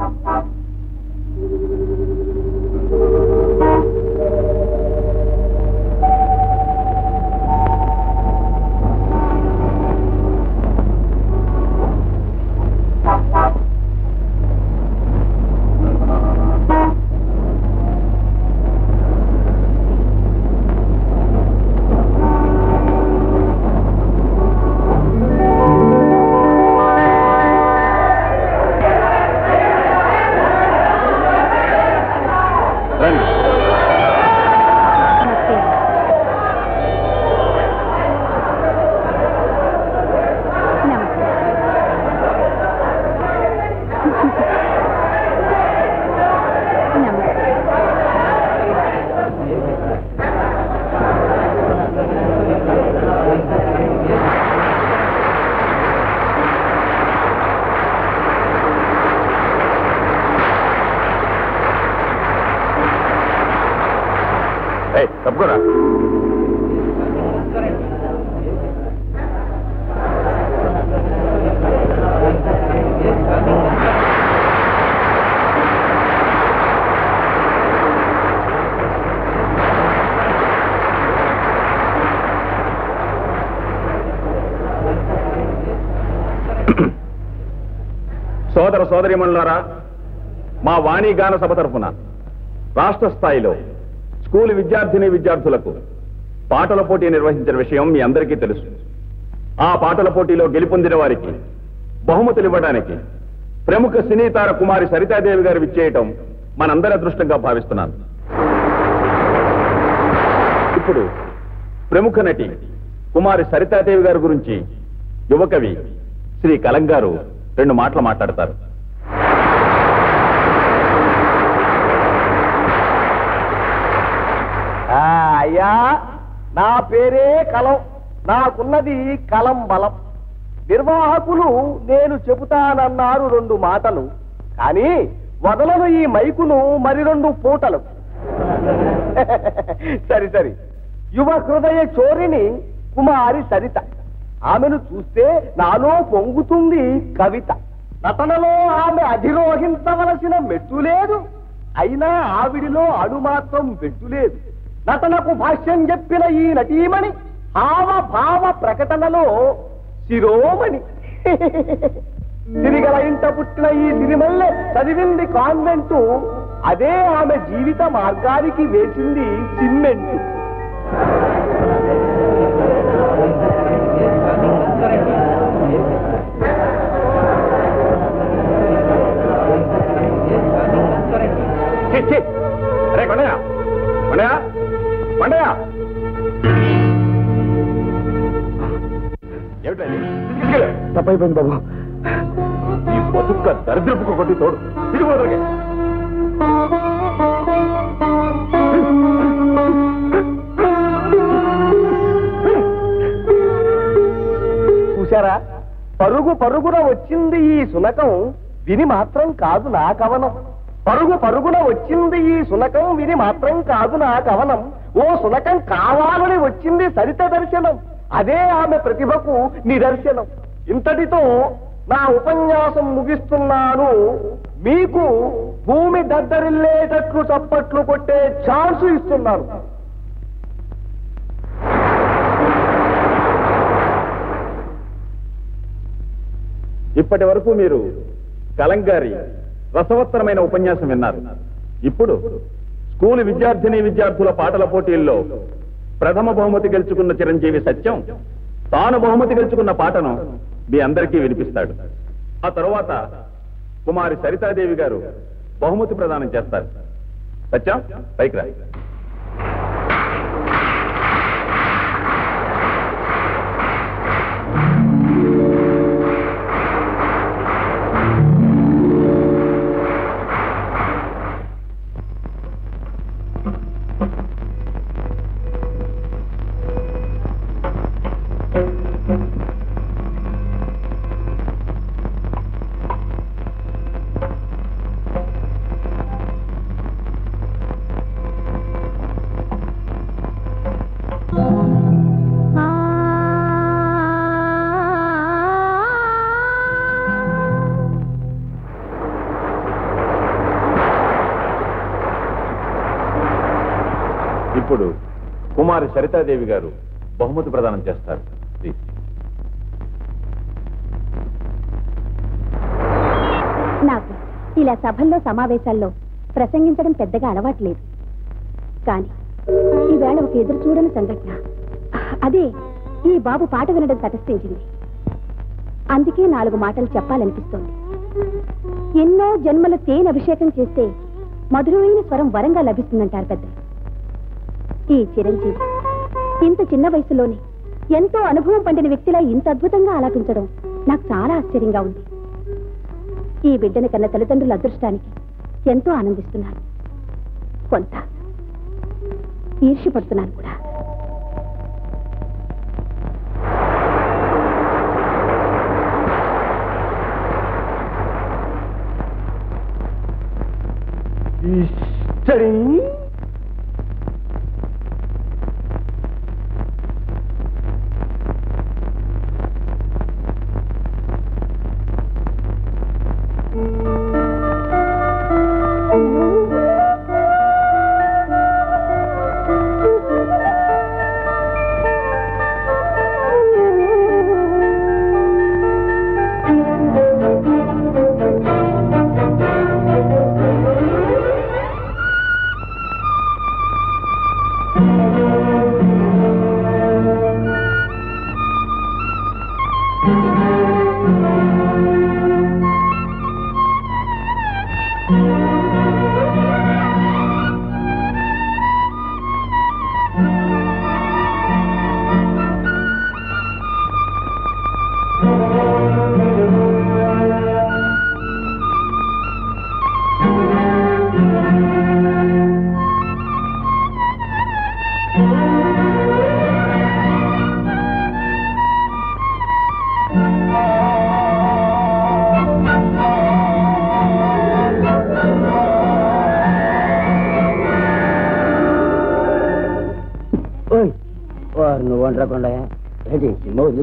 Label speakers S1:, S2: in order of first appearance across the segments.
S1: రండి సోదరిమణులారా మా వాణి గాన సభ తరఫున రాష్ట్ర స్థాయిలో స్కూల్ విద్యార్థిని విద్యార్థులకు పాటల పోటీ నిర్వహించిన విషయం మీ అందరికీ తెలుసు. ఆ పాటల పోటీలో గెలుపొందిన వారికి బహుమతులు ఇవ్వడానికి ప్రముఖ సినీ తార కుమారి సరితాదేవి గారు విచ్చేయటం మనందరి అదృష్టంగా భావిస్తున్నాను. ఇప్పుడు ప్రముఖ నటి కుమారి సరితాదేవి గారి గురించి యువకవి శ్రీ కలం గారు రెండు మాటలు మాట్లాడతారు
S2: ఆ, అయ్యా నా పేరే కలం. నాకున్నది కలం బలం. నిర్వాహకులు నేను చెబుతానన్నారు రెండు మాటలు. కానీ వదలను ఈ మైకును మరి రెండు పూటలు. సరి సరి. యువ హృదయ చోరిని కుమారి సరిత. ఆమెను చూస్తే నాలో పొంగుతుంది కవిత. నటనలో ఆమె అధిరోహించవలసిన మెట్టు లేదు. అయినా ఆవిడిలో అడుమాత్రం మాత్రం పెట్టు లేదు నటనకు భాష్యం చెప్పిన ఈ నటీమణి హావభావ ప్రకటనలో శిరోమణి. తిరిగల ఇంట పుట్టిన ఈ సిరిమల్లె చదివింది కాన్వెంటు అదే ఆమె జీవిత మార్గానికి వేసింది సిమ్మెంటు. తప్పైపోయింది బాబు.
S1: ఈ బతుక్క దరిద్రపు కొట్టి తోడు. తిరిగిపోదరిగే
S2: చూశారా? పరుగు పరుగున వచ్చింది ఈ సునకం విని మాత్రం కాదు నా కవనం. పరుగు పరుగున వచ్చింది ఈ సునకం విని మాత్రం కాదు నా కవనం. ఓ సునకం కావాలని వచ్చింది సరిత దర్శనం. అదే ఆమె ప్రతిభకు నిదర్శనం. ఇంతటితో నా ఉపన్యాసం ముగిస్తున్నాను. మీకు భూమి దద్దరిల్లేటట్లు చప్పట్లు కొట్టే ఛాన్స్ ఇస్తున్నాను.
S1: ఇప్పటి వరకు మీరు కలంగారి రసవత్తరమైన ఉపన్యాసం విన్నారు. ఇప్పుడు స్కూల్ విద్యార్థిని విద్యార్థుల పాటల పోటీల్లో ప్రథమ బహుమతి గెలుచుకున్న చిరంజీవి సత్యం తాను బహుమతి గెలుచుకున్న పాటను మీ అందరికీ వినిపిస్తాడు. ఆ తరువాత కుమారి సరితాదేవి గారు బహుమతి ప్రదానం చేస్తారు. సత్యం? పైకి రా. కుమారి గారు బహుమతి ప్రదానం చేస్తారు. ప్లీజ్
S3: నాకు ఇలా సభల్లో సమావేశాల్లో ప్రసంగించడం పెద్దగా అలవాట్లేదు కానీ ఈవేళ ఒక ఎదురు చూడని సంఘటన. అదే ఈ బాబు పాట వినడం తటస్థించింది. అందుకే నాలుగు మాటలు చెప్పాలనిపిస్తోంది. ఎన్నో జన్మల తేనె అభిషేకం చేస్తే మధురమైన స్వరం వరంగా లభిస్తుందంటారు పెద్ద ఈ చిరంజీవి ఇంత చిన్న వయసులోనే ఎంతో అనుభవం పండిన వ్యక్తిలా ఇంత అద్భుతంగా ఆలాపించడం నాకు చాలా ఆశ్చర్యంగా ఉంది. ఈ బిడ్డని కన్న తల్లిదండ్రుల అదృష్టానికి ఎంతో ఆనందిస్తున్నాను. కొంత ఈర్ష్యపడుతున్నాను కూడా.
S4: ఇష్టడి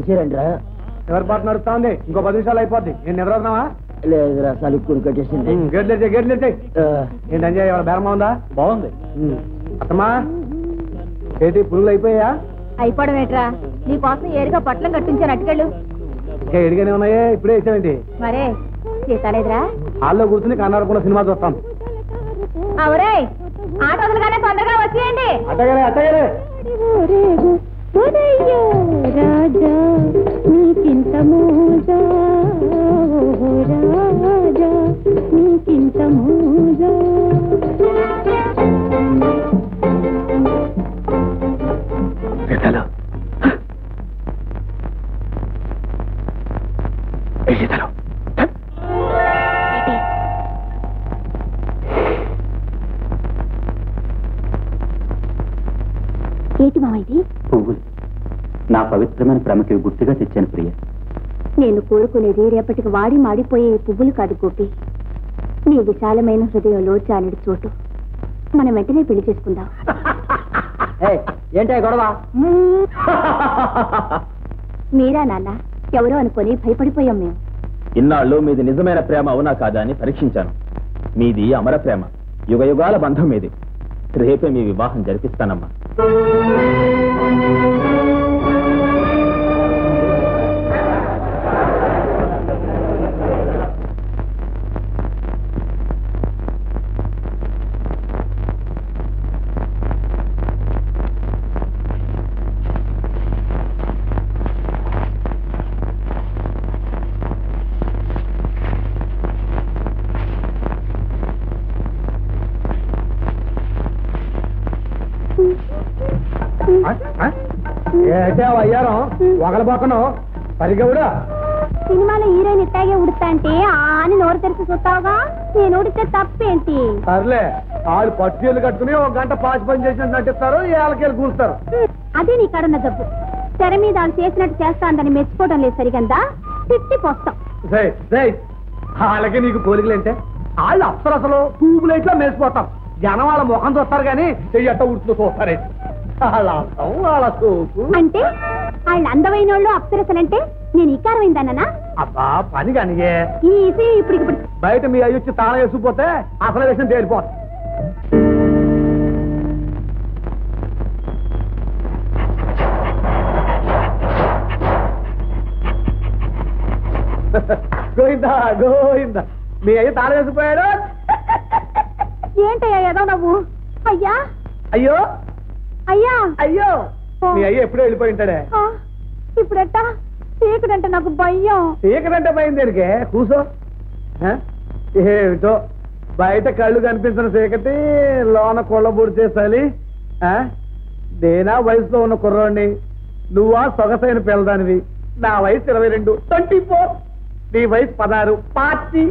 S4: ఎవరి పాట నడుస్తా ఉంది ఇంకో పది నిమిషాలు అయిపోద్ది. నేను నిద్రవుతున్నావా
S5: లేదురా సలుక్కుని కట్టేసింది.
S4: గేట్లు తెచ్చే గేట్లు తెచ్చే
S5: ఆ,
S4: ఏంటి అంజయ్ ఎవరి బేరమా ఉందా?
S1: బాగుంది.
S4: అత్తమ్మా ఏంటి పురుగులు అయిపోయా
S3: అయిపోవడం ఏట్రా నీకోసం ఏరుగా పట్లం కట్టించాను అటుకెళ్ళు.
S4: ఇంకా ఎడిగానే ఉన్నాయే? ఇప్పుడే వేసావేంటి?
S3: మరే సీతాలేదురా
S4: హాల్లో కూర్చుని కన్నారకుండా సినిమా చూస్తాం.
S3: వాడి మాడిపోయే పువ్వులు కాదు గోపి. నీ విశాలమైన హృదయంలో చాలిడి చోటు. మనం వెంటనే పెళ్ళి చేసుకుందాం.
S5: ఏంటా గొడవ?
S3: మీరా నాన్న ఎవరో అనుకొని భయపడిపోయాం మేము.
S1: ఇన్నాళ్ళు మీది నిజమైన ప్రేమ అవునా కాదా అని పరీక్షించాను. మీది అమర ప్రేమ యుగ యుగాల బంధం మీది. రేపే మీ వివాహం జరిపిస్తానమ్మా.
S4: పక్కన పరిగవుడా.
S3: సినిమాలో హీరోయిన్ ఇట్టాగే ఉడుతా అంటే ఆని నోరు తెరిచి చూస్తావుగా? నేను ఉడితే తప్పేంటి?
S4: సర్లే వాళ్ళు పట్టు చీరలు కట్టుకుని ఒక గంట పాచి పని చేసినట్టు నటిస్తారు ఏళ్ళకేళ్ళు కూలుస్తారు.
S3: హ్మ్, అదే నీ కడున్న జబ్బు. తెర మీద వాళ్ళు చేసినట్టు చేస్తా అందని మెచ్చుకోవడం లేదు సరిగందా? తిట్టి పోస్తాం.
S4: వాళ్ళకి నీకు పోలికలేంటే? వాళ్ళు అసలు అసలు ట్యూబ్ లైట్లో మేసిపోతాం జనం వాళ్ళ ముఖం చూస్తారు కానీ చెయ్యట్ట ఉడుతూ చూస్తారే వాళ్ళ వాళ్ళ
S3: అంటే? వాళ్ళు అందమైన వాళ్ళు అప్సరసలంటే నేను ఇకారమైందానా
S4: అబ్బా పని
S3: కానీ ఇప్పుడు ఇప్పుడు
S4: బయట మీ అయ్యొచ్చి తాళ వేసుకుపోతే అసలు విషయం తేలిపోతుంది
S6: గోయిందా గోయిందా మీ అయ్య తాళ వేసిపోయాడు
S7: ఏంటయ్యా ఏదో నవ్వు? అయ్యా?
S6: అయ్యో.
S7: అయ్యా?
S6: అయ్యో. మీ అయ్య ఎప్పుడో వెళ్ళిపోయి ఉంటాడే.
S7: ఇప్పుడెట్టా? చీకటంటే నాకు భయం.
S6: చీకటంటే భయం దేనికే? కూసో. ఏమిటో? బయట కళ్ళు కనిపించిన చీకటి లోన కొళ్ళబూడి చేసాలి నేనా వయసులో ఉన్న కుర్రోడిని నువ్వా సొగసైన పిల్లదానివి. నా వయసు ఇరవై రెండు. Twenty four. నీ వయసు పదహారు. పార్టీ.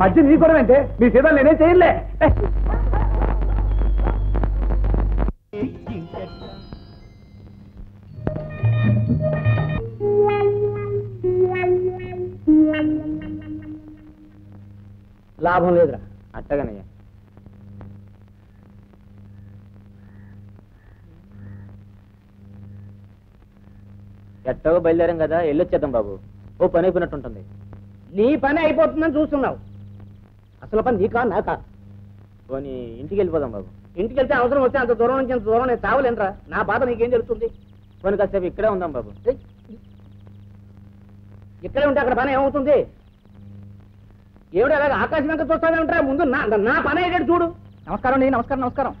S6: మధ్య నీ కూడా అంటే మీ సీతాలు నేనే చేయలే
S8: లాభం లేదురా. అట్టగనయ్యా. ఎట్టగో బయలుదేరాం కదా వెళ్ళొచ్చేద్దాం బాబు. ఓ పని అయిపోయినట్టుంటుంది.
S6: నీ పని అయిపోతుందని చూస్తున్నావు. అసలు పని నీకా నాకా
S8: పోనీ ఇంటికి వెళ్ళిపోదాం బాబు.
S6: ఇంటికి వెళ్తే అవసరం వస్తే అంత దూరం నుంచి అంత దూరం నేను తావలేనరా నా బాధ నీకేం తెలుస్తుంది?
S8: పోనీ కాసేపు ఇక్కడే ఉందాం బాబు.
S6: ఇక్కడే ఉంటే అక్కడ పని ఏమవుతుంది? ఏమిటి అలాగే ఆకాశం వెంక చూస్తానే ఉంటారా? ముందు నా నా పని అయ్యేటట్టు చూడు. నమస్కారం అండి నమస్కారం నమస్కారం.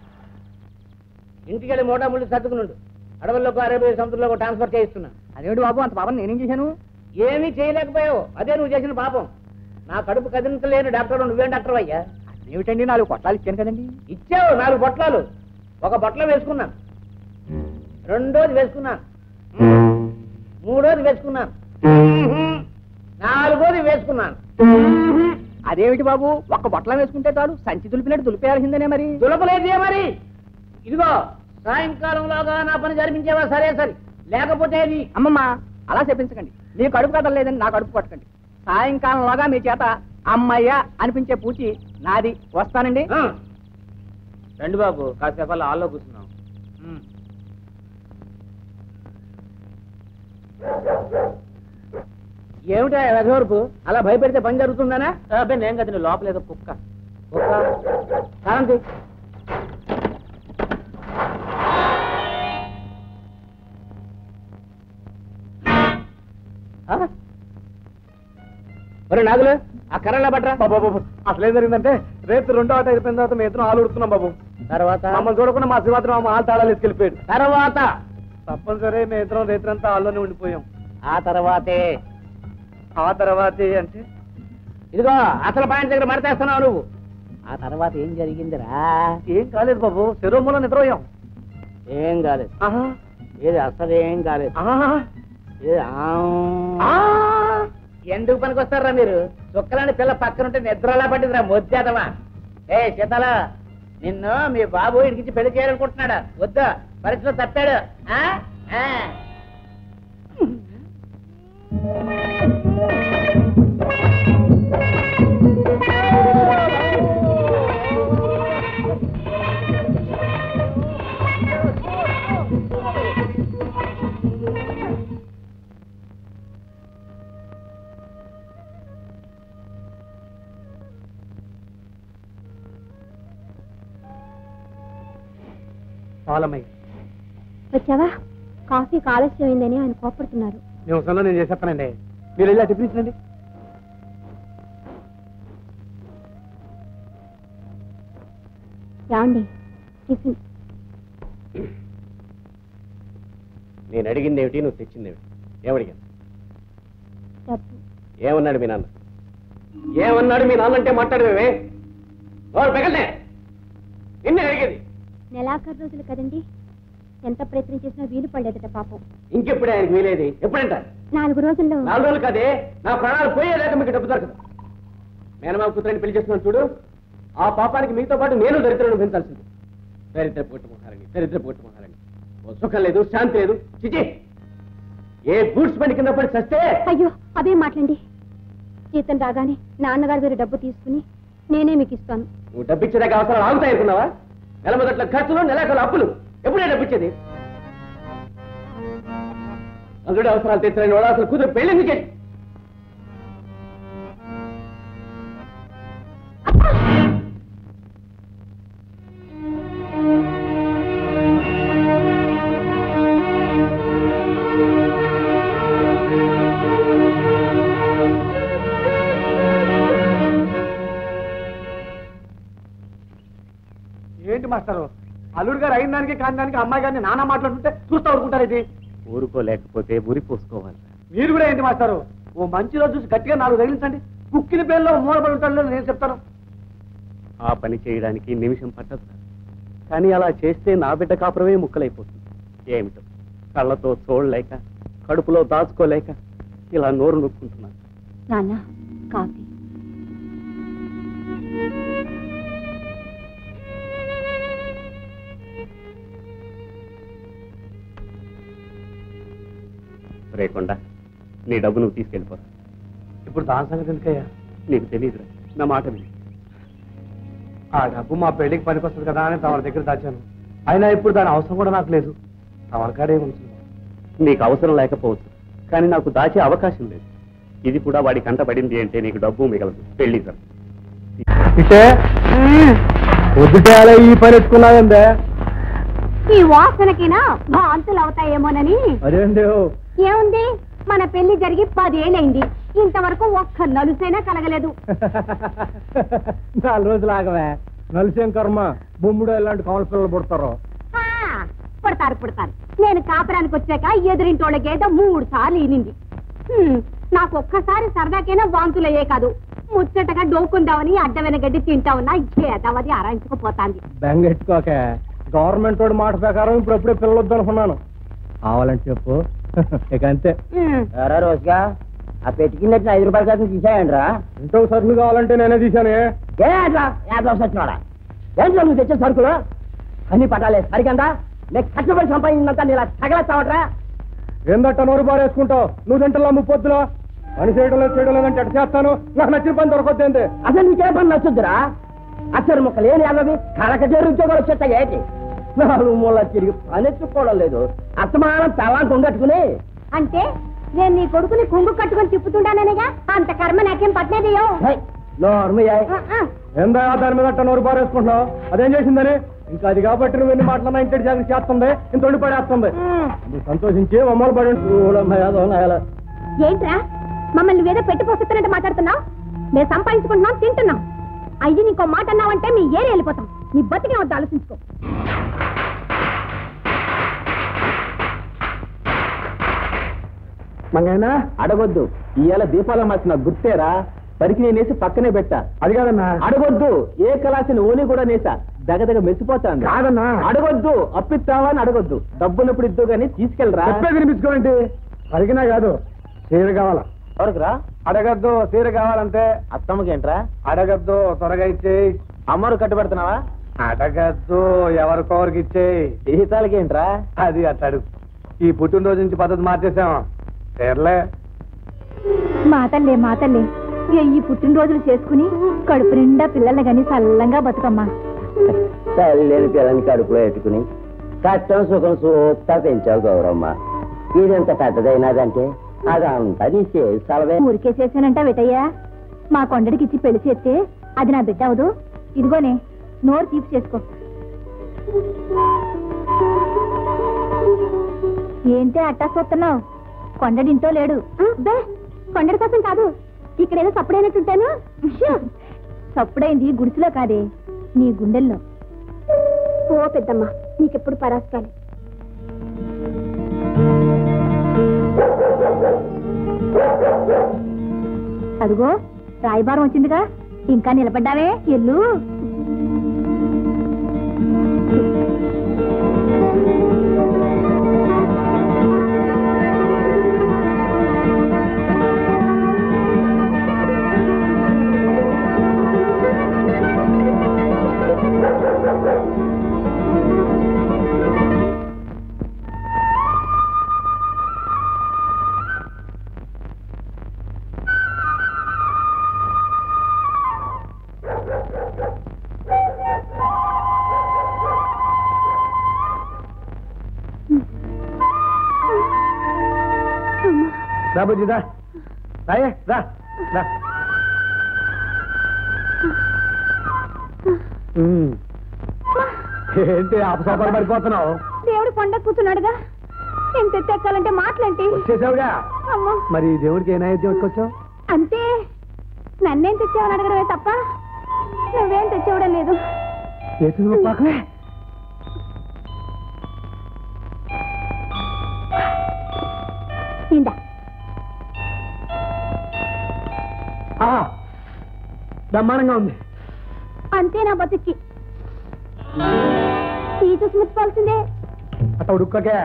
S6: ఇంటికి వెళ్ళి మోటా ముళ్ళు సర్దుకున్నాడు. అడవుల్లోకి అరేబియా సముద్రంలో ట్రాన్స్ఫర్ చేయిస్తున్నా. అదేమిటి బాబు అంత పాపం నేనేం చేశాను? ఏమీ చేయలేకపోయావు. అదే నువ్వు చేసిన పాపం. నా కడుపు కదిలించలేని డాక్టర్ నువ్వేం డాక్టర్ అయ్యా? ఏమిటండి నాలుగు పొట్లాలు ఇచ్చాను కదండి? ఇచ్చావు నాలుగు పొట్లాలు. ఒక బొట్ల వేసుకున్నాను రెండోది వేసుకున్నాను మూడోది వేసుకున్నాను నాలుగోది వేసుకున్నాను
S9: అదేమిటి బాబు? ఒక్క బొట్టలం వేసుకుంటే చాలు. సంచి దులిపినట్టు దులిపేయాల్సిందేనే మరి?
S6: దులపలేదే మరి. ఇదిగో సాయంకాలంలోగా నా పని జరిపించేవా? సరే సరే. లేకపోతే అది
S9: అమ్మమ్మ అలా చెప్పించకండి. మీ కడుపు కదలేదని నా కడుపు కొట్టకండి. సాయంకాలంలోగా మీ చేత అమ్మయ్య అనిపించే పూచి నాది. వస్తానండి.
S8: రండి బాబు కాసేపు హాల్లో కూర్చున్నాం
S6: ఏమిటా వెధవరపు అలా భయపెడితే పని జరుగుతుందనా?
S8: అబ్బాయి నేను కదా లోపల ఏదో కుక్క.
S6: ఒక్క కారంతి. ఒరే నాగులు ఆ కర్రలా పట్రా.
S4: బాబు అసలు ఏం జరిగిందంటే రేపు రెండో ఆట అయిపోయిన తర్వాత మేము ఇద్దరం ఆలు ఉడుతున్నాం బాబు.
S6: తర్వాత?
S4: మమ్మల్ని చూడకుండా మా శివాత్రం ఆలు తాళాలు ఎత్తుకెళ్ళిపోయాడు
S6: తర్వాత?
S4: తప్పనిసరి మేము ఇద్దరం రేత్రంతా ఆల్లోనే ఉండిపోయాం.
S6: ఆ తర్వాతే?
S4: ఆ తర్వాతే అంటే?
S6: ఇదిగో అసలు పాయింట్ దగ్గర మడతేస్తున్నావు నువ్వు. ఆ తర్వాత ఏం జరిగిందిరా?
S4: ఏం కాలేదు బాబు శరీరంలో నిద్రపోయాం
S6: ఏం కాలేదు. ఏది అసలు ఏం కాలేదు. ఎందుకు పనికొస్తారా మీరు? చుక్కలాంటి పిల్ల పక్కనుంటే నిద్రలా పట్టిందిరా మొద్దేదవా? ఏ శీతల నిన్ను మీ బాబు ఇడికించి పెళ్ళి చేయాలనుకుంటున్నాడా? వద్దా పరిస్థితిలో తప్పాడు. ఆ?
S7: వచ్చావా? కాఫీ ఆలస్యం అయిందని ఆయన కోపడుతున్నారు.
S4: నేను చేసేస్తానండి మీరు వెళ్ళి టిఫిన్ ఇచ్చండి
S7: ఏమండి టిఫిన్.
S6: నేను అడిగింది ఏమిటి? నువ్వు తెచ్చింది ఏమిటి? ఏమడిగాను
S7: డబ్బు
S6: ఏమన్నాడు మీ నాన్న? ఏమన్నాడు మీ నాన్న అంటే పెగలే నిన్నే అడిగేది.
S7: నెలాఖరు రోజులు కదండి. ఎంత ప్రయత్నం చేసినా వీలు పడలేదట పాపం.
S6: ఇంకెప్పుడే ఆయనకి వీలేది ఎప్పుడంట?
S7: నాలుగు రోజుల్లో.
S6: నాలుగు రోజులు కాదే. నా ప్రాణాలు పోయేదాకా మీకు డబ్బు దొరకదు. మేనమా కూతురని పెళ్ళి చేస్తున్నాను చూడు. ఆ పాపానికి మీతో పాటు నేను దరిద్రం పెంచాల్సింది దరిద్ర పోటు మొహాలని దరిద్ర పోటు మొహాలని ఓ సుఖం లేదు శాంతి లేదు. చిచి ఏ గూడ్స్ బండి కింద పడి చస్తే?
S7: అయ్యో అదే మాట్లాడి. జీతం రాగానే నాన్నగారు గారి డబ్బు తీసుకుని నేనే మీకు ఇస్తాను.
S6: నువ్వు డబ్బిచ్చేదాకా అవసరాలు ఆగుతాయి అనుకున్నావా? నెల మొదట్ల ఖర్చులు నెలాఖరు అప్పులు. ఎప్పుడే డబ్బిచ్చేది? అందులో అవసరాలు తెచ్చలేని వాడు అసలు కూతురు పెళ్ళి చేసి
S4: కాని దానికి అమ్మాయి గారిని నానా మాట్లాడుతుంటే చూస్తూ ఊరుకుంటారు ఇది.
S10: ఊరుకోలేకపోతే ఉరి పోసుకోవాలి.
S4: మీరు కూడా ఏంటి మాస్టారు? ఓ మంచి రోజు చూసి గట్టిగా నాలుగు తగిలించండి. కుక్కిన పేరులో మూలపడి ఉంటాడు నేను చెప్తాను
S10: ఆ పని చేయడానికి నిమిషం పట్టదు. సార్. కానీ అలా చేస్తే నా బిడ్డ కాపురమే ముక్కలైపోతుంది. ఏమిటో? కళ్ళతో చూడలేక కడుపులో దాచుకోలేక ఇలా నోరు నొక్కుంటున్నాను.
S7: నాన్న కాఫీ.
S10: రేకుండా నీ డబ్బు నువ్వు తీసుకెళ్ళిపోరా
S4: ఇప్పుడు దాని సంగతి ఎందుకయ్యా?
S10: నీకు తెలియదురా నా మాట విని.
S4: ఆ డబ్బు మా పెళ్ళికి పనికొస్తుంది కదా అని తమ దగ్గర దాచాను. అయినా ఇప్పుడు దాని అవసరం కూడా నాకు లేదు. తమ కాడే ఉంచుతుంది
S10: నీకు అవసరం లేకపోవచ్చు కానీ నాకు దాచే అవకాశం లేదు. ఇది కూడా వాడి కంట పడింది అంటే నీకు డబ్బు మిగలదు. పెళ్ళి సార్
S4: ఈ పని ఎత్తుకున్నావందే?
S7: ఈ వాసనకినా? వాంతులు అవుతాయేమోనని?
S4: అదేంటి
S7: ఏముంది? మన పెళ్ళి జరిగి పదేళ్ళైంది. ఇంతవరకు ఒక్క నలుసైనా కలగలేదు.
S4: నాలుగు రోజులు ఆగవే. నలిసేం కర్మ? బొమ్ముడు ఇలాంటి పిల్లలు పుడతారు?
S7: పుడతారు పుడతారు. నేను కాపురానికి వచ్చాక ఎదురింటోళ్ళ గేద మూడు సార్లు ఈనింది. నాకు ఒక్కసారి సరదాకైనా వాంతులయ్యే కాదు. ముచ్చటగా డోకుందామని అడ్డమైన గడ్డి తింటా ఉన్నా గేదవది ఆరాయించుకుపోతాంది
S4: బెంగెట్టుకోక గవర్నమెంట్ వాడి మాట ప్రకారం ఇప్పుడు ఎప్పుడే పిల్లలు వద్దనుకున్నాను కావాలని చెప్పు. ఇక అంతే.
S5: ఎరా రోజుగా ఆ పెట్టుకున్నట్టు ఐదు రూపాయల శాతం తీసేయండి రా.
S4: సరుకులు కావాలంటే నేనే తీశాను?
S5: ఏ అట్లా? యాభై వచ్చినాడా ఏంటో నువ్వు తెచ్చే సరుకులు? అన్ని పట్టాలే సరికందా నేను కష్టపడి సంపాదించినంత నీలా తగలేస్తావట్రా
S4: ఏందట్ట నోరు బారేసుకుంటావు నువ్వు తింటలా ముప్పొద్దులో పని చేయడం లేదు చేయడం లేదంటే ఎట్ట చేస్తాను. నాకు నచ్చిన పని దొరకొద్దేంది
S5: అసలు నీకే పని నచ్చుద్దురా? అసలు మొక్కలు ఏం యాదవి కళకచేరు ఉద్యోగాలు వచ్చేస్తాయి ఏంటి? నాలుగు మూల తిరిగి పని ఎత్తుకోవడం లేదు. అస్తమానం తలాంటి ఉండట్టుకుని
S7: అంటే నేను నీ కొడుకుని కుంగు కట్టుకొని తిప్పుతుంటాననేగా అంత కర్మ నాకేం
S5: నోర్మయ్యాయి
S4: ఏందా దాని మీద నోరు బారేసుకుంటున్నావు అదేం చేసిందని? ఇంకా అది కాబట్టి నువ్వు ఎన్ని మాటలన్నా ఇంటి జాగ్రత్త చేస్తుంది. ఇంత ఉండి పడేస్తుంది. సంతోషించి మమ్మల్ని పడి
S7: ఏంట్రా? మమ్మల్ని నువ్వేదో పెట్టి పోస్తున్నట్టు మాట్లాడుతున్నావు? మేము సంపాదించుకుంటున్నాం తింటున్నాం. అయ్యి నీకో మాట అన్నావంటే మీ ఏరి వెళ్ళిపోతాం. నీ బతికే వద్ద ఆలోచించుకో.
S4: మంగైనా
S10: అడగొద్దు. ఇవాళ దీపాల మార్చిన గుర్తేరా? పరికి నేనేసి పక్కనే పెట్టా.
S4: అది కాదన్నా.
S10: అడగొద్దు. ఏ కళాసిని ఓని కూడా నేసా. దగదగ మెచ్చిపోతాను
S4: కాదన్నా.
S10: అడగొద్దు. అప్పిస్తావా అని అడగొద్దు. డబ్బున్నప్పుడు ఇద్దు గానీ తీసుకెళ్ళరా.
S4: వినిపించుకోండి అడిగినా కాదు చీర కావాలా?
S10: ఎవరికిరా?
S4: అడగద్దు చీర కావాలంటే.
S10: అత్తమ్మకేంట్రా?
S4: అడగద్దు త్వరగా ఇచ్చేయి.
S10: అమ్మరు కట్టుబెడుతున్నావా
S4: అడగద్దు ఎవరికొవరికి ఇచ్చేయి.
S10: జీతాలకేంట్రా
S4: అది అట్టాడు ఈ పుట్టినరోజు నుంచి పద్ధతి మార్చేసాం చీరలే
S7: మాతల్లే మాతల్లే ఈ పుట్టినరోజులు చేసుకుని కడుపు నిండా పిల్లల్ని గాని చల్లంగా బతుకమ్మా.
S5: తల్లిని పిల్లని కడుపులో ఎట్టుకుని కష్టం సుఖం సూక్తా పెంచావు గౌరమ్మ. ఇదెంత పెద్దదైనదంటే అదంతా నీ
S7: ఊరికే చేశానంట వెటయ్యా. మా కొండడికి ఇచ్చి పెళ్ళి చేస్తే అది నా బిడ్డ అవదు ఇదిగోనే నోరు తీపి చేసుకో. ఏంటి అట్టా చూస్తున్నావు కొండడింటో లేడు. బే కొండడి కోసం కాదు ఇక్కడేదో సప్పుడైనట్టుంటాను. షూ. సప్పుడైంది గుడిసెలో కాదే నీ గుండెల్లో. ఓ పెద్దమ్మ నీకెప్పుడు పరాస్తాలి అదిగో రాయబారం వచ్చిందిగా. ఇంకా నిలబడ్డావే ఎల్లు.
S4: బుజ్జి రా. రాయే రా రా. ఏంటి అపసోపాలు పడిపోతున్నావు?
S7: దేవుడు కొండ కూర్చున్నాడుగా. ఎంత ఎక్కాలంటే మాటలేంటి?
S4: వచ్చేసావుగా?
S7: అమ్మో.
S4: మరి దేవుడికి ఏ నైవేద్యం వచ్చావు
S7: అంతే. నన్నేం తెచ్చావని అడగడమే తప్ప నువ్వేం తెచ్చేవడం లేదు.
S4: బ్రహ్మాండంగా ఉంది.
S7: అంతే నా బతుక్కి. టీ చూసి ముట్టుకోవాల్సిందే.
S4: అట్ట ఉడుక్కకే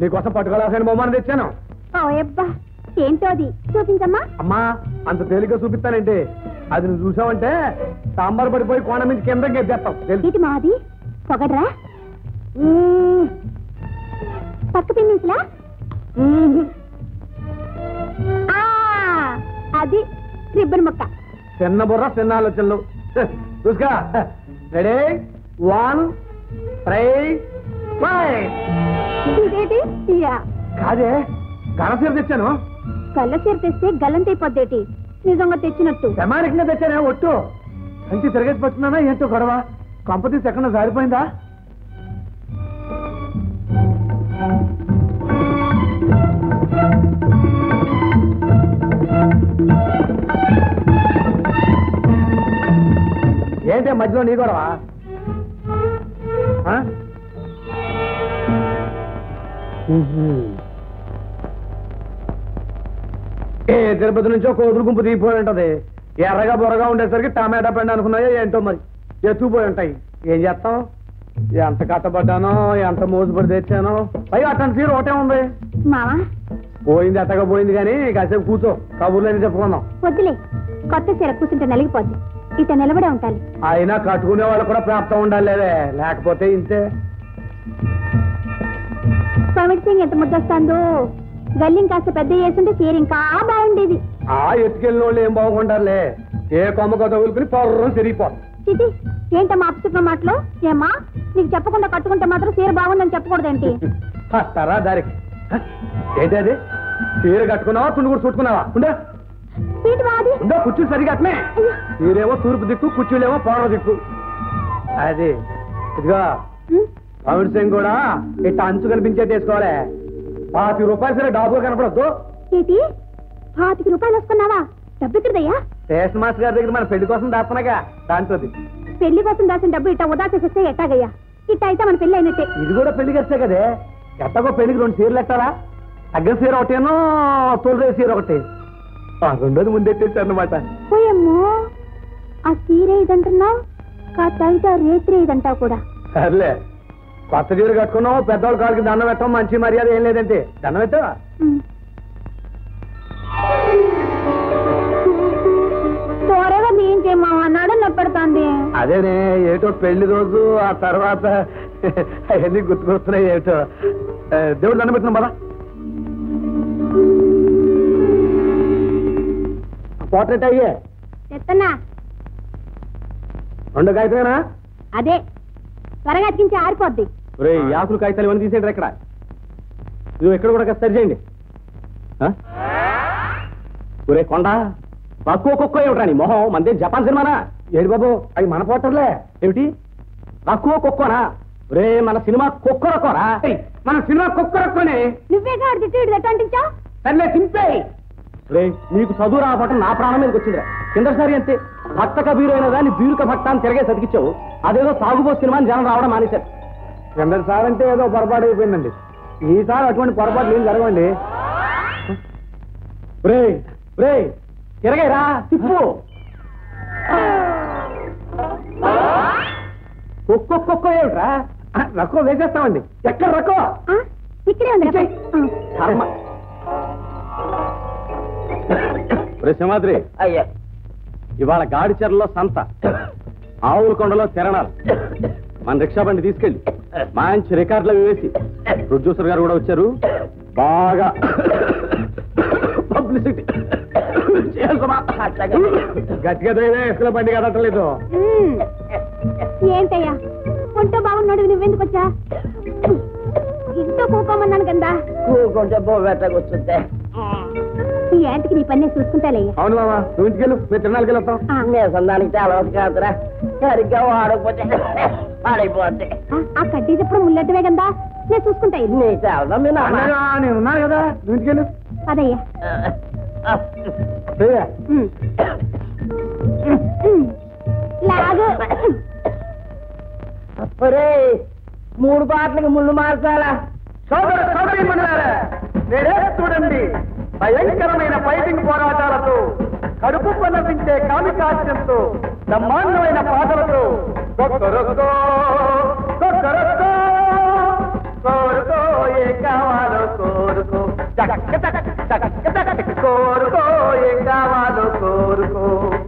S4: నీకోసం పట్టుకోవాల్సిన బొమ్మను తెచ్చాను.
S7: ఓయబ్బా ఏంటో అది? చూపించమ్మా.
S4: అమ్మా అంత తేలిగ్గా చూపిస్తానంటే అది నువ్వు చూసావంటే సాంబార్ పడిపోయి కోణ నుంచి కింద తెలుసు.
S7: ఇటు మాది. పొగడ్రా. పక్క పిన్నించలా ఆ, అది రిబ్బన్ ముక్క.
S4: చిన్న బుర్ర చిన్న ఆలోచనలు. చూసుకో. రెడీ? వన్ ఫ్రై ఫ్రై కాదే గణసీర తెచ్చాను.
S7: చీర తెస్తే గల్లంతైపోద్దేటి నిజంగా తెచ్చినట్టు.
S4: ప్రమాణికంగా తెచ్చానే ఒట్టు. కంచి తిరగేసి పట్టున్నానా ఏంటో గొడవ? కంపతీసి ఎక్కడ జారిపోయిందా? ఏంటే మధ్యలో నీ గొడవ? ఏ తిరుపతి నుంచో కోతులు గుంపు దిగిపోయి ఉంటది. ఎర్రగా బొరగా ఉండేసరికి టమాటా పండు అనుకున్నాయో ఏంటో మరి. ఎత్తుకుపోయి ఉంటాయి. ఏం చేస్తాం? ఎంత కట్టబడ్డానో ఎంత మోసుపడి తెచ్చానో. పైగా అట్టంటి తీరు ఒకటే ఉంది.
S7: మావా?
S4: పోయింది అట్టగా పోయింది కానీ కాసేపు కూర్చో. కబుర్లని చెప్పుకుందాం.
S7: వద్దులే. కొత్త చీర కూర్చుంటే నలిగిపోద్ది. ఇట నిలబడే ఉంటాలి
S4: అయినా కట్టుకునే వాళ్ళు కూడా ప్రాప్తం ఉండాలి లేదే. లేకపోతే ఇంతే.
S7: పమిడి సింగ్ ఎంత ముద్దొస్తాందో. గల్లిం కాస్త పెద్ద చేస్తుంటే చీర ఇంకా బాగుండేది.
S4: ఆ ఎత్తుకెళ్ళిన వాళ్ళు ఏం బాగుంటారులే ఏ కొమ్మకో తగులుకుని పొర్రం తిరిగిపోతుంది
S7: చిటి ఏంటమ్మా అప్సుకున్న మాటలు? ఏమ్మా నీకు చెప్పకుండా కట్టుకుంటే మాత్రం చీర బాగుందని చెప్పకూడదేంటి?
S4: వస్తారా దారికి? ఏంటి అది చీర కట్టుకున్నావా తుండు కూడా చుట్టుకున్నావా? ఉండే. ఉందో కుర్చీలు సరిగా అట్నే. చీరేమో తూర్పు దిక్కు కుర్చీలేమో పడవ దిక్కు. అది ఇదిగా. పవన్ సింగ్ కూడా ఇట్లా అంచు కనిపించేది వేసుకోవాలి. పాతి రూపాయలు సరే డాబుగా కనపడద్దు.
S7: ఏంటి? పాతిక రూపాయలు వస్తున్నావా డబ్బు ఇక్కడదయ్యా?
S4: స్టేషన్ మాస్టర్ గారి దగ్గర మన పెళ్ళి కోసం దాస్తున్నాగా దాంట్లోది.
S7: పెళ్ళి కోసం దాసిన డబ్బు ఇట్ట ఉదా చేసేస్తే ఎట్టాగయ్యా? ఇట్ట అయితే మన పెళ్ళి అయినట్టే.
S4: ఇది కూడా పెళ్ళి ఖర్చే కదే. ఎట్టగో పెళ్ళికి రెండు చీరలు ఎట్టాలా? తగ్గ చీర ఒకటేనో తొలి చీర ఒకటి. ముందెట్టేసి అన్నమాట
S7: పోయమ్మో ఆ చీర ఇదంటున్నావు కాస్త అయితే రేత్రి ఇదంటావు కూడా?
S4: సర్లే కొత్త చీర కట్టుకున్నావు పెద్దవాళ్ళ కాళ్ళకి దండం పెట్టడం మంచి మర్యాద ఏం లేదంటే. దండం పెట్టావా.
S7: త్వరగా అన్నాడు నొప్పెడుతోంది
S4: అదేనే ఏటో పెళ్ళి రోజు ఆ తర్వాత అవన్నీ గుర్తుకొస్తున్నాయి ఏటో. దేవుడు దండం పెట్టిన బాధ పోర్ట్రేట్ అయ్యే.
S7: చెత్తన్నా.
S4: రెండు కాగితమేనా
S7: అదే. త్వరగా అతికించి ఆరిపోద్ది.
S4: రే ఆకులు కాగితాలు ఇవన్నీ తీసేయండి ఎక్కడ ఇది ఎక్కడ కూడా సరి చేయండి ఆ? ఒరే కొండ. తక్కువ కుక్క ఏమిట్రా నీ మొహం? మందే జపాన్ సినిమానా? ఏడు బాబు అవి మన పోటర్లే. ఏమిటి? తక్కువ కుక్కనా? రే మన సినిమా కుక్క రకోరా మన సినిమా కుక్క రక్కనే.
S7: నువ్వే కాదు తిట్టి
S4: సర్లే చింపేయి. రే నీకు చదువు రావటం నా ప్రాణం మీదకి వచ్చిందిరా? కిందసారి అంతే భక్త కబీరు అయిన దాన్ని బీరుక భక్త అని తిరగే సతికిచ్చావు. అదేదో తాగుబో సినిమాని జనం రావడం మానేశారు. కిందసారి అంటే ఏదో పొరపాటు అయిపోయిందండి. ఈసారి అటువంటి పొరపాట్లు ఏం జరగండి రే రే తిరగైరా తిప్పు. ఒక్కొక్కొక్క ఏమిట్రా? రక్కో వేసేస్తామండి. ఎక్కడ రక్కో?
S7: ఇక్కడే ఉంది.
S4: కర్మ సింహాద్రి.
S5: అయ్యా.
S4: ఇవాళ గాడిచెరలో సంత. ఆవుల కొండలో తిరణాలు మన రిక్షా బండి తీసుకెళ్ళి. మంచి రికార్డులు వేసి. ప్రొడ్యూసర్ గారు కూడా వచ్చారు. బాగా పబ్లిసిటీ. గట్టిగా ఎక్కడ బండి కదటలేదు
S7: ఉమ్. ఏంటయ్యా? ఒంటో బాగున్నాడు నువ్వెందుకు వచ్చా? ఇంట్లో కూకోమన్నాను కదా.
S5: కూకుంటే బొవ్వెట్టకొచ్చుంటే
S7: ఈ యాంటికి నీ పన్నే చూసుకుంటాలయ్యా
S4: అవును మామా నువ్వు ఇంటికి వెళ్ళు మేము తిరణాలకి
S5: నేసందానికి చాలా కాదురా. సరిగ్గా వాడకపోతే పాడైపోతే
S7: ఆ, ముల్లెట్టవే కదా? నేను
S4: నేను ఉన్నాను కదా నువ్వు.
S7: లాగు.
S5: ఒరేయ్, మూడు పాటలకి ముళ్ళు మార్చాలా?
S4: సోదర సోదరి నేడే చూడండి. భయంకరమైన ఫైటింగ్ పోరాటాలతో కడుపు పనపించే కామికాస్యంతో బ్రహ్మాండమైన పాటలతో. కోరుకో ఏం కావాలో కోరుకో. చక్క చక్క చక్క చక్క కోరుకో ఏం కావాలో కోరుకో.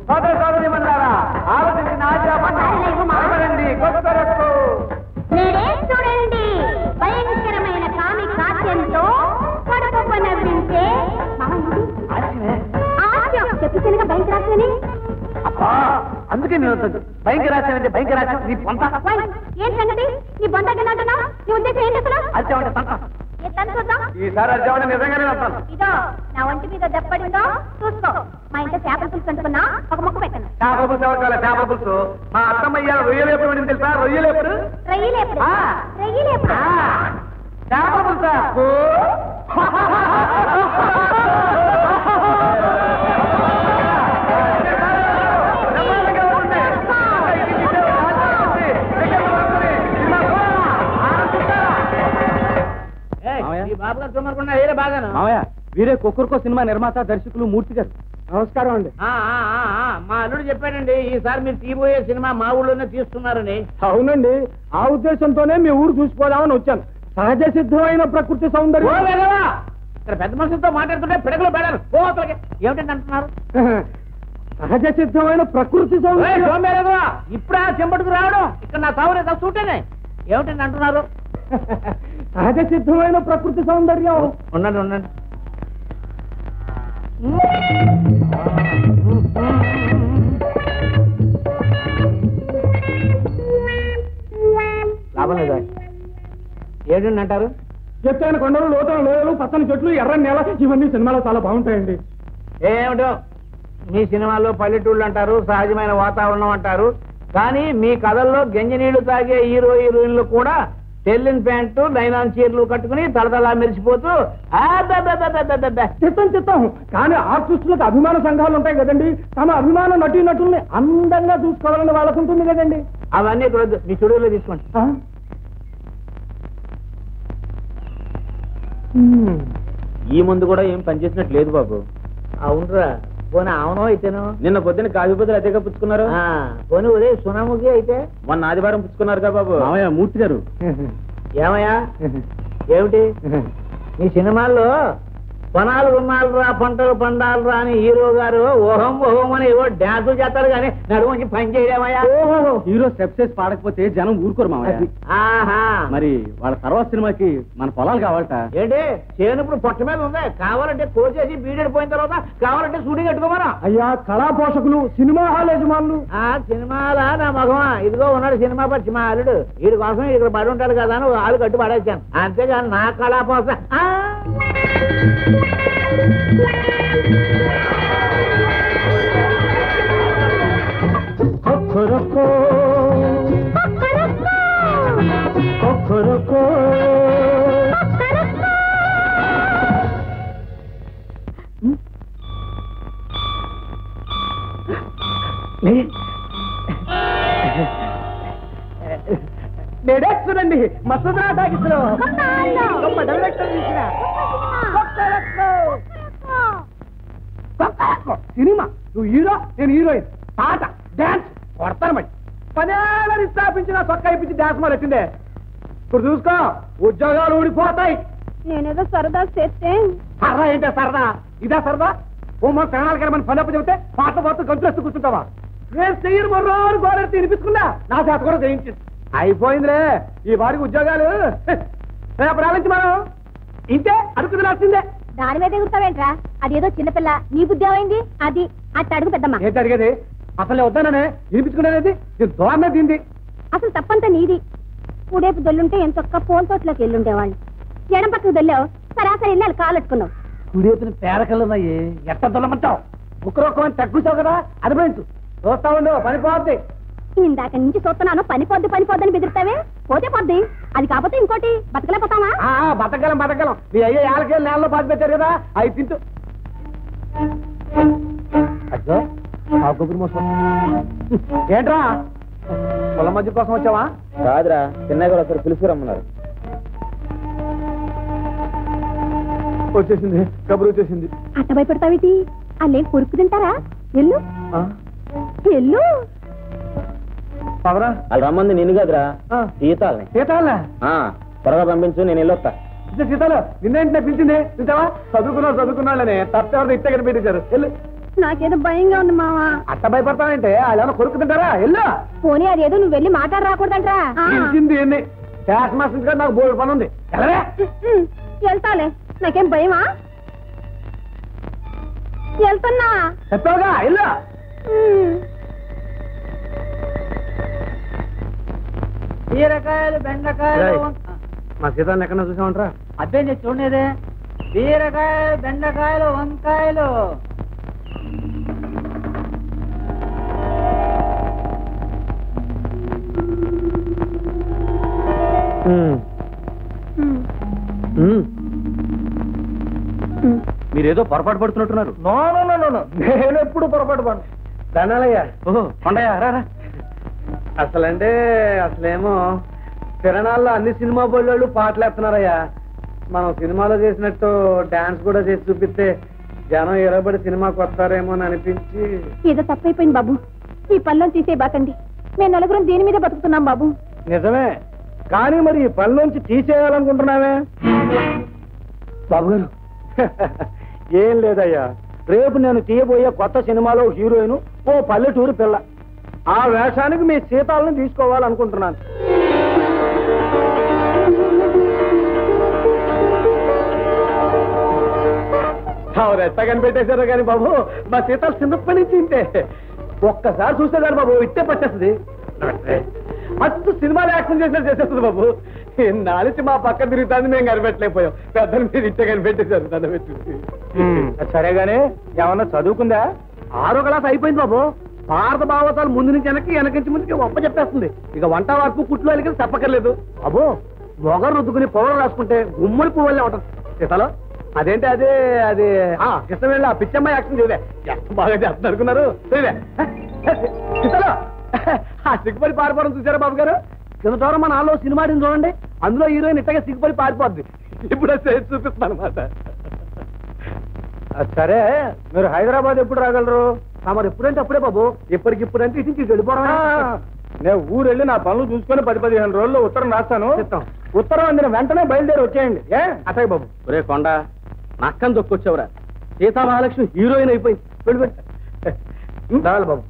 S4: సోదర సోదరి మన్నారా ఆలోచించిన ఆచారండి కొక్కరొక్కో
S11: నేడే చూడండి? భయంకరమైన కామి కాశ్యంతో కడుపు నవ్వించే ఆశ్యం చెప్పినగా భయంకరాశ్యని
S4: అబ్బా అందుకే నేను వద్దు. భయంకరాశ్యం అంటే భయంకరాశ్యం నీ పొంత
S11: ఏం సంగతి? నీ బొందగనంటున్నా నీ ఉద్దేశం ఏ తను చూద్దాం
S4: ఈసారి అర్జం అంటే నిజంగానే వస్తాను
S11: ఇదో నా ఒంటి మీద దెబ్బడిందో చూసుకో. మా ఇంట్లో చేపల పులుసు అంటుకున్నా ఒక మొక్క పెట్టను.
S4: చేపల పులుసు ఎవరికాల చేపల పులుసు. మా అత్తమ్మ ఇయ్యాల రొయ్యలు ఎప్పుడు వండింది తెలుసా? రొయ్యలు ఎప్పుడు?
S11: రొయ్యలేపుడు
S4: ఆ.
S11: రొయ్యలేపుడు
S4: చేపల పులుసా?
S6: వేరే బాగాను.
S10: మామయ్య వీరే కుక్కర్కో సినిమా నిర్మాత దర్శకులు మూర్తి గారు. నమస్కారం అండి.
S6: ఆ, ఆ, ఆ, ఆ, మా అల్లుడు చెప్పాడండి ఈసారి మీరు తీయబోయే సినిమా మా ఊళ్ళోనే తీస్తున్నారని.
S10: అవునండి. ఆ ఉద్దేశంతోనే మీ ఊరు చూసిపోదామని వచ్చాను. సహజ సిద్ధమైన ప్రకృతి
S6: ఓ
S10: సౌందర్యం!
S6: ఇక్కడ పెద్ద మనుషులతో మాట్లాడుతుంటే పిడకలు పెడారు. ఓ ఏమిటంటే అంటున్నారు?
S10: సహజ సిద్ధమైన ప్రకృతి సౌందర్యం!
S6: ఇప్పుడా చెంబట్టుకు రావడం. ఇక్కడ నా సౌరే తస్తుంటేనే ఏమిటండి అంటున్నారు?
S10: సహజ సిద్ధమైన ప్రకృతి సౌందర్యం.
S6: ఉండండి ఉండండి. లాభం లేదా? ఏంటండి అంటారు?
S10: ఎత్తైన కొండలు లోతైన లోయలు పచ్చని చెట్లు ఎర్రని నేల ఇవన్నీ సినిమాలో చాలా బాగుంటాయండి.
S6: ఏమిటో? మీ సినిమాల్లో పల్లెటూళ్ళు అంటారు సహజమైన వాతావరణం అంటారు. కానీ మీ కథల్లో గంజనీళ్ళు తాగే హీరో హీరోయిన్లు కూడా తెల్లిన ప్యాంటు నైనాన్ చీరలు కట్టుకుని తలతలా మెరిసిపోతూ.
S10: చిత్తం చిత్తం కానీ ఆర్టిస్టులకు అభిమాన సంఘాలు ఉంటాయి కదండి తమ అభిమాన నటీ నటుల్ని అందంగా చూసుకోవాలని వాళ్ళకు ఉంటుంది కదండి
S6: అవన్నీ. మీ స్టూడియోలో తీసుకోండి? ఈ ముందు కూడా ఏం పనిచేసినట్టు లేదు బాబు అవునరా పోనీ అవునో అయితేను?
S8: నిన్న పొద్దున కాజుపతులు అదేగా పుచ్చుకున్నారు
S6: ఆ, పోనీ ఉదే సునాముఖి అయితే?
S8: మొన్న ఆదివారం పుచ్చుకున్నారుగా బాబు.
S10: మామయ్య మూర్తి గారు.
S6: ఏమయ్యా? ఏమిటి? ఈ సినిమాల్లో పొనాలు ఉన్నాలురా పంటలు పండాలురా అని హీరో గారు ఓహం ఓహం అని ఏవో డ్యాన్సులు చేస్తారు కానీ నడుముంచి పని చేయడమయ్యా.
S10: హీరో స్టెప్స్ వేసి పాడకపోతే జనం ఊరుకోరు మామయ్య
S6: ఆహా.
S10: మరి వాళ్ళ తర్వాత సినిమాకి మన పొలాలు కావాలట.
S6: ఏంటి? చేను ఇప్పుడు పొట్ట మీద ఉంది. కావాలంటే కోసేసి బీడెడ్ పోయిన తర్వాత కావాలంటే షూటింగ్ కట్టుకోమరా
S10: అయ్యా కళా పోషకులు సినిమా హాల్ యజమానులు.
S6: ఆ సినిమాలా? నా మగమా ఇదిగో ఉన్నాడు సినిమా పరిచి మా అల్లుడు. వీడి కోసం ఇక్కడ పడి ఉంటాడు కదా అని ఆలు కట్టు పడేసాను అంతేగాని నా కళా కోసం ఆ!
S10: కొక్కరొక్కో, కొక్కరొక్కో. నేడే చూడండి సినిమా. నువ్వు హీరో నేను హీరోయిన్. పాట డాన్స్ కొడతాను మరి పదేళ్ళని స్థాపించిన సొక్క ఇప్పించి డాన్స్ మరి వచ్చిందే. ఇప్పుడు చూసుకో ఉద్యోగాలు ఊడిపోతాయి.
S11: నేనేదో సరదా చేస్తే.
S10: సరదా ఏంటే సరదా? ఇదా సరదా? ఓ మన ప్రాణాలకైనా మన పని అప్పు చెబితే పాట పాట గంతులేస్తూ కూర్చుంటావా? నేను చెయ్యను మరో గోరెత్తి వినిపించుకున్నా నా చేత కూడా చేయించింది అయిపోయిందిలే. ఈ వారికి ఉద్యోగాలు. రేపు రావించి మనం. ఇంతే అడుగు తినాల్సిందే.
S11: దాని మీద ఎగురుతావేంట్రా అదేదో చిన్నపిల్ల నీ బుద్ధి ఏమైంది? అది. అట్ట అడుగు పెద్దమ్మ.
S10: ఏంటి అడిగేది? అసలు వద్దాననే వినిపించుకునేది నేను తింది
S11: అసలు తప్పంతా నీది. కుడేపు దొల్లుంటే ఎంతొక్క పోల్ తోటలోకి వెళ్ళుండేవాళ్ళు ఎడం పక్కకు దొల్లావు. సరాసరి వెళ్ళి వాళ్ళు కాలెట్టుకున్నావు
S10: కుడివైపున పేరకల్లున్నాయి. ఎట్ట దొల్లమంటావు? ఒక్కరొక్కమని తగ్గుతావు కదా? అనుభవించు చూస్తా ఉండు పని పోద్ది.
S11: ఇందాక నుంచి చూస్తున్నాను పని పొద్దు పని పొద్దని బెదిరిస్తావే? పోతే పొద్ది. అది కాకపోతే ఇంకోటి బతకలేకపోతావా
S10: ఆ, బతకగలం బతకగలం. మీ అయ్యే ఏళ్ళకేళ్ళు నేలలో పాతి పెట్టారు కదా అవి తింటూ. అయ్యో మోసం. ఏంట్రా? పొల మధ్య కోసం వచ్చావా?
S6: కాదురా చిన్నయ్య గారు ఒకసారి పిలుచుకు రమ్మన్నారు.
S4: వచ్చేసింది కబురు వచ్చేసింది.
S7: అట్ట భయపడతావేటి? అల్లేం కొరుకు తింటారా? ఎల్లు? ఎల్లు?
S4: పవరా
S8: వాళ్ళు రమ్మంది నిన్ను కదరా.
S4: ఆ.
S8: సీతాలని.
S4: సీతాలా
S8: ఆ, త్వరగా పంపించు నేను వెళ్ళొస్తా.
S4: ఇదే సీతాలు నిన్నేంటే పిలిచింది? చూసావా చదువుకున్నావు చదువుకున్నాళ్ళనే. తప్పేవారు ఇట్ట ఇక్కడ పెట్టేశారు వెళ్ళు.
S7: నాకేదో భయంగా ఉంది మావా
S4: అట్ట భయపడతానంటే వాళ్ళు ఏమైనా కొరుకు తింటారా వెళ్ళు.
S7: పోనీ అదేదో నువ్వు వెళ్ళి మాట్లాడి రాకూడదంటరా.
S4: క్యాష్ మాస్టర్ గారు నాకు బోర్డు పని ఉంది వెళ్ళరే
S7: వెళ్తాలే. నాకేం భయమా? వెళ్తున్నా.
S4: చెప్పావుగా వెళ్ళు.
S6: బీరకాయలు బెండకాయలు.
S4: మా సీతాన్ని ఎక్కడ చూసామంటారా
S6: అబ్బే నేను చూడలేదే. బీరకాయలు బెండకాయలు వంకాయలు.
S12: మీరేదో పొరపాటు పడుతున్నట్టున్నారు.
S4: No no no no no. నేను ఎప్పుడు పొరపాటు పడు ధనాలయ్యా.
S12: ఓహో కొండయ్య రా రా.
S4: అసలంటే అసలేమో తిరణాల్లో అన్ని సినిమా బోళ్ళు పాటలు వేస్తున్నారయ్యా. మనం సినిమాలో చేసినట్టు డాన్స్ కూడా చేసి చూపిస్తే జనం ఎరబడి సినిమాకి వస్తారేమో అని అనిపించి.
S7: ఏదో తప్పైపోయింది బాబు. ఈ పళ్ళం తీసే బాకండి. మేము నలుగురం దీని మీదే బతుకుతున్నాం బాబు.
S4: నిజమే. కానీ మరి ఈ పనిలోంచి తీసేయాలనుకుంటున్నావే? బాబు గారు ఏం లేదయ్యా. రేపు నేను తీయబోయే కొత్త సినిమాలో హీరోయిన్ ఓ పల్లెటూరు పిల్ల. ఆ వేషానికి మీ సీతాలను తీసుకోవాలనుకుంటున్నాను. ఎంత కనిపెట్టేశారో కానీ బాబు మా సీతాలు చిన్నప్పటి నుంచి ఇంతే. ఒక్కసారి చూసేదాన్ని బాబు ఇట్టే పట్టేస్తుంది. మస్తు సినిమాలు యాక్షన్ చేసినట్టు చేసేస్తుంది బాబు. నాలిచి మా పక్కన తిరుగుతుంది మేము కనిపెట్టలేకపోయాం. పెద్దలు మీరు ఇట్టే కనిపెట్టేశారు దండ పెట్టి సరే గానీ ఏమన్నా చదువుకుందా? ఆరో క్లాస్ అయిపోయింది బాబు. భారత భావతాలు ముందు నుంచి వెనక్కి వెనకించి ముందుకి ఒప్ప చెప్పేస్తుంది. ఇక వంట వరకు కుట్లు వెళ్ళి చెప్పక్కర్లేదు. అబ్బో మొగ రుద్దుకుని పొగలు రాసుకుంటే గుమ్మడి పువ్వులే ఉంటుంది. సీతలో అదేంటి అదే అది ఆ కృష్ణ వెళ్ళి ఆ పిచ్చమ్మాయి యాక్షన్ చూడే ఎంత బాగా చేస్తుంది అనుకున్నారు? చూదే సీతలో ఆ సిగ్గుపడి పారిపోవడం చూసారా బాబు గారు? కింద దూరం మన ఆలో సినిమా చూడండి. అందులో హీరోయిన్ ఇట్టగా సిగ్గుపడి పారిపోద్ది. ఇప్పుడు చూపిస్తాను అనమాట సరే మీరు హైదరాబాద్ ఎప్పుడు రాగలరు? మరి ఎప్పుడంటే అప్పుడే బాబు. ఇప్పటికిప్పుడంటే ఇటు నుంచి వెళ్ళిపోవడం నేను ఊరు వెళ్ళి నా పనులు చూసుకొని పది పదిహేను రోజుల్లో ఉత్తరం రాస్తాను. ఉత్తరం అందిన వెంటనే బయలుదేరి వచ్చేయండి. ఏ? అసలు బాబు.
S12: ఒరే కొండ నక్కని దొక్కొచ్చావురా సీతా మహాలక్ష్మి హీరోయిన్ అయిపోయింది.
S4: వెళ్ళి వెళ్ళి. రావాలి బాబు.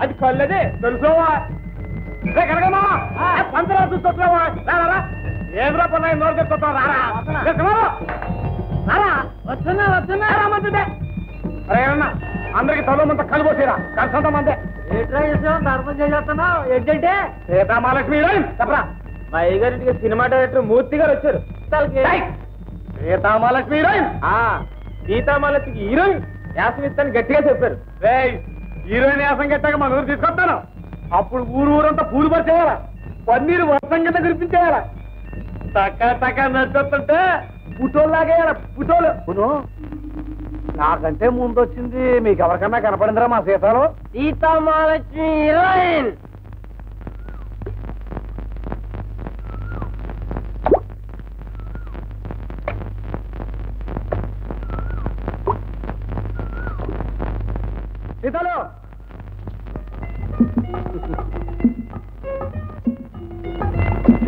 S4: అది కళ్ళదే తెలుసుకోవా రే కనకమ్మా! పంచరా చూస్తున్నావా రారా ఏదిరా పన్నా నోరు చెప్తా రారా? రే, కనకమ్మ. రారా? వస్తున్నా వస్తున్నా. రామంటుందే అరే అన్న అందరికి తలమంతా కలిపోసిరా కలిసంత మందే.
S6: ఎట్లా చేసావు ధర్మం చేస్తున్నావు ఏంటంటే?
S4: సీతామహాలక్ష్మి హీరోయిన్? చెప్పరా?
S6: మా అయ్యగారింటికి సినిమా డైరెక్టర్ మూర్తి గారు వచ్చారు.
S4: ఏయ్! సీతామహాలక్ష్మి హీరోయిన్
S6: హీరోయిన్ యాసమిస్తాను గట్టిగా చెప్పారు.
S4: రేయ్ హీరోయిన్ యాసం గట్టాక మన ఊరు తీసుకొస్తాను. అప్పుడు ఊరు ఊరంతా పూలు పరిచేయాలా? పన్నీరు వర్షం కింద కురిపించేయాలా? తక్క తక్క నచ్చుతుంటే పుటోల్లాగేయాల పుటోలు. పునో నాకంటే ముందు వచ్చింది మీకు ఎవరికన్నా కనపడిందిరా మా సీతాలో?
S6: సీతామాలక్ష్మి హీరోయిన్.
S4: ఇతలు!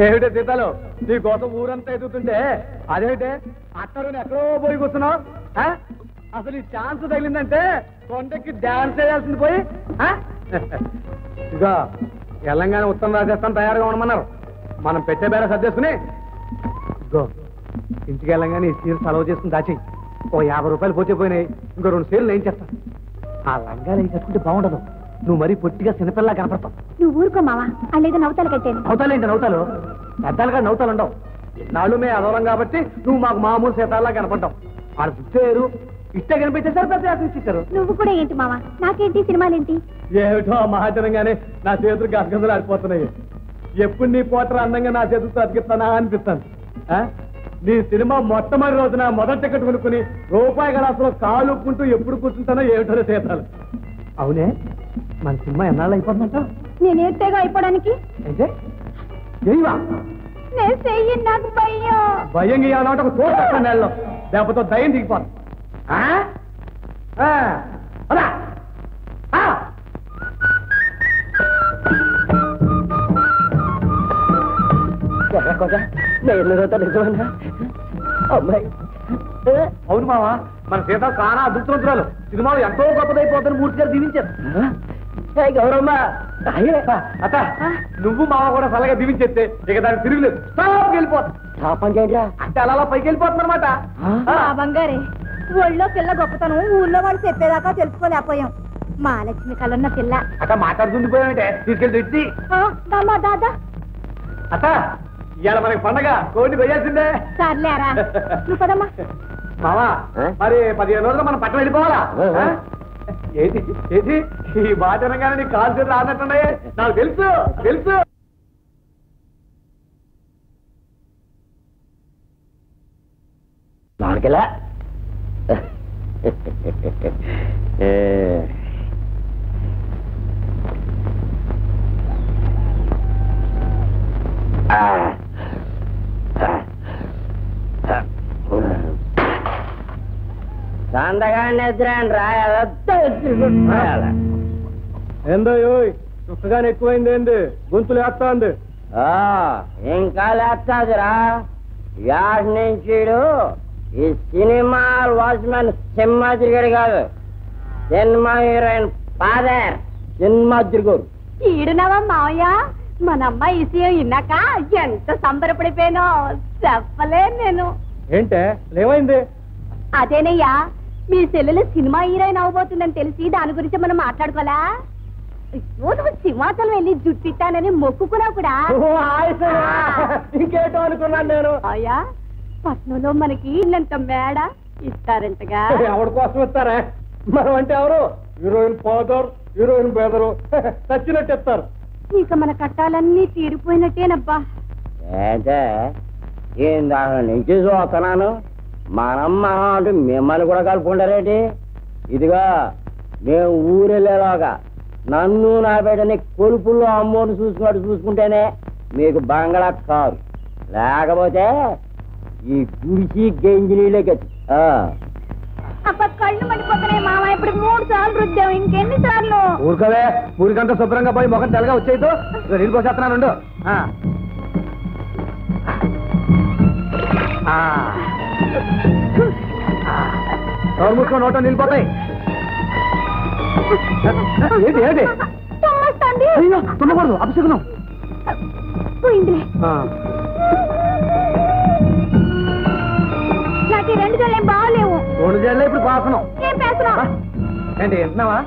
S4: ఏమిటే సీతాలు? నీ కోసం ఊరంతా ఎదుగుతుంటే అదేమిటే? అత్తరు ఎక్కడో పోయి కూర్చున్నావు? ఆ? అసలు ఈ ఛాన్స్ తగిలిందంటే కొండకి డాన్స్ చేయాల్సింది పోయి ఆ? తెలంగాణ ఉత్తరం రాజేస్తాం తయారుగా ఉండమన్నారు. మనం పెట్టే బేర సర్దేసుకుని ఇదిగో ఇంటికి వెళ్ళంగానే ఈ సీరు సెలవు చేసుకుని దాచి ఓ యాభై రూపాయలు పోతే పోయినాయి. ఇంకో రెండు సీర్లు ఏం చేస్తాను. ఆ లంగాలు ఏం కట్టుకుంటే బాగుండదు. నువ్వు మరీ పొట్టిగా చిన్నపిల్లలా కనపడతావు.
S7: నువ్వు ఊరుకో మావా. అల్లేదో నవ్వుతాలు కట్టాను
S4: నవ్వుతాలేంటి నవ్వుతాలు? పెద్దలుగా నవ్వుతాలు ఉండవు. నాళ్ళు మే అదవరం కాబట్టి నువ్వు మాకు మామూలు సీతాల్లా కనపడ్డావు వాళ్ళు చుట్టారు ఇట్టే కనిపించేసారు పెద్ద ఆశించారు
S7: నువ్వు కూడా ఏంటి మావా? నాకేంటి సినిమాలేంటి?
S4: ఏమిటో మహాజనంగానే నా చేతులు గసగసలు ఆడిపోతున్నాయి ఎప్పుడు నీ పోటర్ అందంగా నా చేతులతో అతికిస్తానా అనిపిస్తాను. ఆ? నీ సినిమా మొట్టమొదటి రోజున మొదటి టికెట్ కొనుక్కుని రూపాయి గలాసులో కాలు ఉప్పుకుంటూ ఎప్పుడు కూర్చుంటానో ఏమిటో సీతాలు. అవునే? మన సినిమా ఎన్నాళ్ళు అయిపోతుందంట?
S7: నేనేత్తేగా అయిపోవడానికి?
S4: అయితే?
S7: నేను నాకు భయం.
S4: భయం ఒక చూస్తాను నెలలో. లేకపోతే దయ్యం దిగిపోతుంది ఆ?
S5: నేను అమ్మాయి?
S4: అవును మావా మన సీత చాలా అదృష్టవంతురాలు. సినిమాలు ఎంతో గొప్పదైపోతుంది మూర్తి గారు దీవించారు.
S5: గౌరమ్మ.
S4: అత్త నువ్వు మావ కూడా సలగా దీవించేస్తే ఇక దాని తిరుగులేదు స్టాప్ వెళ్ళిపోతా.
S5: చేయండిరా
S4: అంటే అలా పైకి వెళ్ళిపోతుంది అనమాట
S7: మా బంగారే ఒళ్ళో పిల్ల గొప్పతనం ఊళ్ళో వాళ్ళు చెప్పేదాకా తెలుసుకోలేకపోయాం మహాలక్ష్మి కలన్న పిల్ల.
S4: అక్క మాట్లాడుతుండి పోయామంటే తీసుకెళ్ళి తెచ్చి
S7: దాదా.
S4: అత్త ఇవాళ మనకి పండగ. కోడి వేయాల్సిందే
S7: సర్లేరా నువ్వు పదమ్మా.
S4: మావా? మరి పదిహేను రోజులు మనం పట్టణం వెళ్ళిపోవాలా? ఏంటి ఏంటి? ఈ మాట అనగానే నీకు కాల్ చేతులు రానట్టున్నాయే నాకు తెలుసు తెలుసు.
S5: నాలుగెలా? సందగా నిద్ర రాయాల
S4: ఏందో చుక్కగానే ఎక్కువైంది ఏంది? గొంతులు వేస్తాంది
S5: ఇంకా లేస్తాదిరా యాడ్ నుంచి ఈ సినిమా వాచ్మెన్ సింహాద్రిగాడు కాదు. Cinema heroine father. సింహాద్రిగోరు
S7: ఈడునవా మావయ్య? మన అమ్మాయి విషయం విన్నాక ఎంత సంబరపడిపోయానో చెప్పలే నేను.
S4: ఏంటే? ఏమైంది
S7: అదేనయ్యా మీ చెల్లెలు సినిమా హీరోయిన్ అవబోతుందని తెలిసి దాని గురించి మనం మాట్లాడుకోలే అయ్యో, నువ్వు సింహాచలం వెళ్ళి జుట్టిట్టానని మొక్కుకున్నావు కూడా.
S4: ఇంకేటో అనుకున్నాను నేను.
S7: అయ్యా పట్నంలో మనకి ఇల్లంత మేడ ఇస్తారంటగా.
S4: ఎవరి కోసం ఇస్తారా? మనం అంటే ఎవరు? హీరోయిన్ ఫాదర్ హీరోయిన్ బేదరు చచ్చినట్టు ఇస్తారు.
S7: ఇక మన కట్టాలన్నీ తీరిపోయినట్టేనబ్బా.
S5: ఏంటే? ఇందాక నుంచి చూస్తున్నాను? మనమ్మ అంటూ మిమ్మల్ని కూడా కలుపుకుంటారేంటి ఇదిగా మేము ఊరెళ్ళేలాగా నన్ను నా బిడ్డని కొలుపుల్లో అమ్మోని చూసుకున్నట్టు చూసుకుంటేనే మీకు బంగళా కాదు లేకపోతే ఈ గుడిసి గెంజి నీళ్ళకి
S7: అప్ప కళ్ళు మండిపోతున్నాయి మామ. ఇప్పుడు మూడు సార్లు రుద్దాం. ఇంకెన్ని సార్లు?
S4: ఊరికవే ఊరికంతా శుభ్రంగా పోయి ముఖం తెల్లగా వచ్చేయతో నీళ్ళు పోసేస్తున్నాను మూసుకొని నోట నిలిపోతాయి ఏంటి ఏంటి. అయ్యో
S7: పోయిందిలే. నాకు రెండు జల్లు బాగాలేవు.
S4: రెండు జడ్లే ఇప్పుడు పాసనం?
S7: ఏం
S4: ఏంటి వింటున్నావా?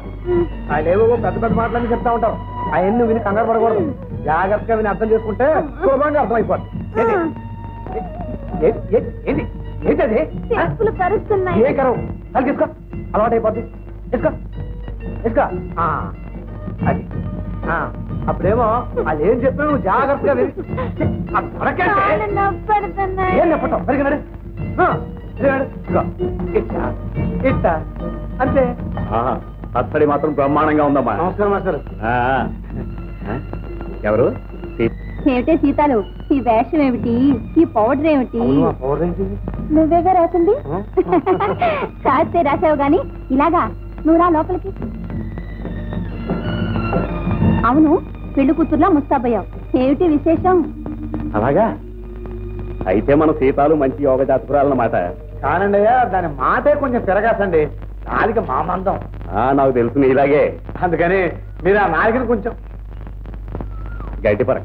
S4: ఆయన ఏవో పెద్ద పెద్ద మాటలన్నీ చెప్తా ఉంటారు అవన్నీ విని కంగారు పడకూడదు. జాగ్రత్తగా విని అర్థం చేసుకుంటే సులభంగా అర్థమైపోద్ది. ఏంటి? ఏంటి? ఏంటి? ఏంటి?
S7: కరుస్తున్నాయి.
S4: ఏ కరవు అది తీసుకో అలవాటు అయిపోద్ది. తీసుకో తీసుకో ఆ, అది. ఆ, అప్పుడేమో అది ఏం చెప్పి నువ్వు జాగ్రత్తగా. ఏం చెప్పటం పరిగెనడు ఇట్లా ఇట్లా అంతే.
S1: అత్తడి మాత్రం బ్రహ్మాండంగా ఉందమ్మా.
S4: నమస్కారం.
S1: ఎవరు?
S7: ఏమిటే సీతాలు? ఈ వేషం ఏమిటి? ఈ పౌడర్ ఏమిటి? నువ్వేగా రాసింది? కాస్తే రాసావు గాని ఇలాగా నువ్వు రా లోపలికి. అవును పెళ్ళి కూతుర్లా ముస్తాబయ్యావు. ఏమిటి విశేషం?
S1: అలాగా? అయితే మన సీతాలు మంచి యోగ జాతకురాలన్నమాట
S4: కానండి దాని మాటే కొంచెం తిరగాసండి. నాలిక మా మందం.
S1: ఆ, నాకు తెలుసు ఇలాగే
S4: అందుకని మీరు ఆ నాలికని కొంచెం
S1: గట్టిపర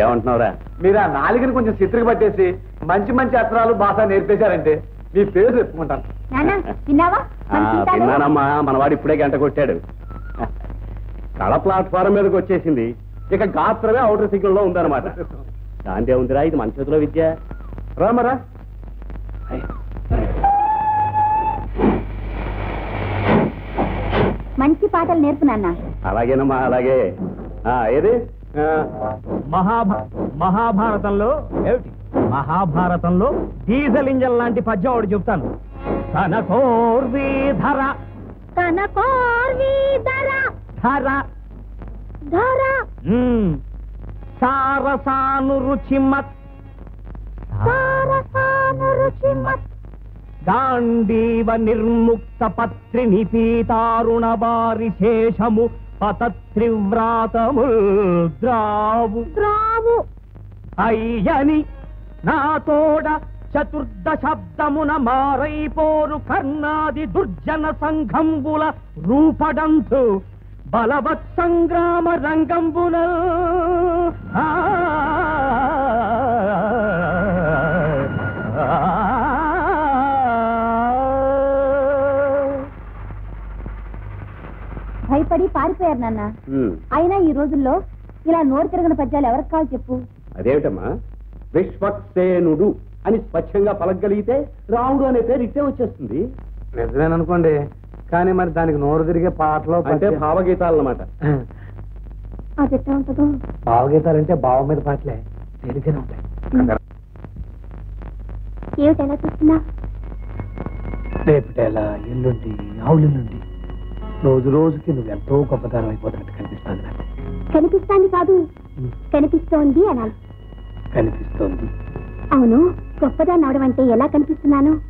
S1: ఏమంటున్నావురా?
S4: మీరు ఆ నాలికని కొంచెం చిత్రికి పట్టేసి మంచి మంచి అక్షరాలు భాష నేర్పేశారంటే మీ పేరు చెప్పుకుంటాను.
S1: విన్నానమ్మా మనవాడు ఇప్పుడే గంట కొట్టాడు. కళ ప్లాట్ఫారం మీదకి వచ్చేసింది. ఇక గాత్రమే అవుటర్ సిగ్నల్లో ఉందన్నమాట. దాంతే ఉందిరా ఇది మన చేతిలో విద్య. రామరా?
S7: మంచి పాటలు నేర్పు నాన్న.
S1: అలాగేనమ్మా అలాగే. ఆ, ఏది?
S6: మహాభారతంలో ఏమిటి?
S13: మహాభారతంలో డీజిల్ ఇంజన్ లాంటి పద్యం ఒకటి చెప్తాను తన కోర్వీధర
S11: తన కోర్వీధర
S13: ధర.
S11: ధర.
S13: సారసాను రుచిమత్.
S11: సారసాను రుచిమత్.
S13: గాంధీవ నిర్ముక్త పత్రి నిపీతారుణ బారి శేషము. పతత్రివ్రాతము ద్రావు.
S11: రావు
S13: అయ్యని నా తోడ చతుర్దశబ్దమున మారైపోరు కర్ణాది దుర్జన సంఘంబుల రూపడంతు బలవత్ సంగ్రామ రంగంబున ఆ,
S11: భయపడి పారిపోయారు నాన్న. అయినా ఈ రోజుల్లో ఇలా నోరు తిరగని పద్యాలు ఎవరికి కావాలి చెప్పు?
S12: అదేమిటమ్మా? విశ్వక్సేనుడు అని స్వచ్ఛంగా పలకగలిగితే రాముడు అనే పేరు ఇట్టే వచ్చేస్తుంది.
S14: నిజమేననుకోండి. కానీ మరి దానికి నోరు తిరిగే పాటలో
S12: అంటే భావగీతాలు అన్నమాట
S11: అది ఎట్లా ఉంటుందో?
S14: భావగీతాలంటే భావ మీద పాటలే. తేలికనే ఉంటాయి.
S11: ఏమిటి ఎలా చూస్తున్నా?
S14: రేపటేలా ఎల్లుండి ఆవులెల్లుండి రోజు రోజుకి నువ్వు ఎంతో గొప్పతనం అయిపోతున్నట్టు కనిపిస్తుంది నాకు.
S11: కనిపిస్తాంది కాదు. కనిపిస్తోంది అనాలి.
S14: కనిపిస్తోంది.
S11: అవును గొప్పదాన్ని అవడం అంటే ఎలా కనిపిస్తున్నాను?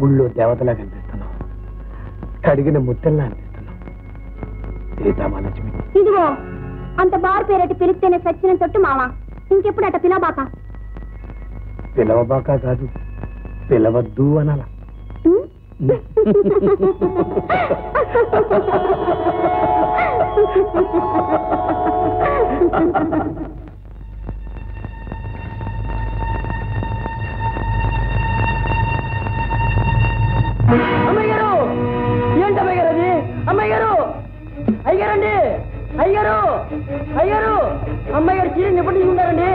S14: గుళ్ళో దేవతలా కనిపిస్తున్నావు. కడిగిన ముత్తెల్లా అనిపిస్తున్నావు.
S11: ఇదిగో అంత బారు పేరటి పిలిస్తేనే సచ్చిన తొట్టు మావా. ఇంకెప్పుడు అట పిలబాక
S14: పిలవబాక కాదు పిలవద్దు అనాల.
S5: అమ్మయ్యారు ఏంటి గారు అది? అమ్మయ్యారు అయ్యారండి అయ్యారు అయ్యారు అమ్మయ్యారు చీర నిప్పటించుకుంటారండి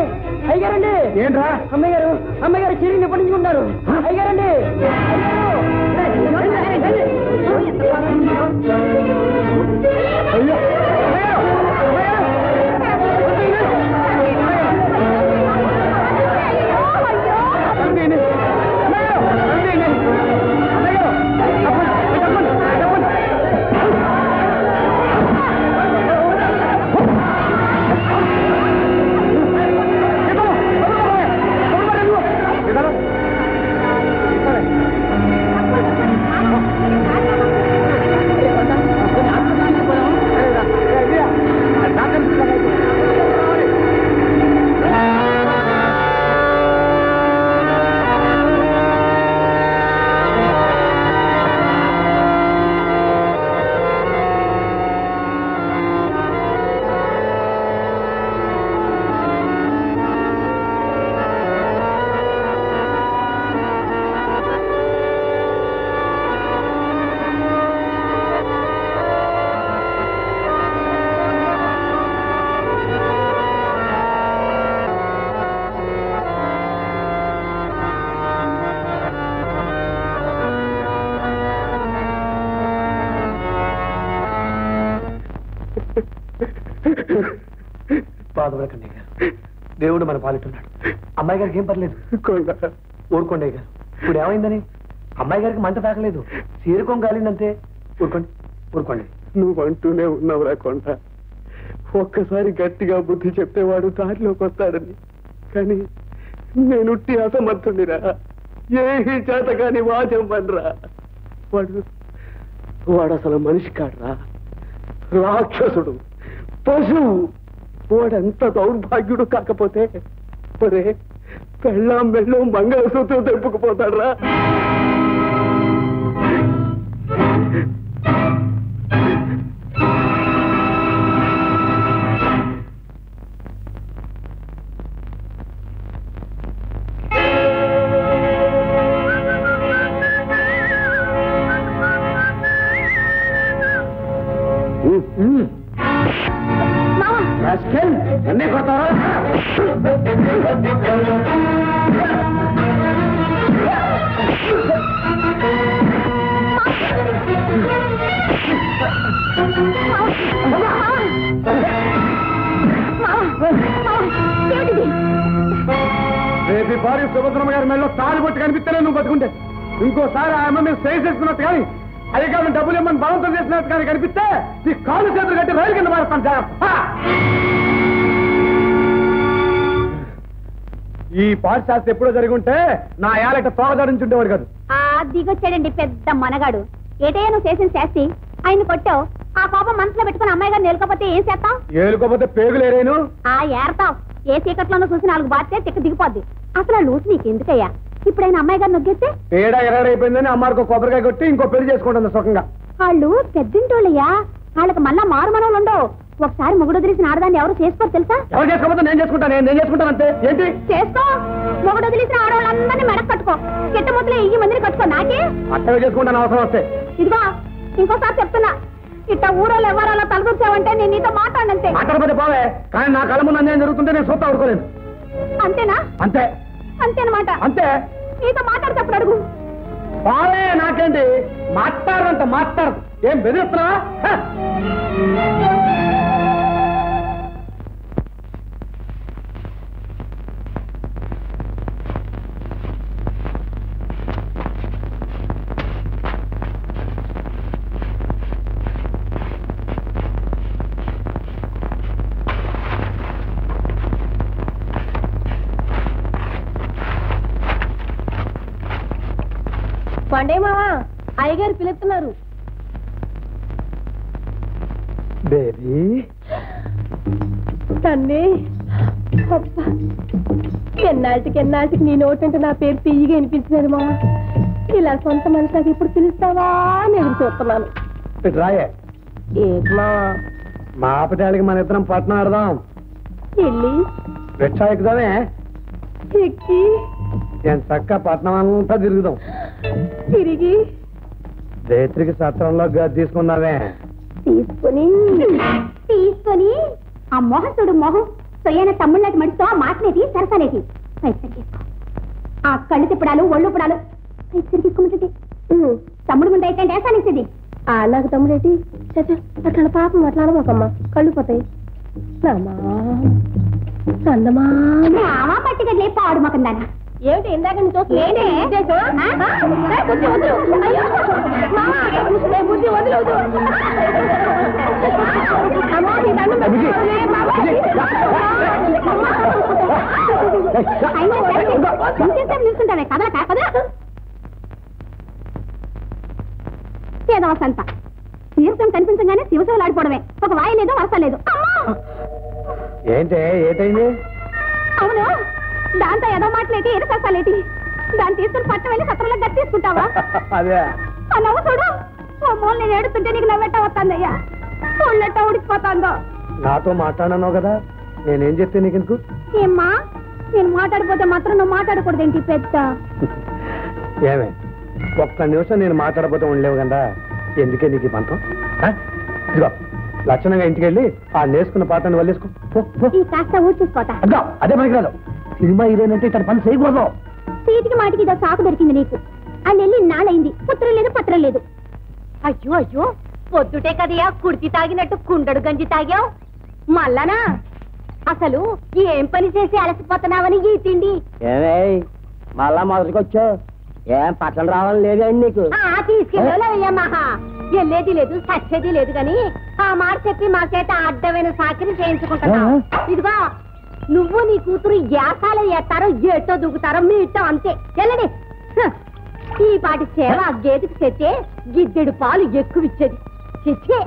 S5: అయ్యారండి
S14: ఏంట్రా?
S5: అమ్మయ్యారు అమ్మయ్యారు చీర నిప్పటించుకుంటారు అయ్యారండి బాధపడకండి ఏం పర్లేదు. ఊరుకోండి గారు ఇప్పుడు ఏమైందని? అమ్మాయి గారికి మంట తాకలేదు చీరకం కాలిందంతే ఊరుకోండి. ఊరుకోండి.
S14: నువ్వు అంటూనే ఉన్నావురా కొండ. ఒక్కసారి గట్టిగా బుద్ధి చెప్తేవాడు దారిలోకి వస్తాడని. కానీ నేనుట్టి అసమర్థుడిరా ఏమీ చేత కాని వాచమ్మన్రా వాడు వాడు అసలు మనిషి కాడరా. రాక్షసుడు. పశువు. వాడెంత దౌర్భాగ్యుడు కాకపోతే ఒరే పెళ్ళాం మెళ్ళం మంగళసూత్రం తెప్పుకుపోతాడ్రా Mm.
S12: నన్నే కొడతావా? రేపు
S4: భార్య సుభద్రమ్మ గారి మెడలో తాళి పట్టు కనిపిస్తేనే నువ్వు బతుకుంటే. ఇంకోసారి ఆ అమ్మ మీద సేవ్ చేస్తున్నట్టు కానీ అది కాదు డబ్బులు ఇమ్మని బలవంతం చేసినట్టు కానీ కనిపిస్తే నీ కాళ్ళు చేతులు కట్టి రైలు కింద మారుతాను జాగ్రత్త ఆ! ఈ పాఠశాస్త్ర ఎప్పుడో జరిగి ఉంటే నా ఏలట తోగదరించుండేవాడు కాదు.
S7: ఆ దిగొచ్చాడండి పెద్ద మనగాడు. ఏటయ్యా నువ్వు చేసిన శాస్తి? ఆయన కొట్టావు. ఆ కోపం మనసులో పెట్టుకుని అమ్మాయి గారు నేలుకపోతే ఏం చేస్తాం
S4: ఏలుకోపోతే పేగులేరేను
S7: ఆ ఏరతావు ఏ చీకట్లోనూ చూసి నాలుగు బాధ్యత తిక్క దిగిపోద్ది. అసలు ఆ లూసు నీకెందుకయ్యా? ఇప్పుడైనా అమ్మాయి గారు నొగ్గేస్తే
S4: పేడ ఎరడైపోయిందని అమ్మారికి కొబ్బరికాయ కొట్టి ఇంకో పెళ్ళి చేసుకుంటుంది సుఖంగా.
S7: వాళ్ళు పెద్దింటోళ్ళయ్యా. వాళ్ళకి మళ్ళా మారు మనవలు ఉండవు ఒకసారి మొగుడు వదిలేసిన ఆడదాన్ని ఎవరు చేసుకోరు తెలుసా?
S4: ఎవరు చేసుకోకపోతే నేను చేసుకుంటాను నేను- చేసుకుంటాను అంతే. ఏంటి?
S7: చేసుకో. మొగుడు వదిలేసిన ఆడవాళ్ళందరినీ మెడకు కట్టుకో. గిట్ట ముద్దలు ఈ మందిని కట్టుకో. నాకే.
S4: అట్టగా చేసుకుంటాను అవసరం వస్తే.
S7: ఇదిగో ఇంకోసారి చెప్తున్నా. ఇట్ట ఊరోళ్ళు ఎవరాలో తలదూర్చావంటే నేను నీతో మాట్లాడంతే
S4: మాట్లాడకపోతే పోవే. కానీ నా కళ్ళ ముందు అన్యాయం జరుగుతుంటే నేను సొత్త ఊరుకోలేను.
S7: అంతేనా?
S4: అంతే.
S7: అంతేనమాట.
S4: అంతే.
S7: నీతో మాట్లాడేటప్పుడు అడుగు.
S4: పోవే నాకేంటి? మాట్లాడంత మాట్లాడదు ఏం బెదిరిస్తున్నావా?
S7: అయ్యగారు పిలుస్తున్నారు.
S4: బేబీ.
S7: తన్నే అబ్బా. ఎన్నాళ్ళకి ఎన్నాళ్ళకి నీ నోటంటే నా పేరు తీయగా అనిపించినది మా ఇలా సొంత మనిషికి ఇప్పుడు పిలుస్తావా అని ఎదురు చూస్తున్నాను. మా
S4: ఆపటాలకి మన ఇద్దరం పట్నం ఆడదాం.
S7: వెళ్ళి
S4: రిక్షా ఎక్కుదామే
S7: ఎక్కి.
S4: నేను చక్క పట్నం అంతా తిరుగుదాం.
S7: తిరిగి.
S4: రేత్రికి సత్రంలో గది తీసుకున్నావే.
S7: తీసుకొని తీసుకొని. ఆ మొహం చూడు మొహం సొయ్యన తమ్ముళ్ళకి మడితో మాటలేది సరసలేది పైసలు తీసుకో. ఆ కళ్ళు తిప్పడాలు ఒళ్ళు పుడాలు తీసుకోమంటే తమ్ముడు ముందు అయితే వేసానిస్తుంది ఆ నాకు తమ్ముడేటి అట్లా పాపం అట్లా అనమాకమ్మా. కళ్ళు పోతాయి. మామా పట్టుకట్లే పాడు మొకందానా ఏమిటి ఇందాక ఉద్దేశం? ఆ? ఏ, బుద్ధి వదులు. అమ్మో, నీ దండం కదలకా. ఏదో సంత తీర్థం కనిపించగానే శివశివలాడిపోవడమే ఒక వాయి లేదు వరస లేదు. అమ్మో!
S4: ఏంటే ఏటైంది?
S7: అవును. దాంతో ఏదో మాటలేటి ఏదో కష్టాలేటి దాన్ని తీసుకుని పట్టు వెళ్ళి సత్రంలో గట్టి తీసుకుంటావా?
S4: అదే.
S7: ఆ నవ్వు చూడు. ఓ మూల నేను ఏడుతుంటే నీకు నవ్వెట్ట వస్తుందయ్యా. ఒళ్ళెట్ట ఉడికిపోతుందో
S4: నాతో మాట్లాడన్నావు కదా? నేనేం చెప్తే నీకు ఎందుకు
S7: ఏమ్మా నేను మాట్లాడిపోతే మాత్రం నువ్వు మాట్లాడకూడదేంటి పెద్ద?
S4: ఏమే ఒక్క నిమిషం నేను మాట్లాడబోతే ఉండలేవు కదా? ఎందుకే నీకు ఈ పంతం ఆ? ఇదిగో లక్షణంగా ఇంటికి వెళ్ళి ఆ నేర్చుకున్న పాటను వల్లేసుకో పో, పో.
S7: ఈ కాస్త ఊడ్చేసుకోతా
S4: అద్దా అదే మనకి రాదు సినిమా హీరోయిన్ అంటే ఇతర పని చేయకూడదు.
S7: సీటికి మాటికి ఇదో సాకు దొరికింది నీకు. అని వెళ్ళి నాలైంది పుత్రం లేదు పత్రం లేదు. అయ్యో అయ్యో పొద్దుటే కదయా కుర్తి తాగినట్టు కుండడు గంజి తాగావు. మళ్ళనా అసలు ఏం పని చేసి అలసిపోతున్నావని ఈ తిండి?
S10: మళ్ళా మొదటికొచ్చావు ఏం పట్టలు రావాలని లేదండి నీకు?
S7: ఆ తీసుకెళ్ళలేదయ్యమ్మా వెళ్ళేది లేదు సచ్చేది లేదు గాని ఆ మాట చెప్పి మా చేత అడ్డమైన సాకిని చేయించుకుంటున్నావు. ఇదిగో నువ్వు నీ కూతురు యాసాలు ఎత్తారో ఎట్టో దూకుతారో మీ ఇట్టో అంతే. వెళ్ళండి. ఈ పాటి సేవ ఆ గేదెకి గిద్దెడు పాలు ఎక్కువ ఇచ్చేది చిచ్చే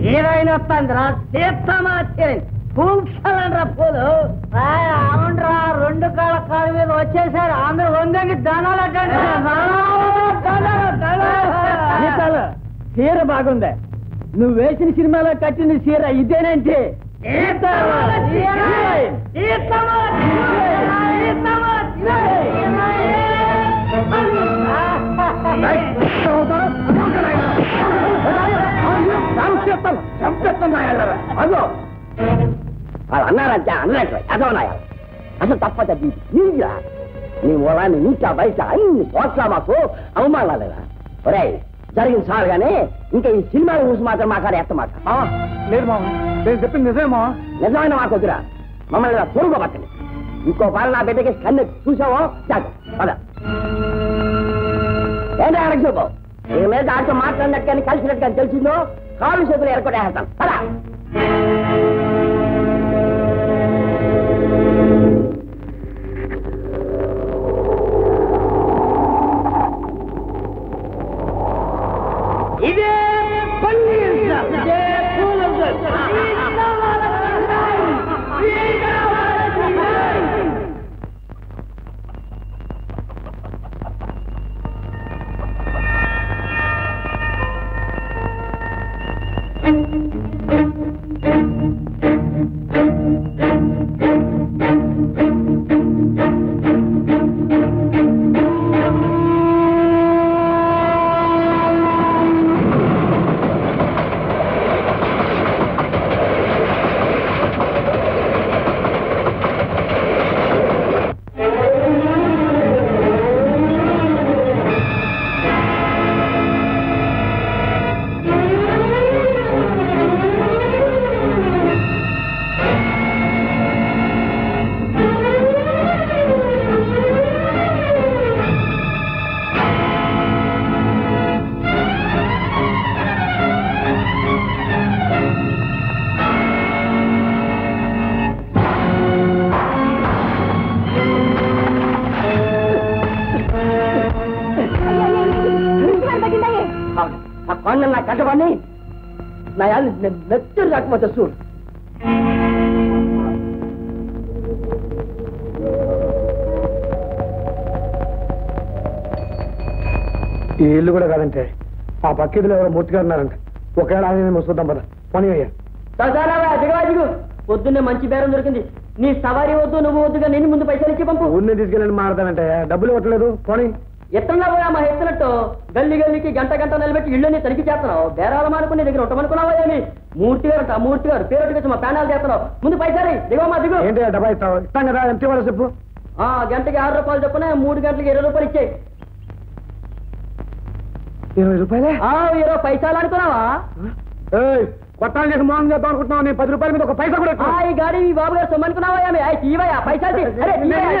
S10: హీరోయిన్ వస్తుందిరా. సీతమ్మా పూసలండ్రా పూలు అవునరా రెండు కాళ్ళ కాళ్ళ మీద వచ్చేసారు అందరూ వందండి ధనాలు చీర బాగుంది నువ్వు వేసిన సినిమాలో కట్టిన చీర ఇదేనంటే
S5: వాళ్ళు అన్నారంటే అన్నట్టు అదోనాయ అసలు తప్పదు నీరా నీ మూలాన్ని నీచా బయట అన్ని చోట్ల మాకు అవమానాలేదా ఒరేయ్ జరిగిన సార్ గానీ ఇంకా ఈ సినిమాల గురించి మాత్రం మాట్లాడే ఎత్తమాట.
S4: లేదు మామ నేను చెప్పింది నిజమే మామ
S5: నిజమైన మాకు వద్దురా. మమ్మల్ని పొరుగుపట్టండి. ఇంకో పాల నా బిడ్డకి కన్ను చూసావో? చాలు పద. ఏంటి అడగ చూపు? మీద ఆడితో మాట్లాడినట్టు కానీ కలిసినట్టు కానీ తెలిసిందో? కాలు చేతులు ఎరకొట్టేస్తాను పద. thank you నా కట్టబడి నా యాళ్ళు నెత్తురు కాకపోతే చూడు
S4: ఈ ఇల్లు కూడా కాదంటే ఆ పక్క ఇల్లు ఎవరో మూర్తిగా ఉన్నారంట ఒకవేళ ఆయన చూద్దాం పద పోనీ అయ్యా
S5: పొద్దున్నే మంచి బేరం దొరికింది నీ సవారీ వద్దు నువ్వు వద్దుగా నేను ముందు పైసలు ఇచ్చి పంపు
S4: ఊరిని తీసుకెళ్ళండి మాడతానంటే డబ్బులు ఇవ్వట్లేదు పోనీ
S5: ఎత్తంగా పోయా మా ఎత్తునట్టు? గల్లి గల్లికి గంట గంట నిలబెట్టి ఇళ్ళని తనిఖీ చేస్తున్నావు. బేరాలు మానుకుని దగ్గర ఉండమనుకున్నావా ఏమి? మూర్తి గారు మూర్తి గారు పేరు వచ్చి మా ప్యానాలు చేస్తున్నావు ముందు పైసలు దిగమ్మా దిగు
S4: ఏంటి డబ్బా ఇస్తావు? ఇస్తాం కదా ఎంత ఇవ్వాలి చెప్పు.
S5: ఆ గంటకి ఆరు రూపాయలు చొప్పున మూడు గంటలకి ఇరవై రూపాయలు ఇచ్చాయి.
S4: ఇరవై రూపాయలే?
S5: ఆ ఇరవై పైసలు అనుకున్నావా?
S4: కొట్టాలు చేసి మోహన్ చేద్దాం అనుకుంటున్నావు నేను పది రూపాయల మీద ఒక పైసా కూడా
S5: ఆ. ఈ గాడి మీ బాబు గారు సొమ్మనుకున్నావా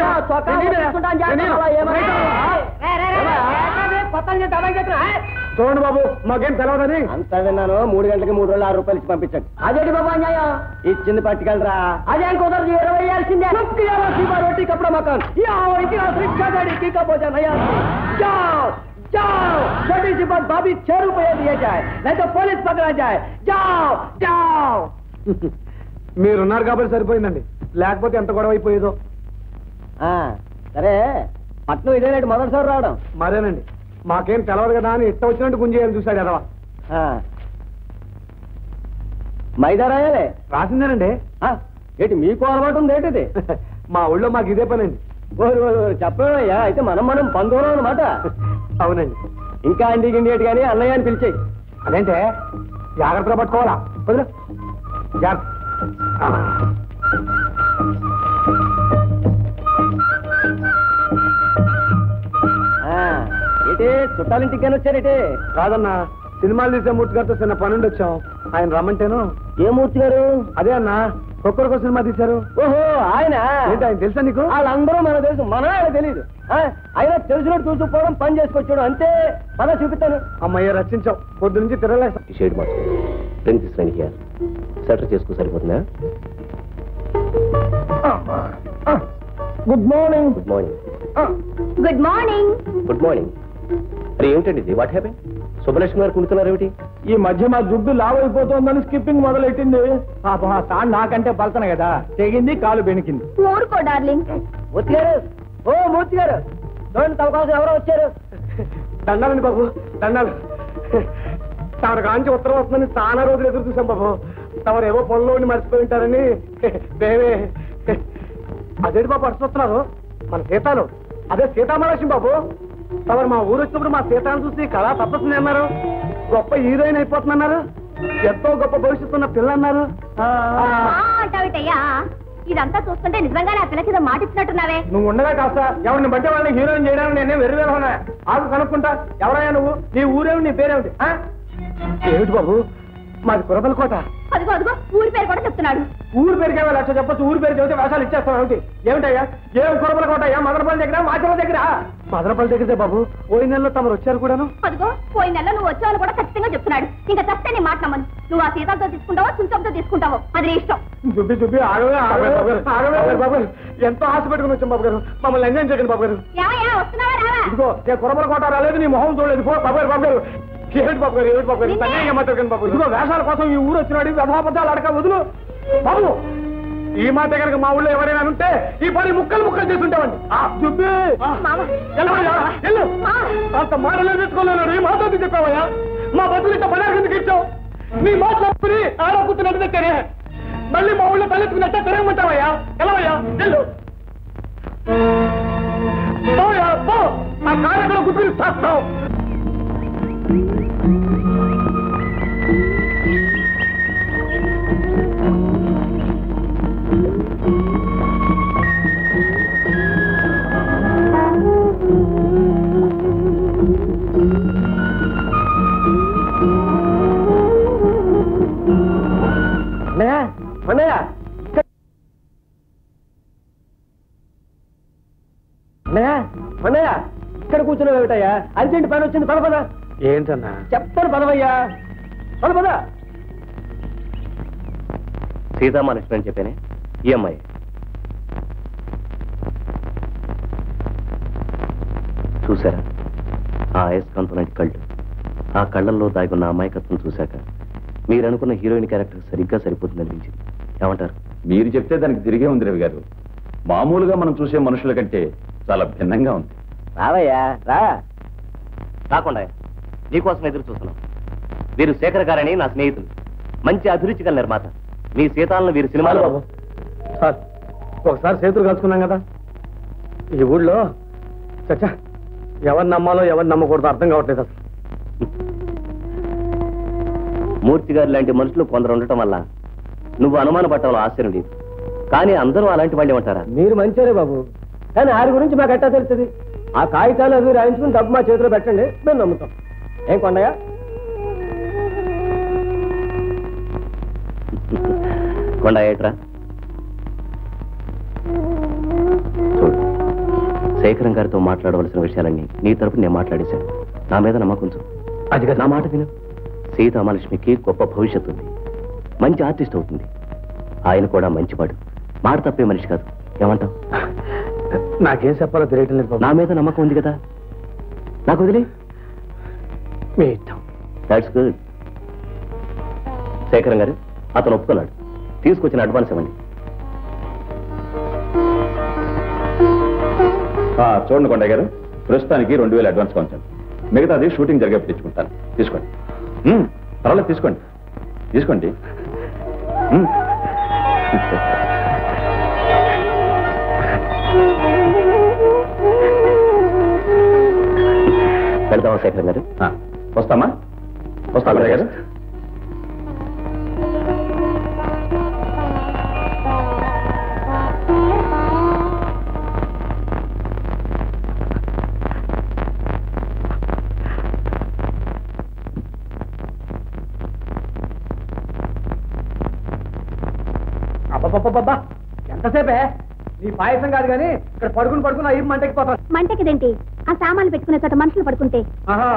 S5: ఆ, అలా ఏమన్నా?
S4: చూడండి బాబు మాకేం తెలవదని.
S5: అంత విన్నాను మూడు గంటలకి మూడు రోజులు ఆరు రూపాయలు ఇచ్చి పంపించండి. అదేంటి బాబా అన్యాయం? ఇచ్చింది పట్టుకెళ్ళరా. అదేం కుదరదు ఇరవై వేయాల్సిందే. రోటీ కప్పుడు మకాన్ जाओ जाओ छोटी सी बात भाभी छह रुपये दिए जाए नहीं तो पुलिस पकड़ा जाए जाओ जाओ
S4: మీరున్నారు కాబట్టి సరిపోయిందండి లేకపోతే ఎంత గొడవ అయిపోయేదో
S5: సరే పట్నం ఇదేనాడు మొదటిసారి రావడం
S4: మరేనండి మాకేం తెలవదు కదా అని ఇట్ట వచ్చినట్టు గుంజేయాలని చూశాడు ఎదవా
S5: మైదా రాయాలే
S4: రాసిందేనండి
S5: ఆ, ఏంటి మీకు అలవాటు ఉంది ఏంటిది
S4: మా ఊళ్ళో మాకు ఇదే పనండి
S5: ఓరు, ఓరు, ఓరు, చెప్పవయ్యా అయితే మనం మనం బంధువులం అనమాట
S4: అవునండి.
S5: ఇంకా అండి గిండి కానీ అన్నయ్య అని పిలిచేయి
S4: అదేంటే? జాగ్రత్తగా పట్టుకోవాలా? వదిలు జాగ్రత్త
S5: ఏంటి చుట్టాలింటికి కానీ వచ్చారేటి
S4: కాదన్నా సినిమాలు తీసే మూర్తి గారితో చిన్న పనుండి వచ్చాం ఆయన రమ్మంటేను.
S5: ఏ మూర్తి గారు?
S4: అదే అన్నా ఒక్కరికో సినిమా తీశారు?
S5: ఓహో ఆయన?
S4: ఏంటి ఆయన తెలుసా నీకు?
S5: వాళ్ళందరూ మనకు తెలుసు మన ఆయన తెలియదు ఆయన తెలిసినట్టు చూసుకోవడం పని చేసుకొచ్చాడు అంతే. పద చూపిస్తాను.
S4: అమ్మయ్య రచించావు పొద్దు నుంచి
S15: షేడ్ పెన్ తీసుకురండి హియర్. సెటర్ చేసుకో సరిపోతుందా?
S5: Good morning.
S15: Good morning.
S7: Good morning.
S15: Good morning. అరే ఏమిటండి ఇది? వాట్ హ్యాపెన్ సుబ్బలక్ష్మి గారు కుడుతున్నారు ఏమిటి?
S10: ఈ మధ్య మా జుట్టు లావ్ అయిపోతుందని స్కిప్పింగ్ మొదలెట్టింది. పాపం ఆ తాను నాకంటే పలతన కదా. తెగింది కాలు బెణికింది.
S7: ఊరుకో డార్లింగ్.
S5: మూర్తి గారు! ఓ మూర్తి గారు! చూడండి తమ కోసం ఎవరో వచ్చారు.
S4: దండాలండి బాబు దండాలు. తమరు కాంచి ఉత్తరం వస్తుందని చాలా రోజులు ఎదురు చూసాం బాబు. తమరు ఏవో పనుల్లో ఉండి మర్చిపోయి ఉంటారని. మేమే. అదేంటి బాబు అడుచుతున్నారు మన సీతాలు అదే సీతామహాలక్ష్మి బాబు. తమరు మా ఊరు వచ్చినప్పుడు మా సీతాను చూసి కళా తప్పస్తుంది అన్నారు. గొప్ప హీరోయిన్ అయిపోతుందన్నారు. ఎంతో గొప్ప భవిష్యత్తు ఉన్న పిల్ల అన్నారు
S7: ఇదంతా చూస్తుంటే నిజంగానే ఆ పిల్లకి ఏదో మాట ఇచ్చినట్టున్నావే.
S10: నువ్వు ఉండగా కాస్త ఎవరిని బట్టి వాళ్ళని హీరోయిన్ చేయడానికి నేనే వెర్రి ఉన్నా ఆకు కనుక్కుంటా. ఎవరయ్యా నువ్వు? నీ ఊరేమి నీ పేరేమిటి? ఆ? ఏమిటి బాబు? మాది కురబల కోట.
S7: అదిగో అదిగో ఊరి పేరు కూడా చెప్తున్నాడు.
S10: ఊరు పేరుకే లక్ష చెప్పొచ్చు ఊరు పేరు చెబితే వేషాలు ఇచ్చేస్తాం ఏమిటి? ఏమిటయ్యా? ఏం కురబల కోట అయ్యా మదనపల్లి దగ్గర మాచల దగ్గర? మదనపల్లి దగ్గరే బాబు పోయిన నెలలో తమరు వచ్చారు కూడాను?
S7: అదిగో పోయిన నెల నువ్వు వచ్చావని కూడా ఖచ్చితంగా చెప్తున్నాడు. ఇంకా చెప్తే నేను మాట్లాడమని నువ్వు ఆ సీతాతో తీసుకుంటావో చుంచంతో తీసుకుంటావో అది నీ ఇష్టం.
S10: జుబ్బి జుబ్బి ఆగవే ఆగవే బాబు ఎంతో ఆశ పెట్టుకుని వచ్చాం బాబు గారు. మమ్మల్ని ఎంజాయ్ చేయకండి బాబు గారు.
S7: ఏమయ్యా వస్తున్నావా రావా?
S10: ఇదిగో నేను కురబల కోట రాలేదు నీ మొహం చూడలేదు. పో బాబు గారు బాబు గారు. ఏమిటి బాబు గారు ఏమిటి బాబు గారు?
S7: నిన్నే.
S10: తనే మాట్లాడకండి బాబు. ఇదిగో వేషాల కోసం ఈ ఊరు వచ్చినాడు వ్యధాపదాలు అడక వదులు. బాబు ఈ మాట కనుక మా ఊళ్ళో ఎవరైనా ఉంటే ఈ పని ముక్కలు ముక్కలు చేసి ఉంటామండి ఆ, జుబ్బి
S7: మామ.
S10: ఎల్లవయ్యా, ఎల్లు.
S7: ఆ.
S10: అంత మాటలు తెచ్చుకోలేను ఈ మాట ఎందుకు చెప్పావయ్యా? మా బతులు ఇంత పదార్థం ఎందుకు ఇచ్చావు? నీ మాట్లాడుకుని ఆడ కూర్చున్నట్టు దగ్గరే మళ్ళీ మా ఊళ్ళో తలెత్తుకున్నట్టే తిరగమంటావయ్యా? ఎలావయ్యా ఎల్లు. పోయా, పో. ఆ కారెక్కడ కూర్చుని చేస్తావు అన్నయ్య ఇక్కడ కూర్చున్నావు ఏమిటయ్యా అర్జెంట్ పని వచ్చింది పద పద
S4: ఏంటన్నా?
S10: చెప్పను పదవయ్యా. పద పద.
S15: సీతామహాలక్ష్మి అని చెప్పానే? ఈ అమ్మాయి. చూసారా ఆ అయస్కాంతం లాంటి కళ్ళు. ఆ కళ్ళల్లో దాగున్న అమాయకత్వం చూశాక మీరు అనుకున్న హీరోయిన్ క్యారెక్టర్ సరిగ్గా సరిపోతుంది అనిపించింది. ఏమంటారు?
S1: మీరు చెప్తే దానికి తిరిగే ఉంది రవి గారు. మామూలుగా మనం చూసే మనుషుల కంటే చాలా భిన్నంగా ఉంది.
S15: రావయ్యా రా. రాకుండా. నీకోసం ఎదురు చూస్తున్నాం. వీరు శేఖర్ గారని నా స్నేహితులు. మంచి అభిరుచి గల నిర్మాత. మీ సీతాలను వీరు సినిమాలో
S10: బాబు సార్ ఒకసారి చేతులు కలుసుకున్నాం కదా. ఈ ఊళ్ళో చచ్చా ఎవరిని నమ్మాలో ఎవరిని నమ్మకూడదో అర్థం కావట్లేదు అసలు.
S15: మూర్తి గారు లాంటి మనుషులు కొందరు ఉండటం వల్ల నువ్వు అనుమాన పట్టడంలో ఆశ్చర్యం లేదు. కానీ అందరూ అలాంటి వాళ్ళే ఉంటారా?
S10: మీరు మంచిరే బాబు. కానీ ఆరి గురించి మాకు ఎట్టా తెలుస్తుంది? ఆ కాగితాలు అవి రాయించుకుని డబ్బు మా చేతిలో పెట్టండి మేము నమ్ముతాం. ఏం కొండయ్య?
S15: కొండ ఏట్రా? చూడు శేఖరం గారితో మాట్లాడవలసిన విషయాలన్నీ నీ తరపు నేను మాట్లాడేశాను. నా మీద నమ్మకం ఉంచు.
S10: అది కదా.
S15: నా మాట విను. సీతామహాలక్ష్మికి గొప్ప భవిష్యత్తు ఉంది. మంచి ఆర్టిస్ట్ అవుతుంది. ఆయన కూడా మంచివాడు. మాట తప్పే మనిషి కాదు. ఏమంటావు?
S10: నాకేం చెప్పాలో తెలియటం లేదు
S15: నా మీద నమ్మకం ఉంది కదా? నాకు వదిలే.
S10: మీ ఇష్టం
S15: దాట్స్ గుడ్ శేఖరం గారు అతను ఒప్పుకున్నాడు. తీసుకొచ్చిన అడ్వాన్స్ ఇవ్వండి.
S1: ఆ, చూడండి కొండయ్య గారు ప్రస్తుతానికి రెండు వేలు అడ్వాన్స్ ఉంచండి. మిగతాది షూటింగ్ జరిగేప్పుడు తెచ్చుకుంటాను. తీసుకోండి. పర్వాలేదు తీసుకోండి. తీసుకోండి.
S15: వెళ్దామా శేఖరం గారు?
S1: ఆ, వస్తామా? వస్తా గారు
S10: అబ్బబ్బబ్బబ్బా ఎంతసేపే? నీ పాయసం కాదు కానీ ఇక్కడ పడుకుని పడుకుని అయ్యి మంటకి పోతాను
S7: మంటకిదేంటి ఆ సామాన్లు పెట్టుకునే చోట మనుషులు పడుకుంటే.
S10: ఆహా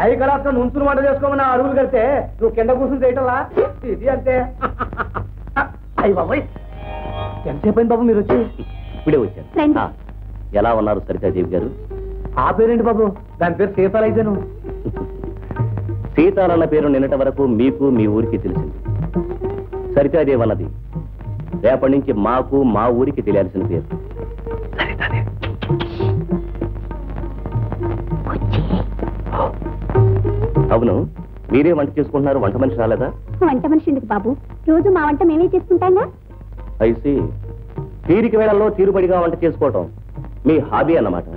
S10: అయ్యి కళాత్మ నుంచుని వంట చేసుకోమని ఆ అడుగులు కడితే నువ్వు కింద కూర్చుని చేయటంలా? ఇది అంతే. అయ్యి బాబాయ్. ఎంతసేపు అయింది బాబు మీరు వచ్చి?
S15: ఇప్పుడే. ఆ, ఎలా ఉన్నారు సరితాదేవి గారు?
S10: ఆ పేరేంటి బాబు? దాని పేరు సీతాలు అయితేను
S15: సీతాలన్న పేరు నిన్నటి వరకు మీకు మీ ఊరికి తెలిసింది. సరితాదేవి అన్నది. రేపటి నుంచి మాకు మా ఊరికి తెలియాల్సిన పేరు. అవును మీరే వంట చేసుకుంటున్నారు వంట మనిషి రాలేదా?
S7: వంట మనిషి ఎందుకు బాబు? రోజు మా వంట మేమే చేసుకుంటాంగా?
S15: ఐసి తీరిక వేళల్లో తీరుబడిగా వంట చేసుకోవటం మీ హాబీ అన్నమాట.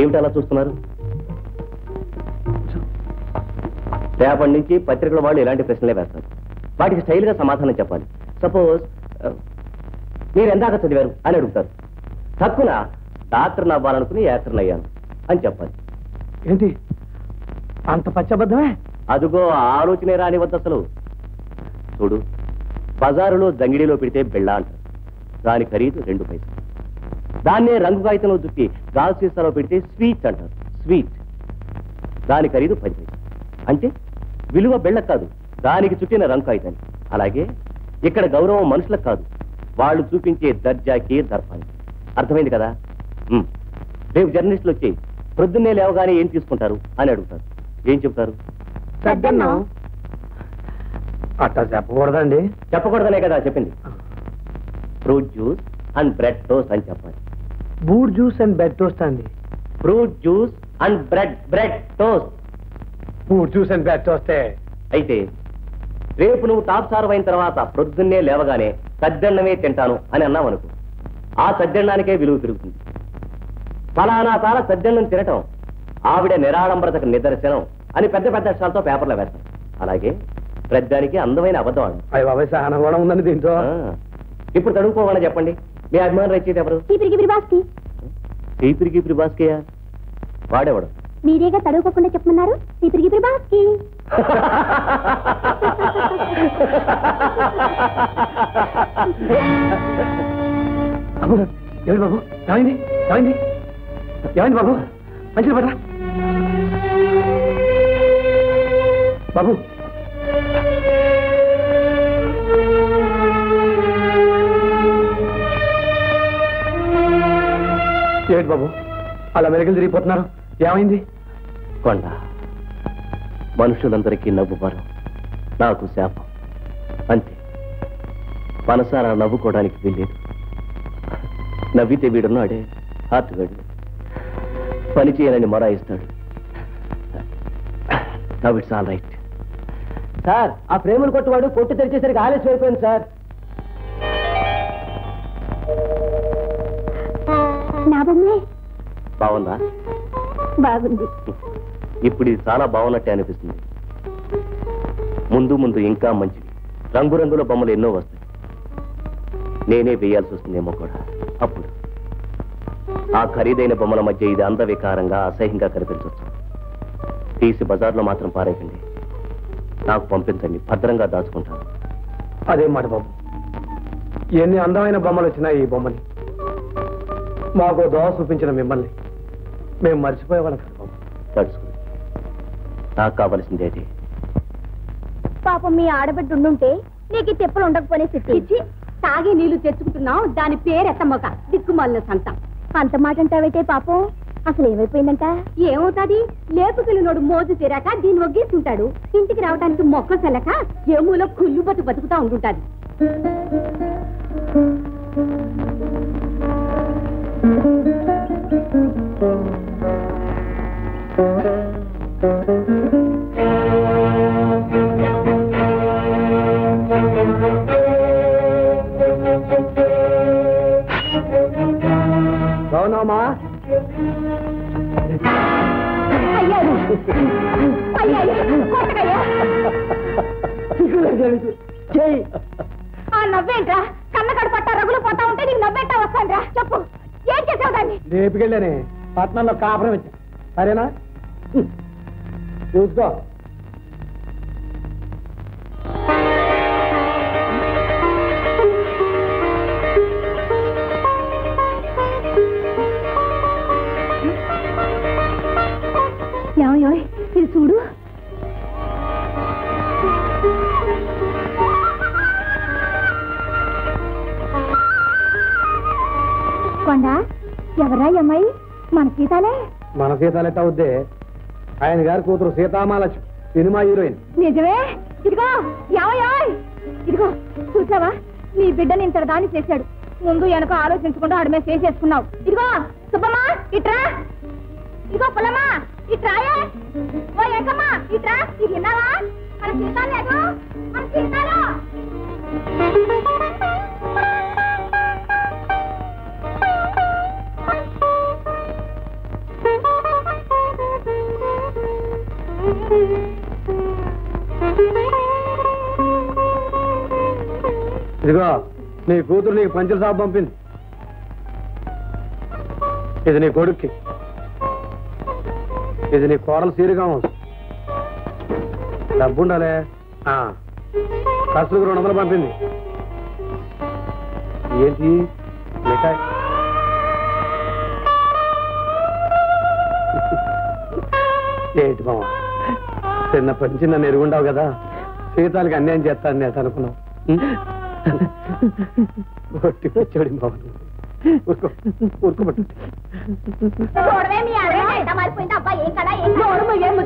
S15: ఏమిటి అలా చూస్తున్నారు? రేపటి నుంచి పత్రికల వాళ్ళు ఇలాంటి ప్రశ్నలే వేస్తారు. వాటికి స్టైల్గా సమాధానం చెప్పాలి. సపోజ్ మీరు ఎందాక చదివారు అని అడుగుతారు. తక్కువ డాక్టర్ని అవ్వాలనుకుని యాక్టర్ని అయ్యాను అని చెప్పాలి.
S4: ఏంటి? అంత పచ్చబద్ధమే?
S15: అదుగో ఆలోచనే ఆలోచనే రానివద్దు అసలు చూడు బజారులో దంగిడిలో పెడితే బెళ్ళ అంటారు. దాని ఖరీదు రెండు పైసలు. దాన్నే రంగు కాగితంలో దుక్కి గాజు సీసాలో పెడితే స్వీట్ అంటారు. స్వీట్. దాని ఖరీదు పది పైసలు. అంటే విలువ బెళ్ళ కాదు దానికి చుట్టిన రంగు కాగితాన్ని. అలాగే ఇక్కడ గౌరవం మనుషులకు కాదు వాళ్ళు చూపించే దర్జాకి దర్పానికి అర్థమైంది కదా? రేపు జర్నలిస్టులు వచ్చి ప్రొద్దున్నే లేవగానే ఏం తీసుకుంటారు అని అడుగుతారు. ఏం చెప్తారు.
S4: అట్టా చెప్పకూడదండి.
S15: చెప్పకూడదనే కదా చెప్పింది. Fruit juice and bread toast అని చెప్పాలి.
S4: బూడ్ జ్యూస్ అండ్ బెడ్ టోస్ట్ అండి.
S15: Fruit juice and bread bread toast.
S4: బూడ్ juice and bed టోస్టే.
S15: అయితే రేపు నువ్వు టాప్ సార్ అయిన తర్వాత ప్రొద్దున్నే లేవగానే సద్దన్నమే తింటాను అని అన్నావు అనుకో ఆ సద్దన్నానికే విలువ పెరుగుతుంది. ఫలానా తాల సద్దన్నం తినటం ఆవిడ నిరాడంబరతకు నిదర్శనం అని పెద్ద పెద్ద అక్షరాలతో పేపర్లో వేస్తాం. అలాగే ప్రద్దానికి అందమైన అబద్ధం ఆడు
S4: సహనం కూడా ఉందండి దీంతో
S15: ఇప్పుడు తడుముకోవాలని చెప్పండి. మీ అభిమానం రచయిత ఎవరు?
S7: చీపిరి గిపిరి
S15: బాస్కేయా వాడేవాడు?
S7: మీరేగా తడువుకోకుండా చెప్పమన్నారు? గిపిరి బాస్కి
S4: బాబు ఏమిటి బాబు? ఏమైంది ఏమైంది ఏమైంది బాబు? మంచిది పట్రా బాబు. ఏమిటి బాబు? అలా మెరుగులు తిరిగిపోతున్నారు. ఏమైంది?
S15: కొండ మనుషులందరికీ నవ్వు పరం నాకు శాపం. అంతే. మనసారా నవ్వుకోవడానికి వెళ్ళేది నవ్వితే వీడున్నాడే హార్ట్గాడు పని చేయాలని మొరాయిస్తాడు. Now it's all right
S4: sir ఆ ప్రేమలు కొట్టువాడు కొట్టు తెరిచేసరికి ఆలస్యం అయిపోయింది సార్.
S7: నా బొమ్మే?
S15: బాగుందా?
S7: బాగుంది.
S15: ఇప్పుడు ఇది చాలా బాగున్నట్టే అనిపిస్తుంది. ముందు ముందు ఇంకా మంచివి రంగురంగుల బొమ్మలు ఎన్నో వస్తాయి. నేనే వేయాల్సి వస్తుందేమో కూడా. అప్పుడు. ఆ ఖరీదైన బొమ్మల మధ్య ఇది అందవికారంగా అసహ్యంగా కనిపించవచ్చు తీసి బజార్లో మాత్రం పారేయకండి నాకు పంపించండి భద్రంగా దాచుకుంటాను.
S4: అదేం మాట బాబు. ఎన్ని అందమైన బొమ్మలు వచ్చినాయి ఈ బొమ్మని. మాకు దోవ చూపించిన మిమ్మల్ని. మేము మర్చిపోయేవాళ్ళం కదా బాబు.
S15: తడుచుకుని నాకు కావలసింది అదే
S7: పాపం మీ ఆడబిడ్డ ఉండుంటే నీకు ఈ తిప్పలు ఉండకపోనే స్థితి. తాగే నీళ్ళు తెచ్చుకుంటున్నావు దాని పేరెత్తమ్మక. దిక్కుమాలిన సంత. అంత మాట అంటావైతే పాపం? అసలు ఏమైపోయిందంట? ఏమవుతాది? లేపుకెళ్ళినోడు మోజు తీరాక దీన్ని ఒగ్గేస్తుంటాడు ఇంటికి రావడానికి మొక్క సెలక ఏమూలో కుళ్ళు బతు బతుకుతా ఉంటుంటాది Thank you. కొట్టకయ్యా ఆ నవ్వేంట్రా? కన్నకడు పట్ట రగులు పోతా ఉంటే నీకు నవ్వేంటా వస్తాండ్రా చెప్పు. ఏం చేసావు దాన్ని?
S4: లేపుకెళ్ళానే. పట్నంలో కాపురం వచ్చా సరేనా? చూసుకో.
S7: కొండ ఎవరా అమ్మాయి? మన సీతాలే?
S4: మన సీతాలెట్ట అవుద్దే ఆయన గారి కూతురు సీతామాలక్ష్మి సినిమా హీరోయిన్.
S7: నిజమే? ఇదిగో యావయాయ్ ఇదిగో చూసావా? నీ బిడ్డని ఇంత దాన్ని చేశాడు. ముందు వెనక ఆలోచించకుండా ఆడ మీద చేసేసుకున్నావు. ఇదిగో సుబ్బమ్మా ఇట్రా. ఇదిగో పుల్లమ్మా ఇట్రాయే ఓ ఇట్రా. ఇది విన్నావా? మన సీతాలు మన సీతాలు.
S4: ఇదిగో నీ కూతురు నీకు పంచుల సాబ్ పంపింది. ఇది నీ కొడుక్కి. ఇది నీ కోడలు సీరుగా డబ్బు ఉండాలే ఆ, ఖర్చులకు రెండు వందలు పంపింది. ఏంటి? మిఠాయి. ఏంటి మామ చిన్నప్పటి నుంచి నన్ను ఎరుగుండావు కదా. సీతాలకి అన్యాయం చేస్తాను నేను అనుకున్నావు. వచ్చాడు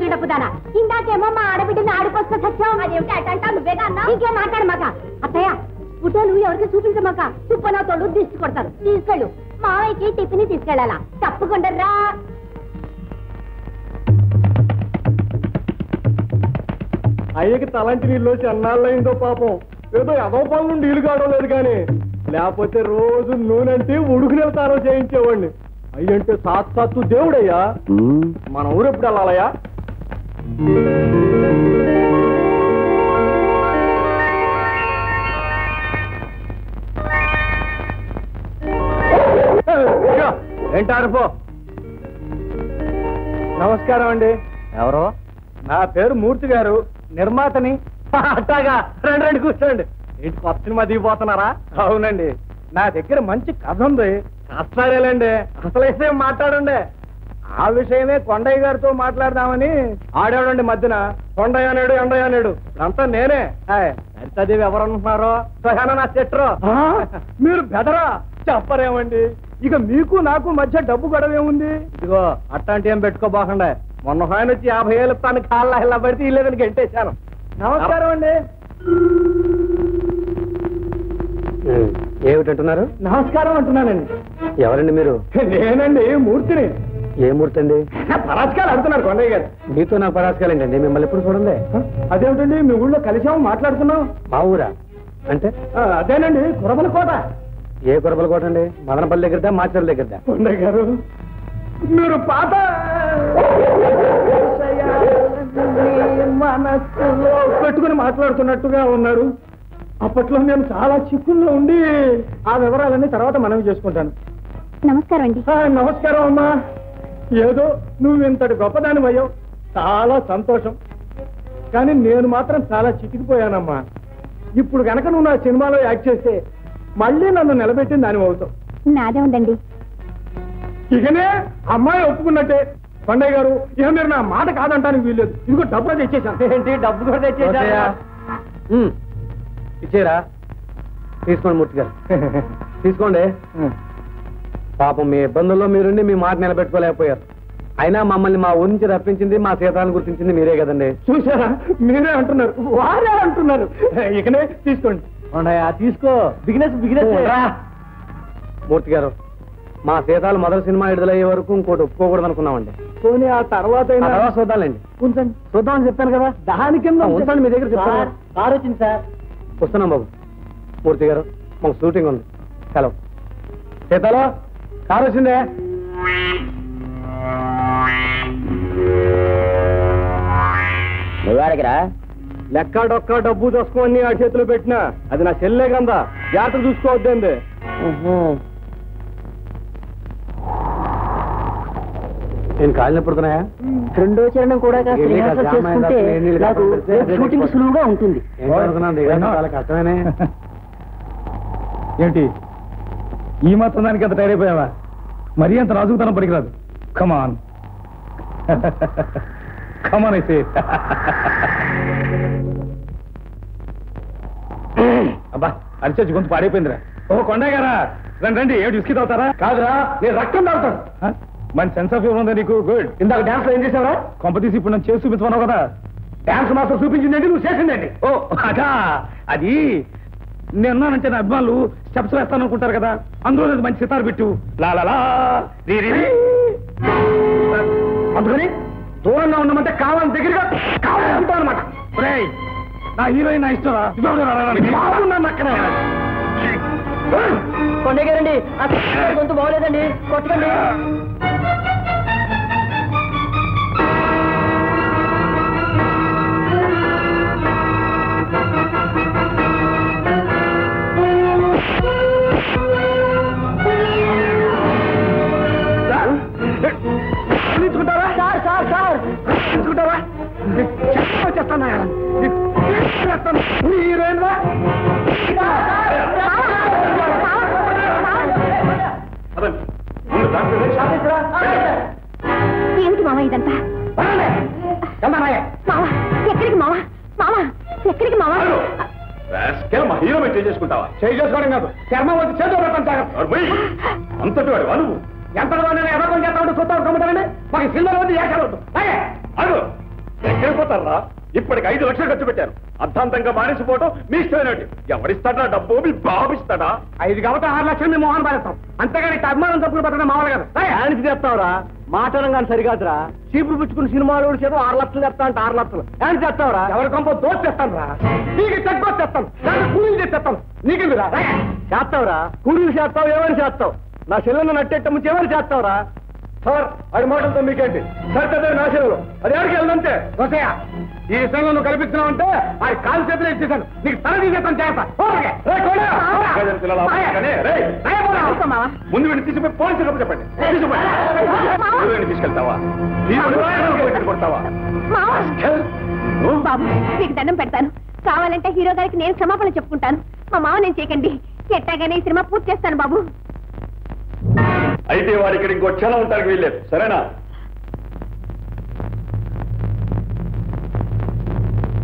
S7: డప్పుదానా ఇందాకేమో మా ఆడబిడ్డని ఆడిపోస్తే సత్యం. అదేమిటి అటంటా నువ్వేగా అన్నా ఇంకేం మాట్లాడమాక అత్తయ్య ఫోటోలు ఎవరికి చూపించమాక తుప్పనా తోడు దిష్టి కొడతారు. తీసుకెళ్ళు. మావయ్యకి టిఫిన్ తీసుకెళ్ళాలా? తప్పకుండా రా.
S10: అయ్యకి తలంటి నీళ్ళు వచ్చి అన్నాళ్ళయిందో పాపం. ఏదో ఎదో పనులు నీళ్ళు కావడం లేదు కానీ లేకపోతే రోజు నూనెంటే ఉడుకు నిలతారో చేయించేవాడిని. అయ్యంటే సాక్షాత్తు దేవుడయ్యా. మన ఊరు ఎప్పుడు వెళ్ళాలయ్యా? ఏంటారు పో నమస్కారం అండి.
S4: ఎవరో?
S10: నా పేరు మూర్తి గారు. నిర్మాతని? అట్టాగా. రండి రండి కూర్చోండి. ఏంటి కొత్త సినిమా దిగిపోతున్నారా? అవునండి. నా దగ్గర మంచి కథ ఉంది. కష్టాలేలండి అసలు విషయం మాట్లాడండి. ఆ విషయమే కొండయ్య గారితో మాట్లాడదామని ఆడేవాడండి మధ్యన. కొండయ్య అనేడు ఎండయ్య అనేడు ఇప్పుడంతా నేనే. హాయ్, సరితాదేవి ఎవరనుకుంటున్నారో? సహానా నా చెట్రో మీరు బెదరా? చెప్పరేమండి. ఇక మీకు నాకు మధ్య డబ్బు గొడవ ఏముంది ఇదిగో అట్లాంటి ఏం పెట్టుకోబాకండే. మొన్న ఆయన వచ్చి యాభై ఏళ్ళు తన కాళ్ళ ఇలా పడితే ఇల్లేదని గెంటేశాను నమస్కారం అండి.
S4: ఏమిటంటున్నారు?
S10: నమస్కారం అంటున్నానండి.
S4: ఎవరండి మీరు?
S10: నేనండి మూర్తిని.
S4: ఏ మూర్తి అండి?
S10: పరాజకాలు అడుగుతున్నారు కొండయ్య గారు.
S4: మీతో నా పరాస్కాలేంటండి మిమ్మల్ని ఎప్పుడు చూడండి.
S10: అదేమిటండి? మీ ఊళ్ళో కలిసాము మాట్లాడుకున్నాం
S4: మా ఊరా? అంటే?
S10: అదేనండి కురబల కోట.
S4: ఏ కొరబల కోట అండి? మదనపల్లి దగ్గరదా మాచర్ల దగ్గరదా?
S10: కొండయ్య గారు మీరు పాత మనస్సులో పెట్టుకుని మాట్లాడుతున్నట్టుగా ఉన్నారు. అప్పట్లో నేను చాలా చిక్కుల్లో ఉండి ఆ వివరాలన్నీ తర్వాత మనవి చేసుకుంటాను.
S7: నమస్కారం అండి.
S10: నమస్కారం అమ్మా. ఏదో నువ్వు ఇంతటి గొప్పదాని అయ్యావు. చాలా సంతోషం. కానీ నేను మాత్రం చాలా చితికిపోయానమ్మా ఇప్పుడు గనక నువ్వు నా సినిమాలో యాక్ట్ చేస్తే మళ్ళీ నన్ను నిలబెట్టిన దాని అవుతావు.
S7: నాదే ఉందండి.
S10: ఇకనే అమ్మాయి ఒప్పుకున్నట్టే. కొండయ్య గారు ఇక మీరు నా మాట కాదంటానికి వీల్లేదు. ఇదిగో డబ్బు తెచ్చేసాను ఏంటి? డబ్బు కూడా తెచ్చేసా.
S4: ఇచ్చేరా తీసుకోండి మూర్తి గారు. తీసుకోండి. పాపం మీ ఇబ్బందుల్లో మీరుండి మీ మాట నిలబెట్టుకోలేకపోయారు. అయినా మమ్మల్ని మా ఊరి నుంచి రప్పించింది మా సీతాలను గుర్తించింది మీరే కదండి.
S10: చూసారా మీరే అంటున్నారు. వారే అంటున్నారు. ఇకనే తీసుకోండి. తీసుకో. బిగినెస్
S4: రా. మూర్తి గారు మా సీతాలు మొదటి సినిమా విడుదలయ్యే వరకు ఇంకోటి ఒప్పుకోకూడదు అనుకున్నామండి
S10: పోనీ ఆ తర్వాత
S4: ఆ తర్వాత చూద్దాంలేండి.
S10: ఉంచండి.
S4: చూద్దామని చెప్పాను కదా.
S10: దాని కింద
S4: ఉంచండి మీ దగ్గర చెప్తాను.
S10: సార్, కారు వచ్చింది సార్.
S4: వస్తున్నాం బాబు. మూర్తి గారు మాకు షూటింగ్ ఉంది. సెలవు సీతాలో కారు వచ్చిందే?
S15: నువ్వాడికిరా
S10: లెక్క డొక్క డబ్బు దోసుకొని ఆ చేతిలో పెట్టినా అది నా చెల్లే కందా జాగ్రత్త చూసుకోవద్దండి
S4: నేను కాళ్ళు పడుతున్నాయా?
S6: రెండో చరణం కూడా కాస్త
S4: ఎన్ని
S6: రిహార్సల్
S4: జామ
S6: చేసుకుంటే
S4: అయిందా? ఎన్ని నీళ్ళు
S6: నాకు
S4: కాకుండా
S6: రేపు షూటింగ్ సులువుగా ఉంటుంది.
S4: చాలా కష్టమేనే.
S1: ఏంటి? ఈ మాత్రం దానికి అంత టైర్ అయిపోయావా? మరీ అంత రాజుకుతనం పనికిరాదు. కమాన్ కమాన్ అయితే అబ్బా అరిచొచ్చి గొంతు పాడైపోయిందిరా. ఓ కొండయ్య గారా. రండి రండి ఏడు విస్కీ తాగుతారా? కాదురా నేను రక్తం తాగుతాను? మంచి సెన్స్ ఆఫ్ హ్యూమర్ ఉందా నీకు? గుడ్ ఇందాక డాన్స్లో ఏం చేసావరా కొంపతీసి ఇప్పుడు నన్ను చేసి చూపించమన్నావు కదా. డాన్స్ మాస్టర్ చూపించిందండి నువ్వు చేసిందండి. ఓ అదా. అది నేనున్నానంటే నా అభిమానులు స్టెప్స్ వేస్తాను అనుకుంటారు కదా. అందులో నేను మంచి సితారు పెట్టు. లా లా లా, రీ రీ రీ. అందుకని దూరంగా ఉన్నామంటే కావాలని దగ్గరగా కావాలనుకుంటాను అనమాట నా హీరోయిన్ నా ఇష్టం
S6: కొండ గారండి. గొంతు బాగోలేదండి. కొట్టకండి.
S10: చెప్తాను చెప్తాను మీరేనా
S1: ఏమిటి మామ
S7: ఇదంతా?
S4: మామ ఎక్కడికి మామ మామ
S7: ఎక్కడికి మామ
S1: మా హీరో మీద చేసుకుంటావా?
S5: చేసుకోవడం కాదు. చర్మ వచ్చి చేతిలో పెట్టంటారు
S1: అంతటి వాడు వాళ్ళు
S5: ఎంత ఎవరు చేస్తామంటే చూస్తాం కమ్ముతారండి మాకు సిల్వర్ వచ్చి ఏకాలవుతుంది
S1: అడు ఎక్కడికి పోతారా ఇప్పటికి ఐదు లక్షలు ఖర్చు పెట్టారు అర్థాంతంగా మానేసిపోవటం మీ ఇష్టమైనట్టు ఎవరిస్తాడా డబ్బు? మీ బాబు ఇస్తాడా?
S5: ఐదు కాబట్టి ఆరు లక్షలు మేము మోహన్ పాలిస్తాం అంతేగాని అభిమానం తప్పులు పెట్టడం మామూలు కదా.
S10: ఆయనకి చెప్తావురా మాటలం కానీ సరికాదురా. చీపులు పుచ్చుకుని సినిమాలు చేత ఆరు లక్షలు చెప్తా అంటే ఆరు లక్షలు. ఆయన చెప్తావురా
S5: ఎవరి కొంప దోచి తెస్తాను రా నీకు తక్కువ తెస్తాను నాకు కూలీలు చేసి తెస్తాను నీకు
S10: చేస్తావురా? కూలీలు చేస్తావు ఏమని చేస్తావు? నా చెల్లెలు నట్టేట ముందు ఏమని చేస్తావురా?
S5: సార్ అది మాటలతో మీకేంటి? సరిగ్గా నా చెరువులో. అది ఎవరికి వెళ్ళదంటే? వసయ్య ఈ విషయంలో నువ్వు కల్పిస్తున్నావు అంటే అది కాలు చేతులు ఇచ్చేసాను నీకు తల తీసేస్తాను చేస్తా.
S1: గజం పిల్లల అమ్మాయిగానే, రేయ్, ముందు వీడిని తీసుకుపోయి పోలీసు కప్పు చెప్పండి. తీసుకెళ్తావా? కొడతావా?
S7: బాబు నీకు దండం పెడతాను. కావాలంటే హీరో గారికి నేను క్షమాపణ చెప్పుకుంటాను. మా మావ నేను చేయకండి. ఎట్టాగానే ఈ సినిమా పూర్తి చేస్తాను బాబు.
S1: అయితే వాడు ఇక్కడ ఇంకో క్షణం ఉంటానికి వీల్లేదు. సరేనా?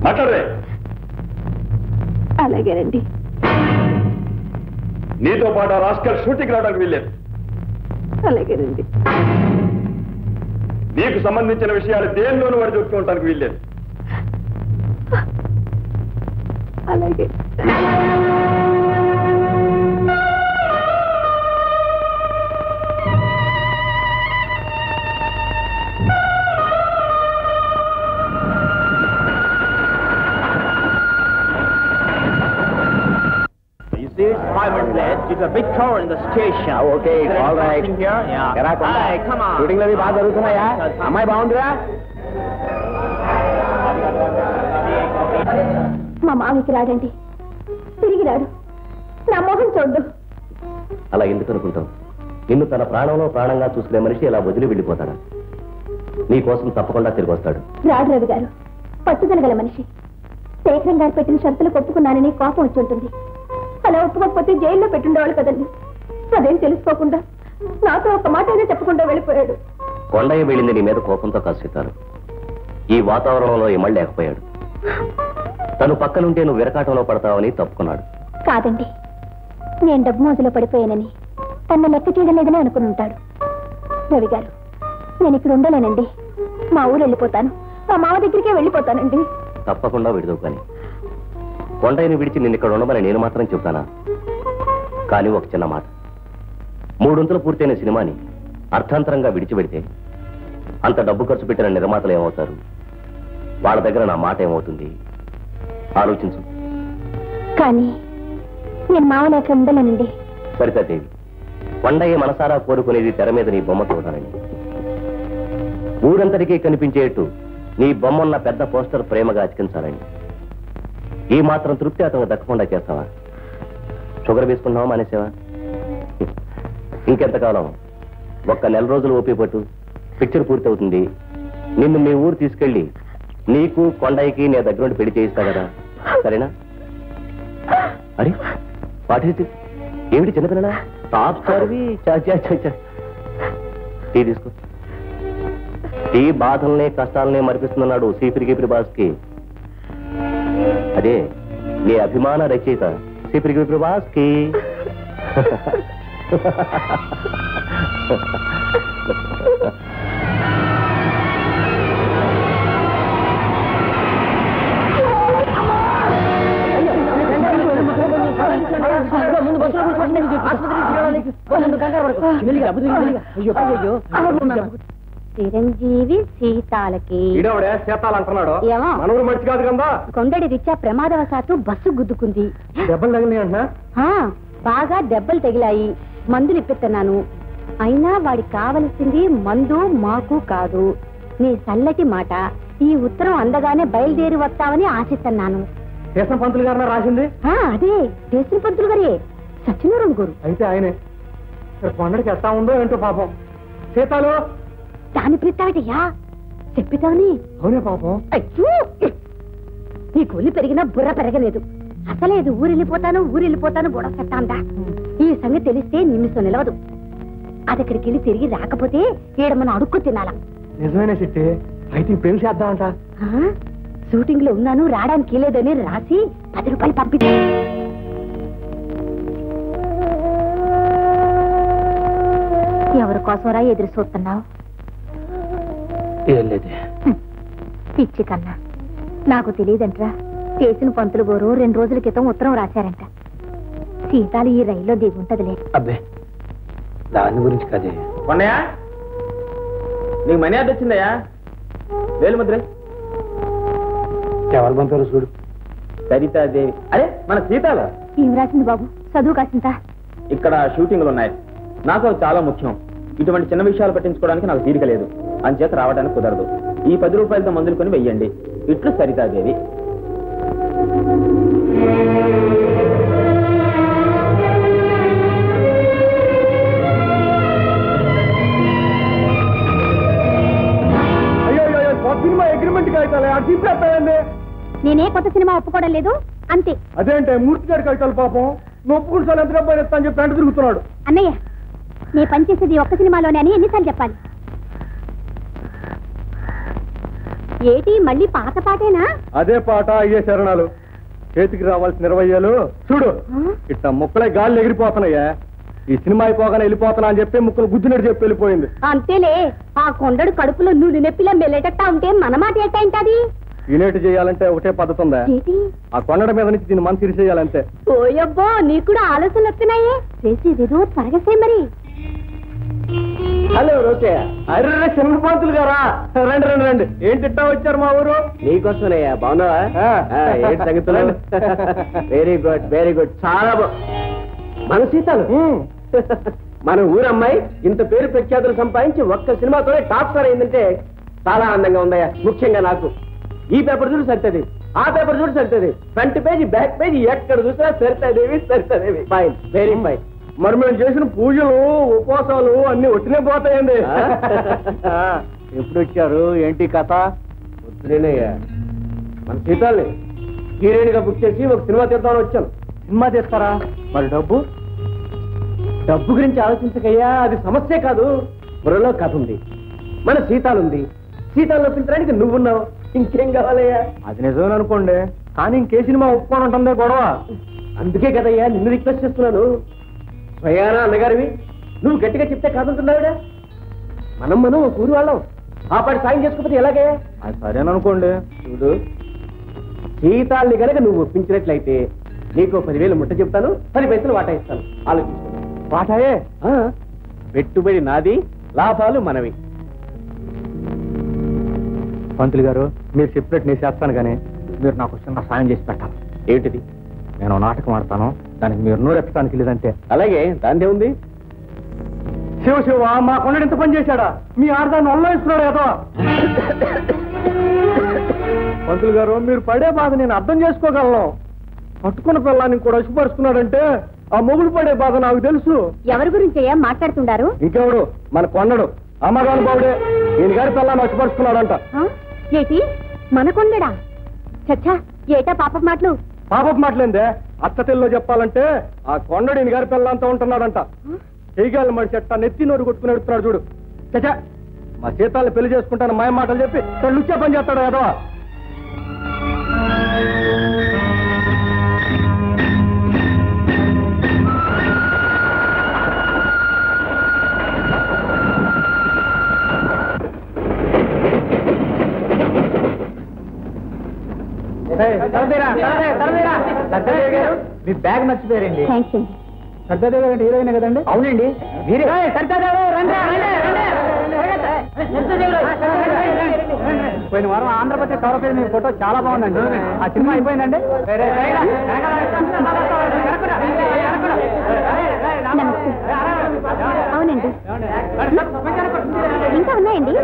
S1: మాట్లాడరే.
S7: అలాగేనండి.
S1: నీతో పాటు ఆ రాస్కల్ షూటింగ్ రావడానికి వీల్లేదు.
S7: అలాగేనండి.
S1: నీకు సంబంధించిన విషయాలు దేనిలోనూ వాడు చూసుకుంటానికి వీల్లేదు.
S7: అలాగే.
S6: It's a big in the station.
S10: okay,
S6: Is there
S10: all right.
S6: something Here? Yeah.
S10: ఎరా కొండ?
S6: Hey, come on.
S10: షూటింగ్లు అవి బాగా జరుగుతున్నాయా అమ్మాయి బాగుందిరా
S7: మా మావికి రాడండి. తిరిగి రాడు. నా మొహం చూడ్డు
S15: అలా ఎందుకు అనుకుంటావు? నిన్ను తన ప్రాణంలో ప్రాణంగా చూసుకునే మనిషి ఇలా వదిలి వెళ్ళిపోతాడా? నీ కోసం తప్పకుండా తిరిగి వస్తాడు.
S7: రాడు రవి గారు పట్టుదల గల మనిషి. శేఖరం గారు పెట్టిన షరతులు ఒప్పుకున్నానని కోపం వచ్చి ఉంటుంది. అలా ఒప్పుకోకపోతే జైల్లో పెట్టుండేవాళ్ళు కదండి. అదేం తెలుసుకోకుండా నాతో ఒక మాట అయినా చెప్పకుండా వెళ్ళిపోయాడు.
S15: కొండయ్య వెళ్ళింది నీ మీద కోపంతో కసితారు ఈ వాతావరణంలో ఇమళ్ళలేకపోయాడు తను పక్కనుంటే నువ్వు విరకాటంలో పడతావని తప్పుకున్నాడు.
S7: కాదండి. నేను డబ్బు మోజులో పడిపోయానని తన లెక్క చేయడం లేదని అనుకుని ఉంటాడు. రవి గారు నేను ఇక్కడ ఉండలేనండి. మా ఊరు వెళ్ళిపోతాను. మా మామ దగ్గరికే వెళ్ళిపోతానండి.
S15: తప్పకుండా విడుదవు కానీ. కొండయ్యని విడిచి నిన్ను ఇక్కడ ఉండమని నేను మాత్రం చెప్తానా కానీ ఒక చిన్న మాట. మూడొంతులు పూర్తయిన సినిమాని అర్థాంతరంగా విడిచిపెడితే అంత డబ్బు ఖర్చు పెట్టిన నిర్మాతలు ఏమవుతారు? వాళ్ళ దగ్గర నా మాట ఏమవుతుంది? ఆలోచించు.
S7: కానీ నేను మామ లేక ఉండలేనండి
S15: సరితాదేవి కొండయ్య మనసారా కోరుకునేది తెర మీద నీ బొమ్మ చూడాలని. ఊరంతటికీ కనిపించేట్టు నీ బొమ్మన్న పెద్ద పోస్టర్ ప్రేమగా అతికించాలని. ఈ మాత్రం తృప్తి అతను దక్కకుండా చేస్తావా? షుగర్ వేసుకున్నావా మానేసావా? ఇంకెంతకాలం? ఒక్క నెల రోజులు ఓపి పట్టు. పిక్చర్ పూర్తవుతుంది. నిన్ను మీ ఊరు తీసుకెళ్ళి నీకు కొండయ్యకి నీ దగ్గర నుండి పెళ్ళి చేయిస్తా కదా. సరేనా? అరే వాట్ ఈస్ దిస్? ఏమిటి చిన్నపిల్లల? టాప్ స్టార్వి? టీ తీసుకో. టీ బాధల్ని కష్టాలనే మరిపిస్తున్నాడు సీపిరి గిపిరి బాస్కి. అదే నీ అభిమాన రచయిత సీపిరి గిపిరి బాస్కి
S7: చిరంజీవి సీతాలకి. ఏమో?
S10: మనూరు మనిషి కాదు కదా?
S7: కొండడి రీత్యా ప్రమాదవశాత్తు బస్సు గుద్దుకుంది.
S10: దెబ్బలు తగిలినాయి
S7: బాగా దెబ్బలు తగిలాయి. మందులు ఇప్పిస్తున్నాను. అయినా వాడికి కావలసింది మందు మాకు కాదు. నీ చల్లటి మాట. ఈ ఉత్తరం అందగానే బయలుదేరి వస్తావని ఆశిస్తున్నాను.
S10: దేశం పంతులు గారు రాసింది?
S7: ఆ, అదే. దేశం పంతులు గారే. సత్యనారాయణ గారు.
S10: అయితే ఆయనే. కొండడికి ఎట్టా ఉందో ఏంటో పాపం. సీతాలు!
S7: దాని పిలుస్తావిటయ్యా? చెప్పితావని
S10: అవునే పాపం?
S7: అచ్చు ఈ కూలి పెరిగినా బుర్ర పెరగలేదు. అసలే ఇది ఊరెళ్ళిపోతాను ఊరెళ్ళిపోతాను గొడవ చెప్తాందా ఈ సంగతి తెలిస్తే నిమిషం నిలవదు. అదక్కడికి వెళ్ళి తిరిగి రాకపోతే ఏడమని అడుక్కు తినాల?
S10: నిజమైన శక్తి అయితే పెళ్ళి చేద్దామంట
S7: షూటింగ్లో ఉన్నాను రావడానికి లేదని రాసి పది రూపాయలు పంపించా
S3: ఎవరి కోసం రా ఎదురు చూస్తున్నావు?
S16: ఏం లేదే.
S3: పిచ్చి కన్నా. నాకు తెలియదంట్రా. చేసిన పంతులు గోరు రెండు రోజుల క్రితం ఉత్తరం రాశారంట. సీతాలు ఈ రైల్లో దిగుంటదిలే
S16: అబ్బే దాని గురించి కదే.
S12: ఉన్నాయా నీకు మనీ అడ్డు వచ్చిందయ్యా? వేలు ముద్ర.
S16: ఎవరు పంపారు చూడు.
S12: సరితాదేవి. అరే మన సీతాల?
S3: ఏం రాసింది బాబు? చదువు కాసింత
S12: ఇక్కడ షూటింగ్లు ఉన్నాయి. నాకు చాలా ముఖ్యం. ఇటువంటి చిన్న విషయాలు పట్టించుకోవడానికి నాకు తీరిక లేదు. అంచేత రావడానికి కుదరదు. ఈ పది రూపాయలతో మందులు కొని వెయ్యండి. ఇట్లు సరితాదేవి.
S10: అయ్యో అయ్యో సినిమా అగ్రిమెంట్ కాగితాలే అది తీసేస్తాయండి
S3: నేనే కొత్త సినిమా ఒప్పుకోవడం లేదు. అంతే.
S10: అదేంటే మూర్తి గారి కాగితాలు పాపం. నువ్వు ఒప్పుకుని సార్ ఎంత డబ్బా ఇస్తా అని చెప్పి తిరుగుతున్నాడు.
S3: అన్నయ్య నే పనిచేసేది ఒక్క సినిమాలోనే అని ఎన్నిసార్లు చెప్పాలి. ఏటి మళ్ళీ పాత పాటేనా?
S10: అదే పాట అయ్యే శరణాలు. చేతికి రావాల్సిన నిర్వయ్యాలు చూడు ఇట్ట ముక్కలే గాలి ఎగిరిపోతున్నాయా. ఈ సినిమా అయిపోగానే వెళ్ళిపోతున్నా అని చెప్పి ముక్కలు గుద్దినట్టు చెప్పి వెళ్ళిపోయింది.
S3: అంతేలే ఆ కొండడు కడుపులో నూనె నొప్పిలా మెల్లటట్టా ఉంటే మన మాట ఎట్టయింటది
S10: ఈనేటి చేయాలంటే ఒకటే పద్ధతి ఉందా? ఆ కొండల మీద నుంచి దీన్ని మనసు తీసేయాలంతే.
S3: ఓయబ్బో నీకు కూడా ఆలోచనలు వస్తున్నాయే? చేసేదేదో త్వరగా చేయి మరి.
S12: హలో రోసయ్య
S10: అర్రే చిన్న పంతులు గారా. రండి రండి రండి. ఏంటి ఇట్టా వచ్చారు మా ఊరు?
S12: నీకోసమేనయ్యా బాగున్నావా? ఏంటి సంగతులు? వెరీ గుడ్ వెరీ గుడ్ చాలా మన సీతాలు. మన ఊరమ్మాయి ఇంత పేరు ప్రఖ్యాతులు సంపాదించి ఒక్క సినిమాతోనే టాప్ స్టార్ అయిందంటే చాలా ఆనందంగా ఉందయ్యా ముఖ్యంగా నాకు. ఈ పేపర్ చూడు సరితది ఆ పేపర్ చూడు సరితది. ఫ్రంట్ పేజీ బ్యాక్ పేజీ ఎక్కడ చూసినా Saritadevi Saritadevi. Fine very fine
S10: మరి మేము చేసిన పూజలు ఉపవాసాలు అన్ని ఒట్టినే పోతాయండి. ఎప్పుడు వచ్చారు ఏంటి కథ?
S12: మన సీతాల్ని హీరోయిన్గా బుక్ చేసి ఒక సినిమా తీద్దామని వచ్చాను.
S10: సినిమా తీస్తారా? మరి డబ్బు?
S12: డబ్బు గురించి ఆలోచించకయ్యా అది సమస్య కాదు. బుర్రలో కథ ఉంది. మన సీతాలుంది. సీతాలు ఒప్పించడానికి నువ్వున్నావు. ఇంకేం కావాలయ్యా?
S10: అది నిజమే అనుకోండి. కానీ ఇంకే సినిమా ఒప్పుకొని ఉంటుందే గొడవ.
S12: అందుకే కదయ్యా నిన్ను రిక్వెస్ట్ చేస్తున్నాను. స్వయానా అన్నగారివి? నువ్వు గట్టిగా చెప్తే కాదంటున్నావిడా మనం మనం ఒక ఊరు వాళ్ళం. ఆ పాటి సాయం చేసుకోకపోతే ఎలాగే?
S10: అది సరేననుకోండి.
S12: చూడు సీతాల్ని గనక నువ్వు ఒప్పించినట్లయితే నీకు పదివేలు ముట్ట చెప్తాను పది పైసలు వాటా ఇస్తాను. ఆలోచించు. ఆ, పెట్టుబడి నాది లాభాలు మనవి.
S10: పంతులు గారు మీరు చెప్పినట్టు నేను చేస్తాను కానీ మీరు నాకు చిన్న సాయం చేసి పెట్టాలి.
S12: ఏమిటిది
S10: నేను నాటకం ఆడతాను. దానికి మీరు నూరెత్తడానికి లేదంటే.
S12: అలాగే దాందే ఉంది.
S10: శివ శివ మా కొండడు ఇంత పని చేశాడా? మీ ఆడదాన్ని ఒళ్ళో ఇస్తున్నాడు ఏదో పంతులు గారు మీరు పడే బాధ నేను అర్థం చేసుకోగలను. పట్టుకున్న పిల్లాన్ని కూడా అసిపరుస్తున్నాడంటే ఆ మొగుడు పడే బాధ నాకు తెలుసు.
S3: ఎవరి గురించి ఏం మాట్లాడుతుండారు?
S10: ఇంకెవడు? మన కొండడు. అమ్మగారు బావుడే. ఈయన గారి పిల్లాన్ని అసిపరుస్తున్నాడంట
S3: ఆ? ఏటి? మన కొండడా? చచ్చా ఏటా పాప మాటలు?
S10: పాపపు మాటలేందే? అత్త తెల్లో చెప్పాలంటే ఆ కొండడు ఈయన గారి పిల్లంతా ఉంటున్నాడంట. చేయగాలి మరి చెట్ట నెత్తి నోరు కొట్టుకుని ఎడుతున్నాడు చూడు. చచ్చా మా సీతాన్ని పెళ్ళి చేసుకుంటాను మాయ మాటలు చెప్పి లుచ్చే పని చేస్తాడు ఏదో
S12: మీ బ్యాగ్ మర్చిపోయారండి
S10: సర్దాదేవి గారు హీరోయిన్ కదండి
S12: అవునండి మీరే
S10: పోయిన వారం ఆంధ్రప్రదేశ్ కవర్ పేరు మీ ఫోటో చాలా బాగుందండి ఆ సినిమా అయిపోయిందండి
S3: అవునండి ఇంకా ఉన్నాయండి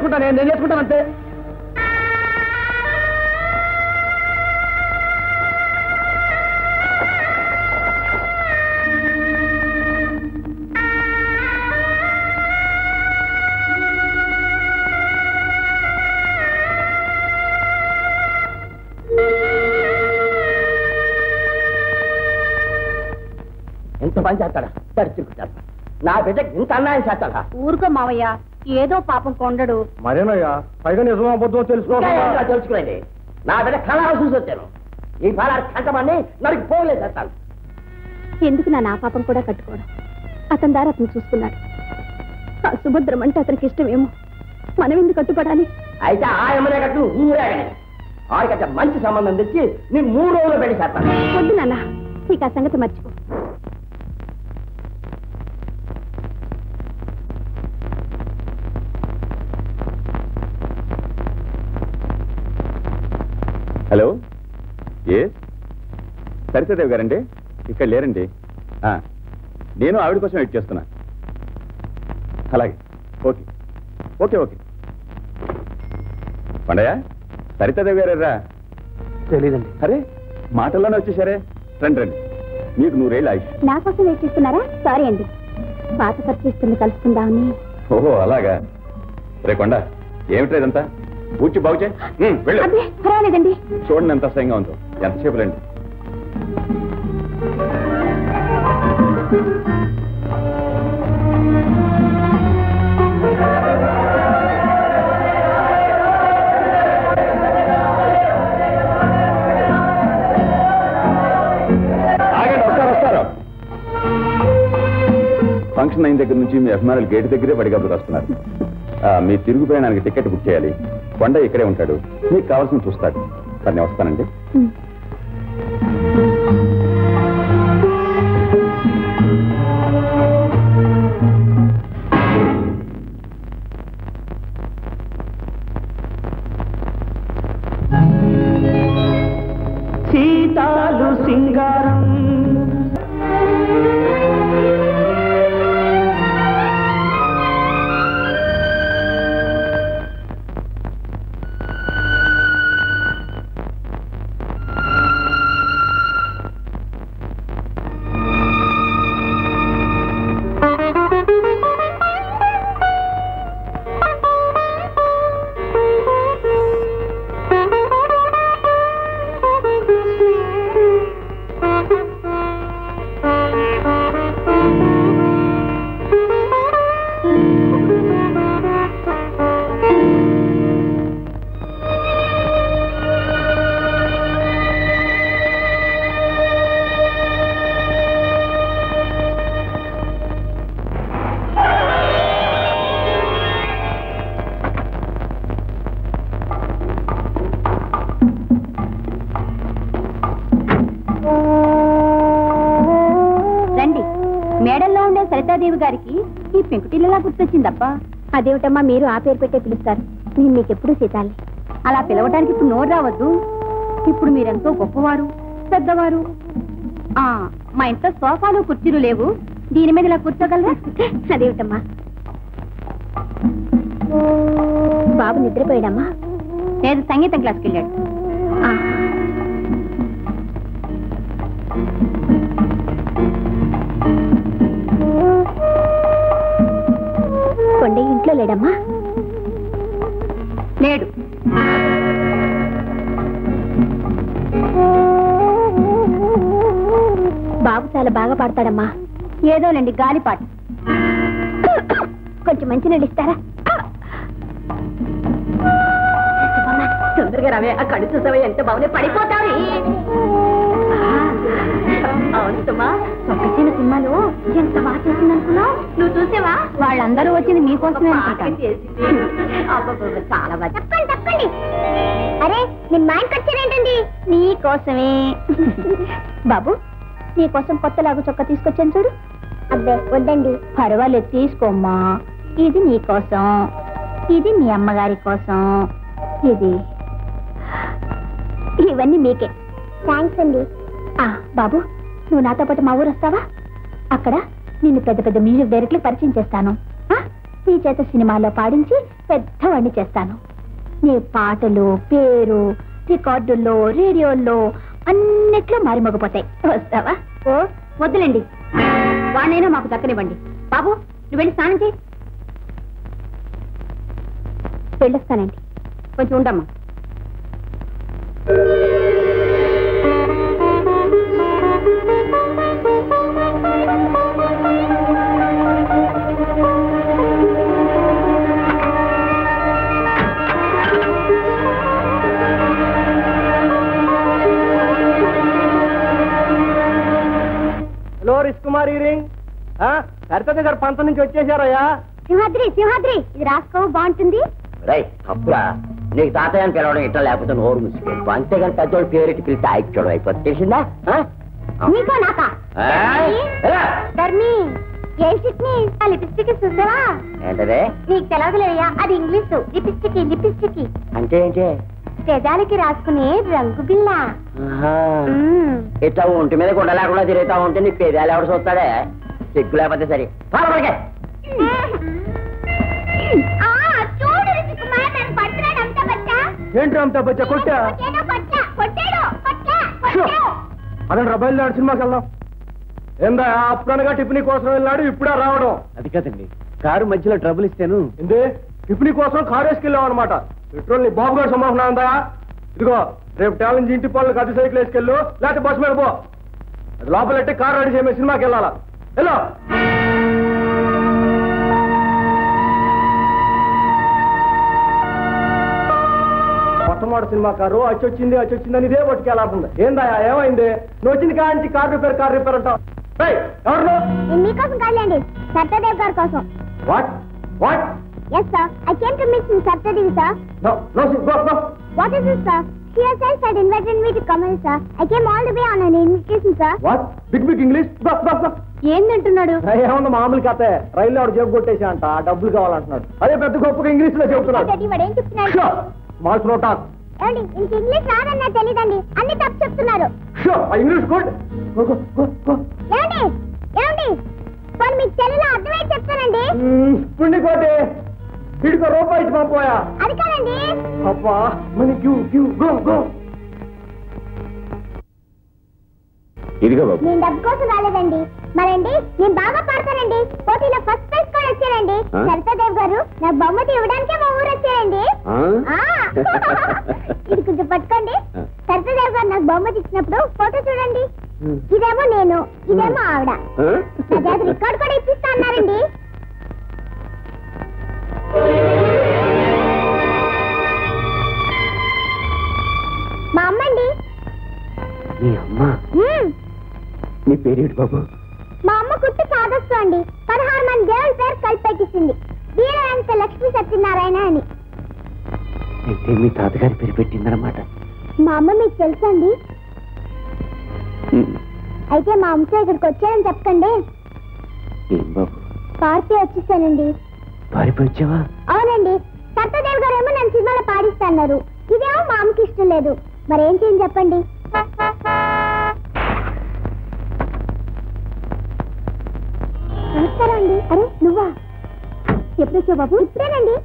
S10: చేసుకుంటాను నేను చేసుకుంటాను అంతే.
S5: ఇంత పని చేస్తాడా? పరిచిరుకు చేస్తాడు నా బిడ్డకి ఇంత అన్యాయం చేస్తాడా?
S3: ఊరుకో మావయ్య. ఏదో పాపం కొండడు.
S10: మరేనయ్యా? పైగా నిజమో అబద్ధమో తెలుసుకోకుండా
S5: తెలుసుకోండి. నా బిడ్డ కళాలు చూసి వచ్చాను ఈ ఫలాలు కంటమని నరికి పోలే చేస్తాను.
S3: ఎందుకు నా నా పాపం కూడా కట్టుకోవడం అతని దారి అతను చూసుకున్నాడు. ఆ సుభద్రం అంటే అతనికి ఇష్టమేమో. మనం ఎందుకు కట్టుపడాలి
S5: అయితే ఆ ఎమ్మనే కట్టు ఊరేగని ఆడికంటే మంచి సంబంధం తెచ్చి నీ మూడు రోజులు పెళ్ళి చేస్తాను.
S3: వద్దు నాన్న. నీకు ఆ సంగతి మర్చిపో.
S1: సరితాదేవి గారండి? ఇక్కడ లేరండి. ఆ, నేను ఆవిడ కోసం వెయిట్ చేస్తున్నా. అలాగే. Okay. Okay okay. Pandayya Saritadevi గారా
S10: తెలియదండి
S1: అరే మాటల్లోనే వచ్చేసారే రండి రండి. మీకు నూరేళ్ళు ఆయుష్.
S3: నా కోసం వెయిట్ చేస్తున్నారా? సారీ అండి. పాత పరిచయిస్తుంది కలుసుకుందామని.
S1: ఓహో అలాగా. రే కొండ ఏమిట్రా ఇదంతా? పూర్తి బాగు చేయి. ఉమ్, వెళ్ళు.
S3: అబ్బే పర్వాలేదండి.
S1: చూడండి ఎంత అసహ్యంగా ఉందో. ఎంతసేపు ఫంక్షన్ అయిన దగ్గర నుంచి మీ అభిమానులు గేట్ దగ్గరే పడిగబ్బులు వస్తున్నారు మీ తిరుగు ప్రయాణానికి టికెట్ బుక్ చేయాలి. కొండ ఇక్కడే ఉంటాడు. మీకు కావాల్సిన చూస్తాడు. సరే నేను వస్తానండి.
S5: సీతాలు సింగారం
S3: అదేమిటమ్మా మీరు ఆ పేరు పెట్టే పిలుస్తారు? నేను మీకెప్పుడు సీతాలి. అలా పిలవడానికి ఇప్పుడు నోరు రావద్దు. ఇప్పుడు మీరెంతో గొప్పవారు పెద్దవారు. ఆ మా ఇంట్లో సోఫాలు కుర్చీలు లేవు. దీని మీద ఇలా కూర్చోగలరా? అదేమిటమ్మా? బాబు నిద్రపోయాడమ్మా. లేదు సంగీతం క్లాస్కి వెళ్ళాడు. లేడమ్మా. లేడు. బాబు చాలా బాగా పాడతాడమ్మా. ఏదోనండి గాలిపాట కొంచెం మంచి నీళ్ళు ఇస్తారా? తొందరగా రావే ఆ కడు చూసావే ఎంత బాగుంది పడిపోతావి. అవును సుమా సినిమాలో ఎంత బాగా చేసింది అనుకున్నావు నువ్వు చూసావా? వాళ్ళందరూ వచ్చింది మీకోసమే చాలా బాగా అరే నేను మా ఇంటికి నీకోసమే. బాబు నీకోసం కొత్త లాగు చొక్క తీసుకొచ్చాను చూడు. అబ్బే వద్దండి. పర్వాలేదు తీసుకోమ్మా. ఇది నీకోసం ఇది మీ అమ్మగారి కోసం. ఇది. ఇవన్నీ మీకే. థ్యాంక్స్ అండి. ఆ బాబు. నువ్వు నాతో పాటు మా ఊరు వస్తావా అక్కడ నిన్ను పెద్ద పెద్ద మ్యూజిక్ డైరెక్ట్లు పరిచయం చేస్తాను. నీ చేత సినిమాలో పాడించి పెద్దవాడిని చేస్తాను. నీ పాటలు పేరు రికార్డుల్లో రేడియోల్లో అన్నిట్లో మారిమోగిపోతాయి. వస్తావా? ఓ వద్దులేండి. వాణైనా మాకు దక్కనివ్వండి. బాబు నువ్వు వెళ్ళి స్నానం చేయి. వెళ్ళొస్తానండి. కొంచెం ఉండమ్మా.
S10: రాజకుమారి రింగ్ సరితది గారు పంత నుంచి వచ్చేసారయ్యా
S11: సింహాద్రి సింహాద్రి ఇది రాసుకో బాగుంటుంది.
S5: రై తప్పురా. నీకు తాతయ్య అని పిలవడం ఇట్లా లేకపోతే నోరు ముసిపోయి అంతేగాని పెద్దోడు పేరెట్టి పిలిస్తే ఆయిచ్చోడు అయిపోతుంది తెలిసిందా? ఆ?
S11: నీకో నాకా?
S5: ఆ? ఎలా?
S11: ధర్మి ఏం చిట్ని ఆ లిప్స్టిక్ చూసావా?
S5: ఏంటదే?
S11: నీకు తెలవదులేయ్యా అది ఇంగ్లీష్. లిప్స్టిక్ లిప్స్టిక్
S5: అంటే ఏంటి?
S11: పెదాలకి రాసుకునే రంగు బిల్ల.
S5: ఇట్లా ఒంటి మీద గుండ లేకుండా తిరుగుతా ఉంటే నీ పేదాలు ఎవడు చూస్తాడే? సిగ్గు లేకపోతే సరే.
S10: ఏంటి అంత బచ్చ కొట్టా. అదండి బయలుదేరి సినిమాకి వెళ్దాం. ఏందా అప్పుడనగా టిఫినీ కోసం వెళ్ళాడు ఇప్పుడే రావడం?
S12: అది కాదండి. కారు మధ్యలో ట్రబుల్ ఇస్తాను.
S10: ఏంది? టిఫినీ కోసం కారు వేసుకెళ్ళాం అనమాట పెట్రోల్ నీ బాబు గారు సంభాషణ ఉందా? ఇదిగో రేపు టాలెంట్ ఇంటి పనులకు అతి సైకిల్ వేసుకెళ్ళు లేకపోతే బస్సు మీద పో. అది లోపలెట్టి కారు రెడీ చేయమే సినిమాకి వెళ్ళాలా? వెళ్ళు. మొట్టమొదటి సినిమా కారు అచ్చి వచ్చింది అచ్చి వచ్చిందని ఇదే పట్టుకెళ్ళాల్సింది ఏందా ఏమైంది? నువ్వు వచ్చింది కాంచి కార్ రిపేర్ కార్ రిపేర్ అంటావు. ఎవరు
S11: మీకోసం కాదులేండి సత్యదేవ్ గారి కోసం.
S10: What? What?
S11: Yes sir I came to meet Satyadevi sir
S10: no no go go
S11: what is this sir She herself had invited me to come here, sir. I came all the way on an invitation, sir.
S10: What big big English go go go
S11: ఏందంటున్నాడు?
S10: ఏమన్నా మామూలు కథ? రైల్లో ఆవిడ జేబు కొట్టేసా అంట డబ్బులు కావాలంటున్నాడు. అదే పెద్ద గొప్పగా
S11: ఇంగ్లీష్లో చెప్తున్నాడు? ఏమండి ఇంక ఇంగ్లీష్ రాదన్నా తెలీదండి. అన్ని తప్పు చెప్తున్నారు.
S10: షో! ఇంగ్లీష్ గుడ్
S11: ఏమండి ఏమండి? పోనీ మీకు తెలుగులో అర్థమై చెప్తానండి.
S10: పుణ్య కోటి వీడికో రూపాయి ఇచ్చి పంపోయా అబ్బా money Q Q go go.
S12: ఇదిగో బాబు.
S11: నేను డబ్బు కోసం రాలేదండి. మరండి నేను బాగా పాడతానండి. పోటీలో ఫస్ట్ ప్రైజ్ కూడా వచ్చానండి? సరితాదేవ్ గారు నాకు బహుమతి ఇవ్వడానికే మా ఊరు వచ్చారండి. ఇది కొంచెం పట్టుకోండి. సరితాదేవ్ గారు నాకు బహుమతి ఇచ్చినప్పుడు ఫోటో చూడండి. ఇదేమో నేను ఇదేమో ఆవిడ? నా రికార్డ్ కూడా ఇప్పిస్తా అన్నారండి. మా అమ్మండి.
S12: మీ అమ్మ?
S11: మ్మ్.
S12: నీ పేరేంటి బాబు?
S11: మా అమ్మ కుట్టి సాధస్సు అండి. పదహారు మంది దేవుడి పేరు కలిపెట్టింది వీరవంత లక్ష్మీ సత్యనారాయణ అని.
S12: అయితే మీ తాతగారి పేరు పెట్టిందనమాట
S11: మా అమ్మ మీకు తెలుసా అండి? అయితే మా అమ్మతో ఇక్కడికి వచ్చారని చెప్పకండి.
S12: ఏం బాబు?
S11: పార్టీ వచ్చేసానండి. అవునండి. సత్యదేవ్ గారు ఏమో నన్ను సినిమాలో పాడిస్తున్నారు. ఇదేమో మా అమ్మకి ఇష్టం లేదు. మరేం చేయని చెప్పండి? నమస్కారం అండి. అరే నువ్వా? ఎప్పుడొచ్చావు బాబు? ఇప్పుడేనండి.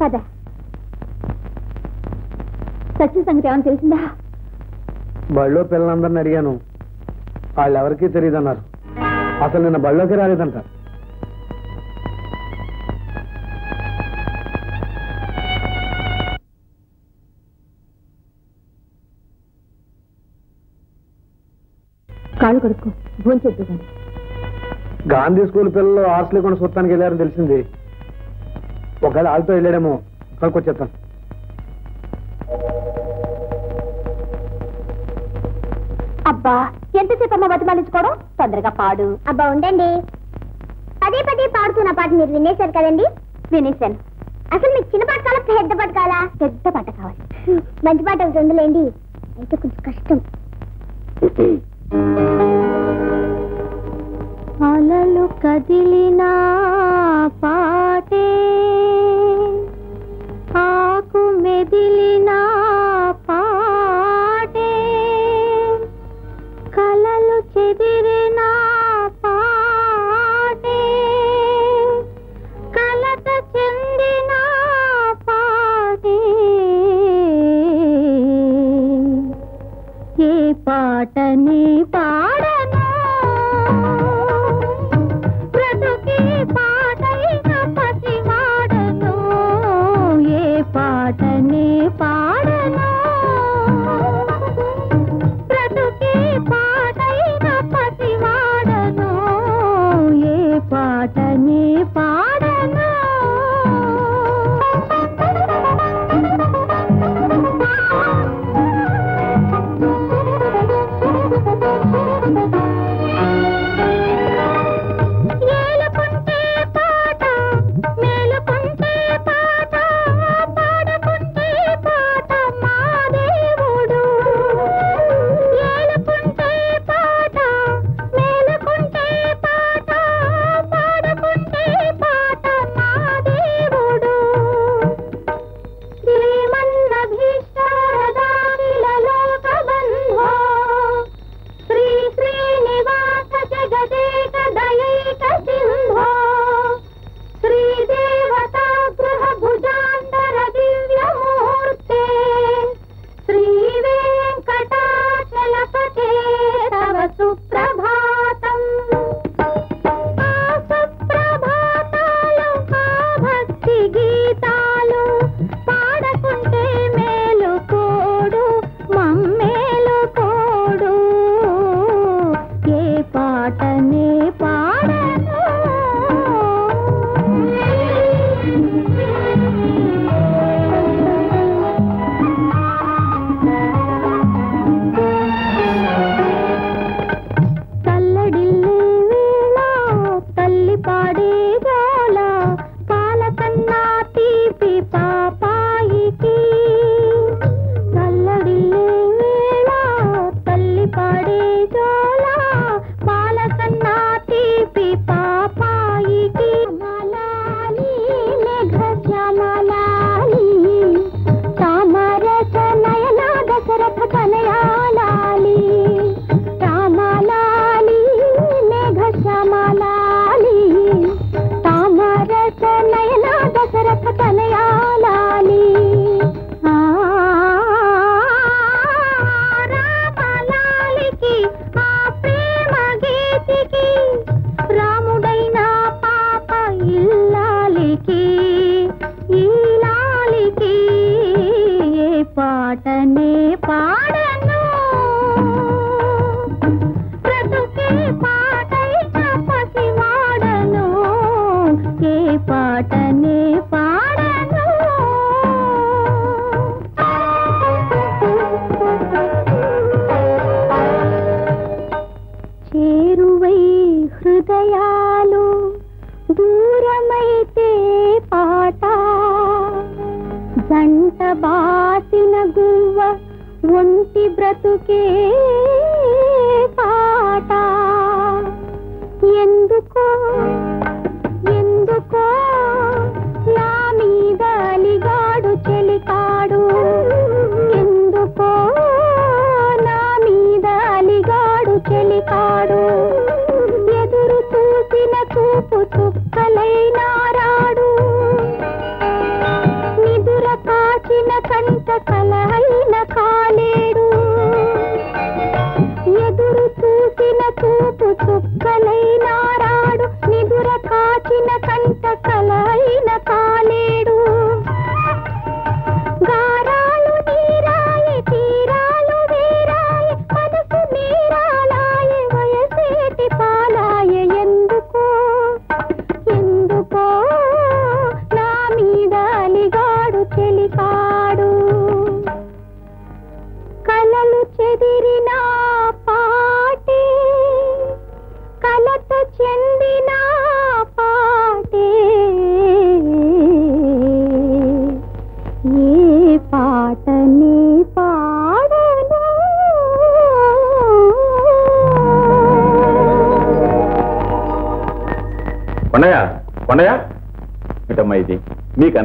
S11: పద. సచిన్ సంగతి ఏమైనా తెలిసిందా?
S10: బళ్ళో పిల్లలందరిని అడిగాను. వాళ్ళు ఎవరికీ తెలియదు అన్నారు అసలు నిన్న బళ్ళోకి రాలేదంట.
S11: కాళ్ళు కడుక్కో. భోంచొద్దు కానీ
S10: గాంధీ స్కూల్ పిల్లలు హాస్టల్ కొన్ని చూడటానికి వెళ్ళారని తెలిసింది. ఒకవేళ వాళ్ళతో వెళ్ళాడేమో కనుక్కొచ్చేస్తాను
S11: అబ్బా ఎంతసేపు అమ్మ బతిమాలించుకోవడం? తొందరగా పాడు. అబ్బా ఉండండి. పదే పదే పాడుతున్న పాట మీరు వినేశారు కదండి? వినేశాను. అసలు మీకు చిన్న పాట కావాలా పెద్ద పాట కావాలా? పెద్ద పాట కావాలి. మంచి పాట ఒకటి ఉందిలేండి అయితే కొంచెం కష్టం. అలలు కదిలినా పాటే ఆకు మెదిలినా పాటే కలలు చెదిరిన పాటే కలత చెందిన పాటే. ఏ పాటని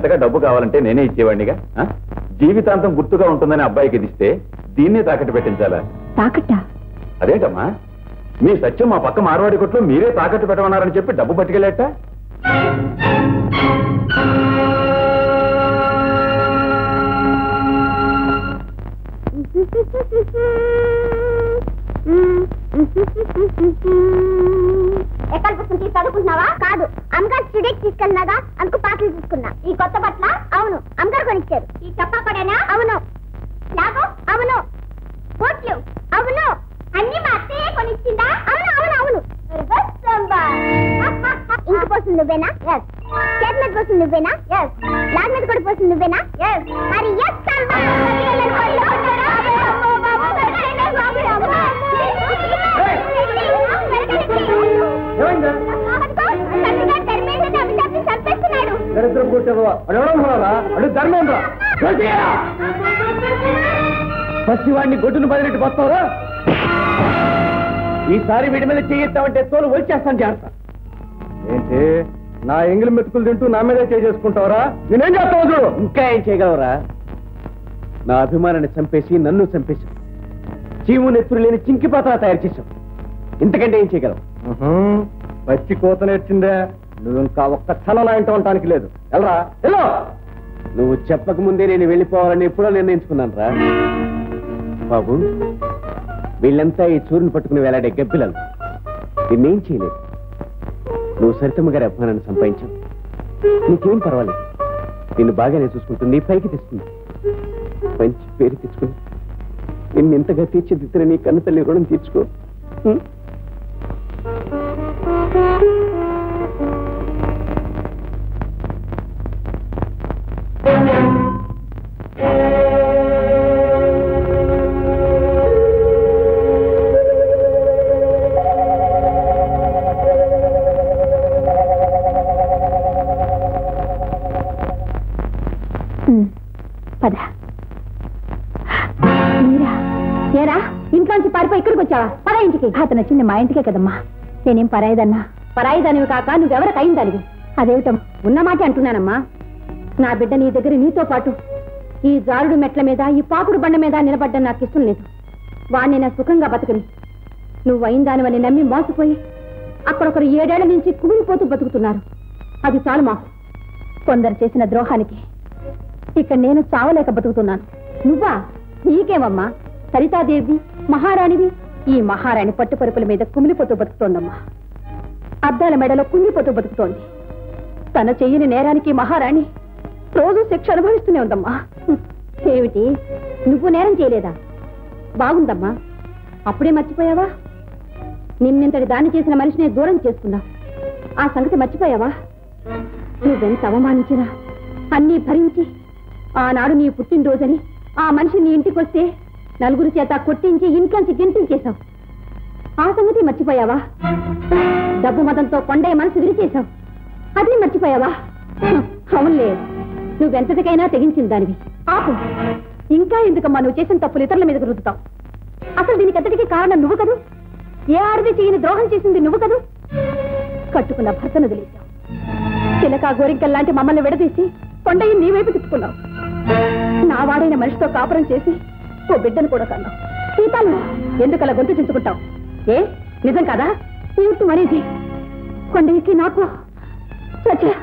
S11: అంతగా డబ్బు కావాలంటే నేనే ఇచ్చేవాడినిగా? జీవితాంతం గుర్తుగా ఉంటుందని అబ్బాయికి ఇస్తే దీన్నే తాకట్టు పెట్టించాలా?
S7: తాకట్టా?
S11: అదేంటమ్మా? మీ సత్యం మా పక్క మార్వాడి కొట్లో మీరే తాకట్టు పెట్టమన్నారని చెప్పి డబ్బు పట్టుకెళ్ళేట?
S12: ఈసారి వీడి మీద చేయొద్దామంటే తోలు వచ్చేస్తాను జాగ్రత్త. ఏంటి? నా ఎంగిలి మెతుకులు తింటూ నా మీదే చేసుకుంటావరా? నేనేం చేస్తావు చూడు? ఇంకా ఏం చేయగలవరా? నా అభిమానాన్ని చంపేసి నన్ను చంపేసి చీము నెత్తురు లేని చింకి పాత్ర తయారు చేశావు. ఇంతకంటే ఏం చేయగలవు? పచ్చి కోత నేర్చిందే. నువ్వు ఇంకా ఒక్క క్షణం నా ఇంట ఉండటానికి లేదు. వెళ్ళరా వెళ్ళు నువ్వు చెప్పక ముందే నేను వెళ్ళిపోవాలని ఎప్పుడో నిర్ణయించుకున్నాను రా బాబు వీళ్ళంతా ఈ చూరుని పట్టుకుని వేలాడే గబ్బిలలు. నిన్నేం చేయలేదు. నువ్వు సరితమ్మ గారి అభిమానాన్ని సంపాదించావు. నీకేం పర్వాలేదు. నిన్ను బాగానే చూసుకుంటుంది పైకి తెస్తుంది మంచి పేరు తెచ్చుకో నిన్ను ఇంతగా తీర్చిదిద్దిన నీ కన్న తల్లి రుణం తీర్చుకో.
S7: అతను వచ్చింది మా ఇంటికే కదమ్మా. నేనేం పరాయిదన్నా? పరాయిదానివి కాక నువ్వెవరికి అయిందానివి అదేమిటం ఉన్న మాట అంటున్నానమ్మా. నా బిడ్డ నీ దగ్గర నీతో పాటు ఈ జారుడు మెట్ల మీద ఈ పాకుడు బండ మీద నిలబడ్డం నాకు ఇష్టం లేదు. వాణ్ణి నా సుఖంగా బతుకుని. నువ్వు అయిందానివని నమ్మి మోసపోయి అక్కడొకరు ఏడేళ్ళ నుంచి కుమిలిపోతూ బతుకుతున్నారు. అది చాలు మాకు. కొందరు చేసిన ద్రోహానికి ఇక్కడ నేను చావలేక బతుకుతున్నాను. నువ్వా? నీకేమమ్మా? సరితాదేవి మహారాణివి ఈ మహారాణి పట్టుపరుపుల మీద కుమిలిపోతూ బతుకుతోందమ్మా. అద్దాల మెడలో కుంగిపోతూ బతుకుతోంది. తన చెయ్యని నేరానికి మహారాణి రోజు శిక్ష అనుభవిస్తూనే ఉందమ్మా. ఏమిటి? నువ్వు నేరం చేయలేదా? బాగుందమ్మా. అప్పుడే మర్చిపోయావా? నిన్నింతటి దాన్ని చేసిన మనిషిని దూరం చేసుకున్నావు ఆ సంగతి మర్చిపోయావా? నువ్వెంత అవమానించినా అన్నీ భరించి ఆనాడు నీ పుట్టినరోజని ఆ మనిషి నీ ఇంటికి వస్తే నలుగురు చేత కొట్టించి ఇంట్లోంచి గెంటించేశావు ఆ సంగతి మర్చిపోయావా? డబ్బు మతంతో కొండయ్య మనసు విరిచేశావు. అది మర్చిపోయావా? అవునులే నువ్వెంతటికైనా తెగించిన దానివి. ఆపు ఇంకా ఎందుకమ్మా నువ్వు చేసిన తప్పులు ఇతరుల మీదకు రుద్దుతావు? అసలు దీనికి ఎంతటికీ కారణం నువ్వు కదూ? ఏ ఆడది చేయని ద్రోహం చేసింది నువ్వు కదూ? కట్టుకున్న భర్తను వదిలేశావు. చిలక గోరింకల్లాంటి మమ్మల్ని విడదీసి కొండయ్య నీ వైపు తిప్పుకున్నావు. నా వాడైన మనిషితో కాపురం చేసి ఓ బిడ్డను కూడా కన్నావు. సీతాలు ఎందుకలా గొంతు చించుకుంటావు? ఏ? నిజం కదా? ఏమిటి మరేది కొండకి నాకు. చచ్చా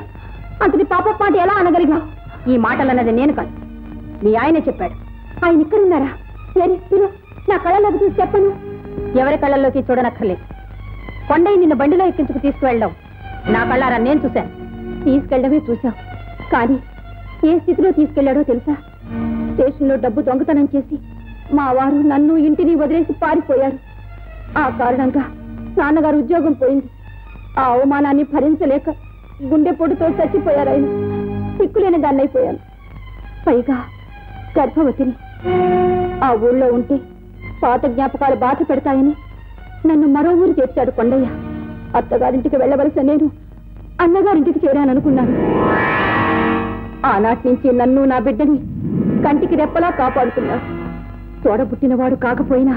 S7: అంతటి పాప పాట ఎలా అనగలిగావు ఈ మాటలన్నది నేను కాదు. మీ ఆయనే చెప్పాడు. ఆయన ఇక్కడున్నారా? సరే పిలు నా కళ్ళలోకి చూసి చెప్పను. ఎవరి కళ్ళల్లోకి చూడనక్కర్లేదు. కొండయ్య నిన్ను బండిలో ఎక్కించుకు తీసుకువెళ్ళడం. నా కళ్ళారా నేను చూశాను. తీసుకెళ్ళడమే చూశాం. కానీ ఏ స్థితిలో తీసుకెళ్ళాడో తెలుసా? స్టేషన్లో డబ్బు దొంగతనం చేసి మా వారు నన్ను ఇంటిని వదిలేసి పారిపోయారు. ఆ కారణంగా నాన్నగారు ఉద్యోగం పోయింది. ఆ అవమానాన్ని భరించలేక గుండెపోటుతో చచ్చిపోయారు ఆయన. సిక్కులేని దాన్నైపోయాను. పైగా గర్భవతిని. ఆ ఊళ్ళో ఉంటే పాత జ్ఞాపకాలు బాధ పెడతాయని నన్ను మరో ఊరు చేర్చాడు కొండయ్య. అత్తగారింటికి వెళ్ళవలసిన నేను అన్నగారింటికి చేరాననుకున్నాను. ఆనాటి నుంచి నన్ను నా బిడ్డని కంటికి రెప్పలా కాపాడుకున్నాడు తోడబుట్టినవాడు కాకపోయినా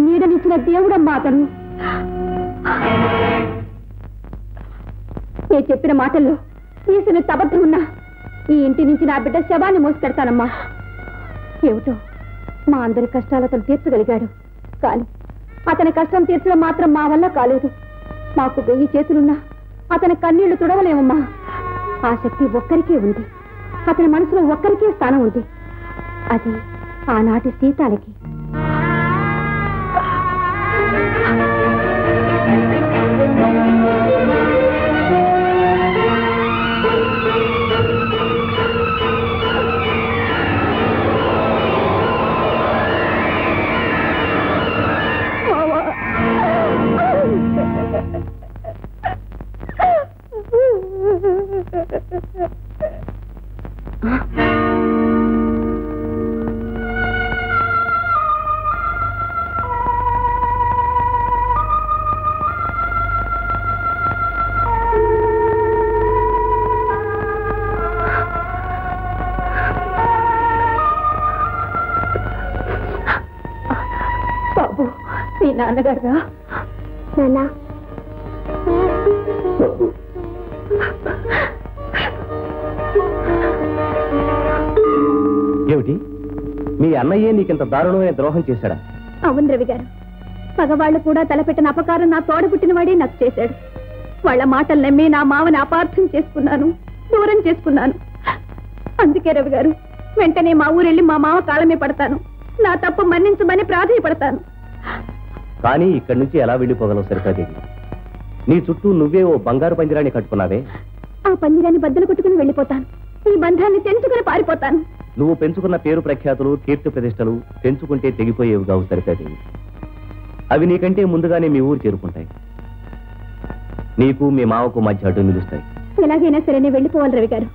S7: నీడనిచ్చిన దేవుడమ్మా అతను. నేను చెప్పిన మాటల్లో తీసిన తబద్ధం ఉన్నా. ఈ ఇంటి నుంచి నా బిడ్డ శవాన్ని మోసుకెడతానమ్మా ఏమిటో మా అందరి కష్టాలు అతను తీర్చగలిగాడు. కానీ అతని కష్టం తీర్చడం మాత్రం మా వల్ల కాలేదు. మాకు వెయ్యి చేతులున్నా అతని కన్నీళ్ళు తుడవలేమమ్మా. ఆ శక్తి ఒక్కరికే ఉంది. అతని మనసులో ఒక్కరికే స్థానం ఉంది. అది ఆనాటి సీతాలకి. నాన్నగారా నాన్న.
S15: ఏమిటి? మీ అన్నయ్యే నీకింత దారుణమైన ద్రోహం చేశాడా?
S7: అవును రవి గారు. మగవాళ్ళు కూడా తలపెట్టిన అపకారం నా తోడబుట్టిన వాడే నాకు చేశాడు. వాళ్ళ మాటలు నమ్మి నా మావని అపార్థం చేసుకున్నాను దూరం చేసుకున్నాను. అందుకే రవి గారు వెంటనే మా ఊరెళ్ళి మా మావ కాలమే పడతాను. నా తప్పు మన్నించమని ప్రాధాయపడతాను.
S15: కానీ ఇక్కడి నుంచి ఎలా వెళ్ళిపోగలవు సరితాదేవి నీ చుట్టూ నువ్వే ఓ బంగారు పంజరాన్ని కట్టుకున్నావే.
S7: ఆ పందిరాన్ని బద్దలు కొట్టుకుని వెళ్ళిపోతాను. ఈ బంధాన్ని తెంచుకుని పారిపోతాను.
S15: నువ్వు పెంచుకున్న పేరు ప్రఖ్యాతులు కీర్తి ప్రతిష్టలు పెంచుకుంటే తెగిపోయేవి కావు సరితాదేవి అవి నీకంటే ముందుగానే మీ ఊరు చేరుకుంటాయి. నీకు మీ మావకు మధ్య అడ్డు నిలుస్తాయి.
S7: ఎలాగైనా సరే నేను వెళ్ళిపోవాలి రవి గారు.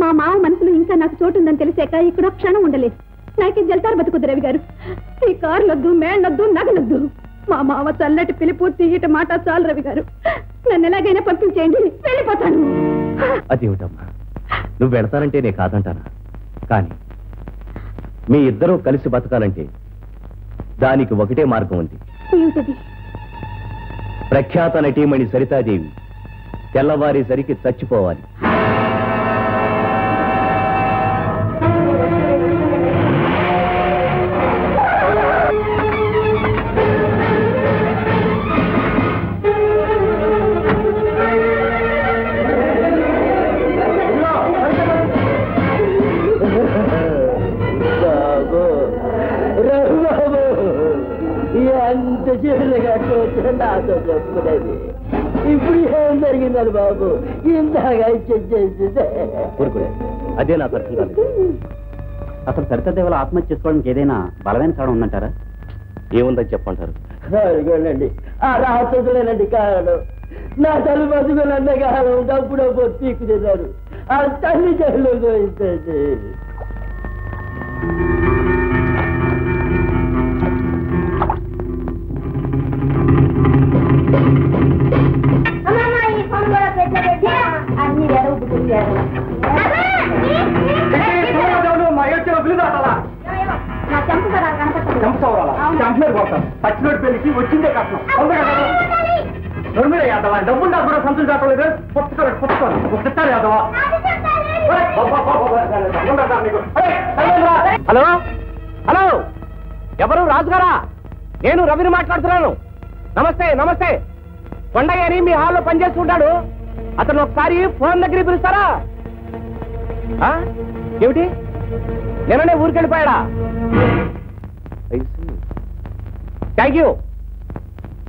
S7: మా మావ మనసులో ఇంకా నాకు చోటు ఉందని తెలిసాక ఇక్కడ క్షణం ఉండలేదు. నాకే జల్తారు బతుకుద్దు రవి గారు? ఈ కార్లొద్దు మేళ్ళొద్దు నగలొద్దు. మా మావ చల్లటి పిలుపు తీయట మాట చాలు రవి గారు. నన్ను ఎలాగైనా పంపించేయండి. వెళ్ళిపోతాను.
S15: అదేమిటమ్మా నువ్వు వెళతానంటే నే కాదంటానా? కానీ మీ ఇద్దరూ కలిసి బతకాలంటే దానికి ఒకటే మార్గం ఉంది.
S7: ఏమిటది?
S15: ప్రఖ్యాత నటీమణి సరితాదేవి తెల్లవారేసరికి చచ్చిపోవాలి. ఊరుకులే అదే నాకు అర్థం కాలేదు.
S17: అసలు సరితదేవుల ఆత్మహత్య చేసుకోవడానికి ఏదైనా బలమైన కారణం ఉందంటారా?
S15: ఏముందని చెప్పంటారు
S5: అదిగోనండి ఆ రాక్షసులేనండి కారణం. నా తల్లి బతుకులంత కారణం డబ్బులో పొత్తికు తిన్నారు ఆ తల్లి జైలు పోయిందండి పచ్చినోటి పెళ్ళికి వచ్చిందే కష్టం నొమ్మిద యాదవా డబ్బులు నాకు కూడా సంతులు దాటలేదు పుస్తకాలు పుస్తకాలు పుస్తకాలు యాదవా
S18: హలో హలో ఎవరు రాజుగారా నేను రవిని మాట్లాడుతున్నాను నమస్తే నమస్తే కొండయ్య అని మీ హాల్లో పనిచేస్తుంటాడు అతను ఒకసారి ఫోన్ దగ్గరికి పిలుస్తారా ఏమిటి నిన్ననే ఊరికెళ్ళిపోయాడా థ్యాంక్ యూ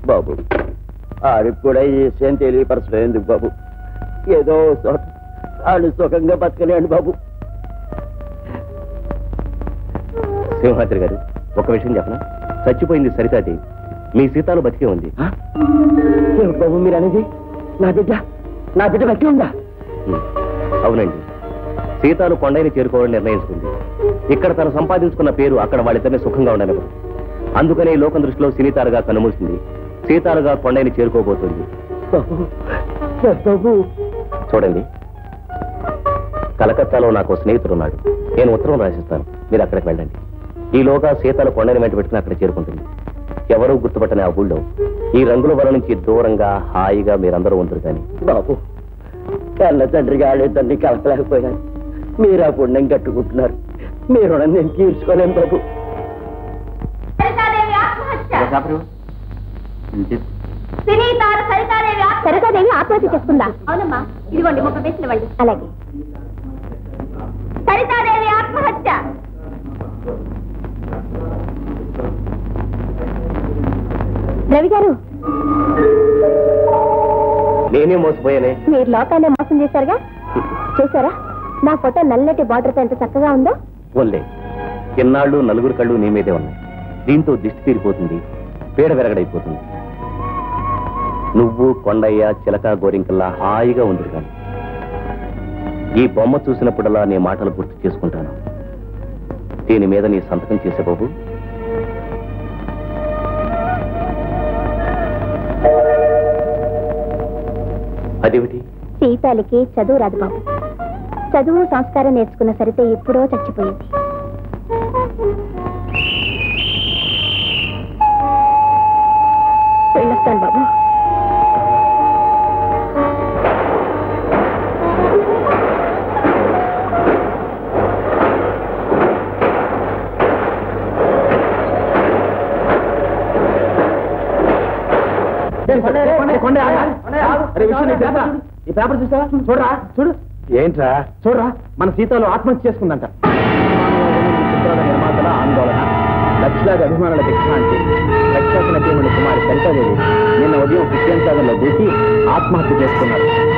S5: బాబు ఆడికి కూడా ఈ విషయం తెలియపరచడం ఎందుకు బాబు? ఏదో చోట ఆడు సుఖంగా బతకలేండి బాబు.
S15: సింహాద్రి గారు ఒక విషయం చెప్పనా? చచ్చిపోయింది సరితాది. మీ సీతాలు బతికే ఉంది.
S5: బాబు మీరు అనేది? నా బిడ్డ నా బిడ్డ బట్టి ఉందా.
S15: అవునండి. సీతాలు కొండైని చేరుకోవాలని నిర్ణయించుకుంది. ఇక్కడ తను సంపాదించుకున్న పేరు అక్కడ వాళ్ళిద్దరిని సుఖంగా ఉండనివ్వదు. అందుకనే ఈ లోకం దృష్టిలో సినీతారుగా కనుమూసింది సీతాలుగా కొండైని చేరుకోబోతుంది. చూడండి. కలకత్తాలో నాకు ఓ స్నేహితుడు ఉన్నాడు నేను ఉత్తరం రాసిస్తాను. మీరు అక్కడికి వెళ్ళండి. ఈలోగా సీతలు కొండని వెంట పెట్టుకుని అక్కడ చేరుకుంటుంది. ఎవరూ గుర్తుపట్టని ఆ ఊళ్ళో ఈ రంగుల వల నుంచి దూరంగా హాయిగా మీరందరూ ఉంటారు కానీ.
S5: బాబు కన్న తండ్రిగా ఆడేదండి కలపలేకపోయాను మీరు ఆ పుణ్యం కట్టుకుంటున్నారు. మీ రుణం నేను తీర్చుకోలేను బాబు.
S3: సరితాదేవి ఆత్మహత్య చేసుకుందా? అవునమ్మా. ఇదిగోండి ముప్పై పైసలు ఇవ్వండి అలాగే. సరితాదేవి ఆత్మహత్య. రవి గారు
S15: నేనే మోసపోయానే.
S3: మీరు లోకాన్ని మోసం చేశారుగా? చూసారా నా ఫోటో నల్లటి బార్డర్తో ఎంత చక్కగా ఉందో?
S15: ఓన్లే ఎన్నాళ్ళు నలుగురు కళ్ళు నీ మీదే ఉన్నాయి. దీంతో దిష్టి తీరిపోతుంది పీడ వెరగడైపోతుంది. నువ్వు కొండయ్య చిలక గోరింకల్లా హాయిగా ఉంది కానీ ఈ బొమ్మ చూసినప్పుడల్లా నీ మాటలు గుర్తు చేసుకుంటాను. దీని మీద నీ సంతకం చేసే బాబు. అదేమిటి?
S3: సీతాలకి చదువు రాదు బాబు. చదువు సంస్కారం నేర్చుకున్న సరితే ఎప్పుడో చచ్చిపోయింది. వెళ్ళొస్తాను బాబు.
S17: ఈ పేపర్ చూసావా? చూడరా చూడు. ఏంట్రా? చూడరా మన సీతలో ఆత్మహత్య చేసుకుందంట. లక్షలాది అభిమానుల దిగ్భ్రాంతి. ప్రఖ్యాత నటీమణి కుమారి సరితాదేవి నిన్న ఉదయం క్రిస్టియన్ సాగర్లో దూకి ఆత్మహత్య చేసుకున్నారు.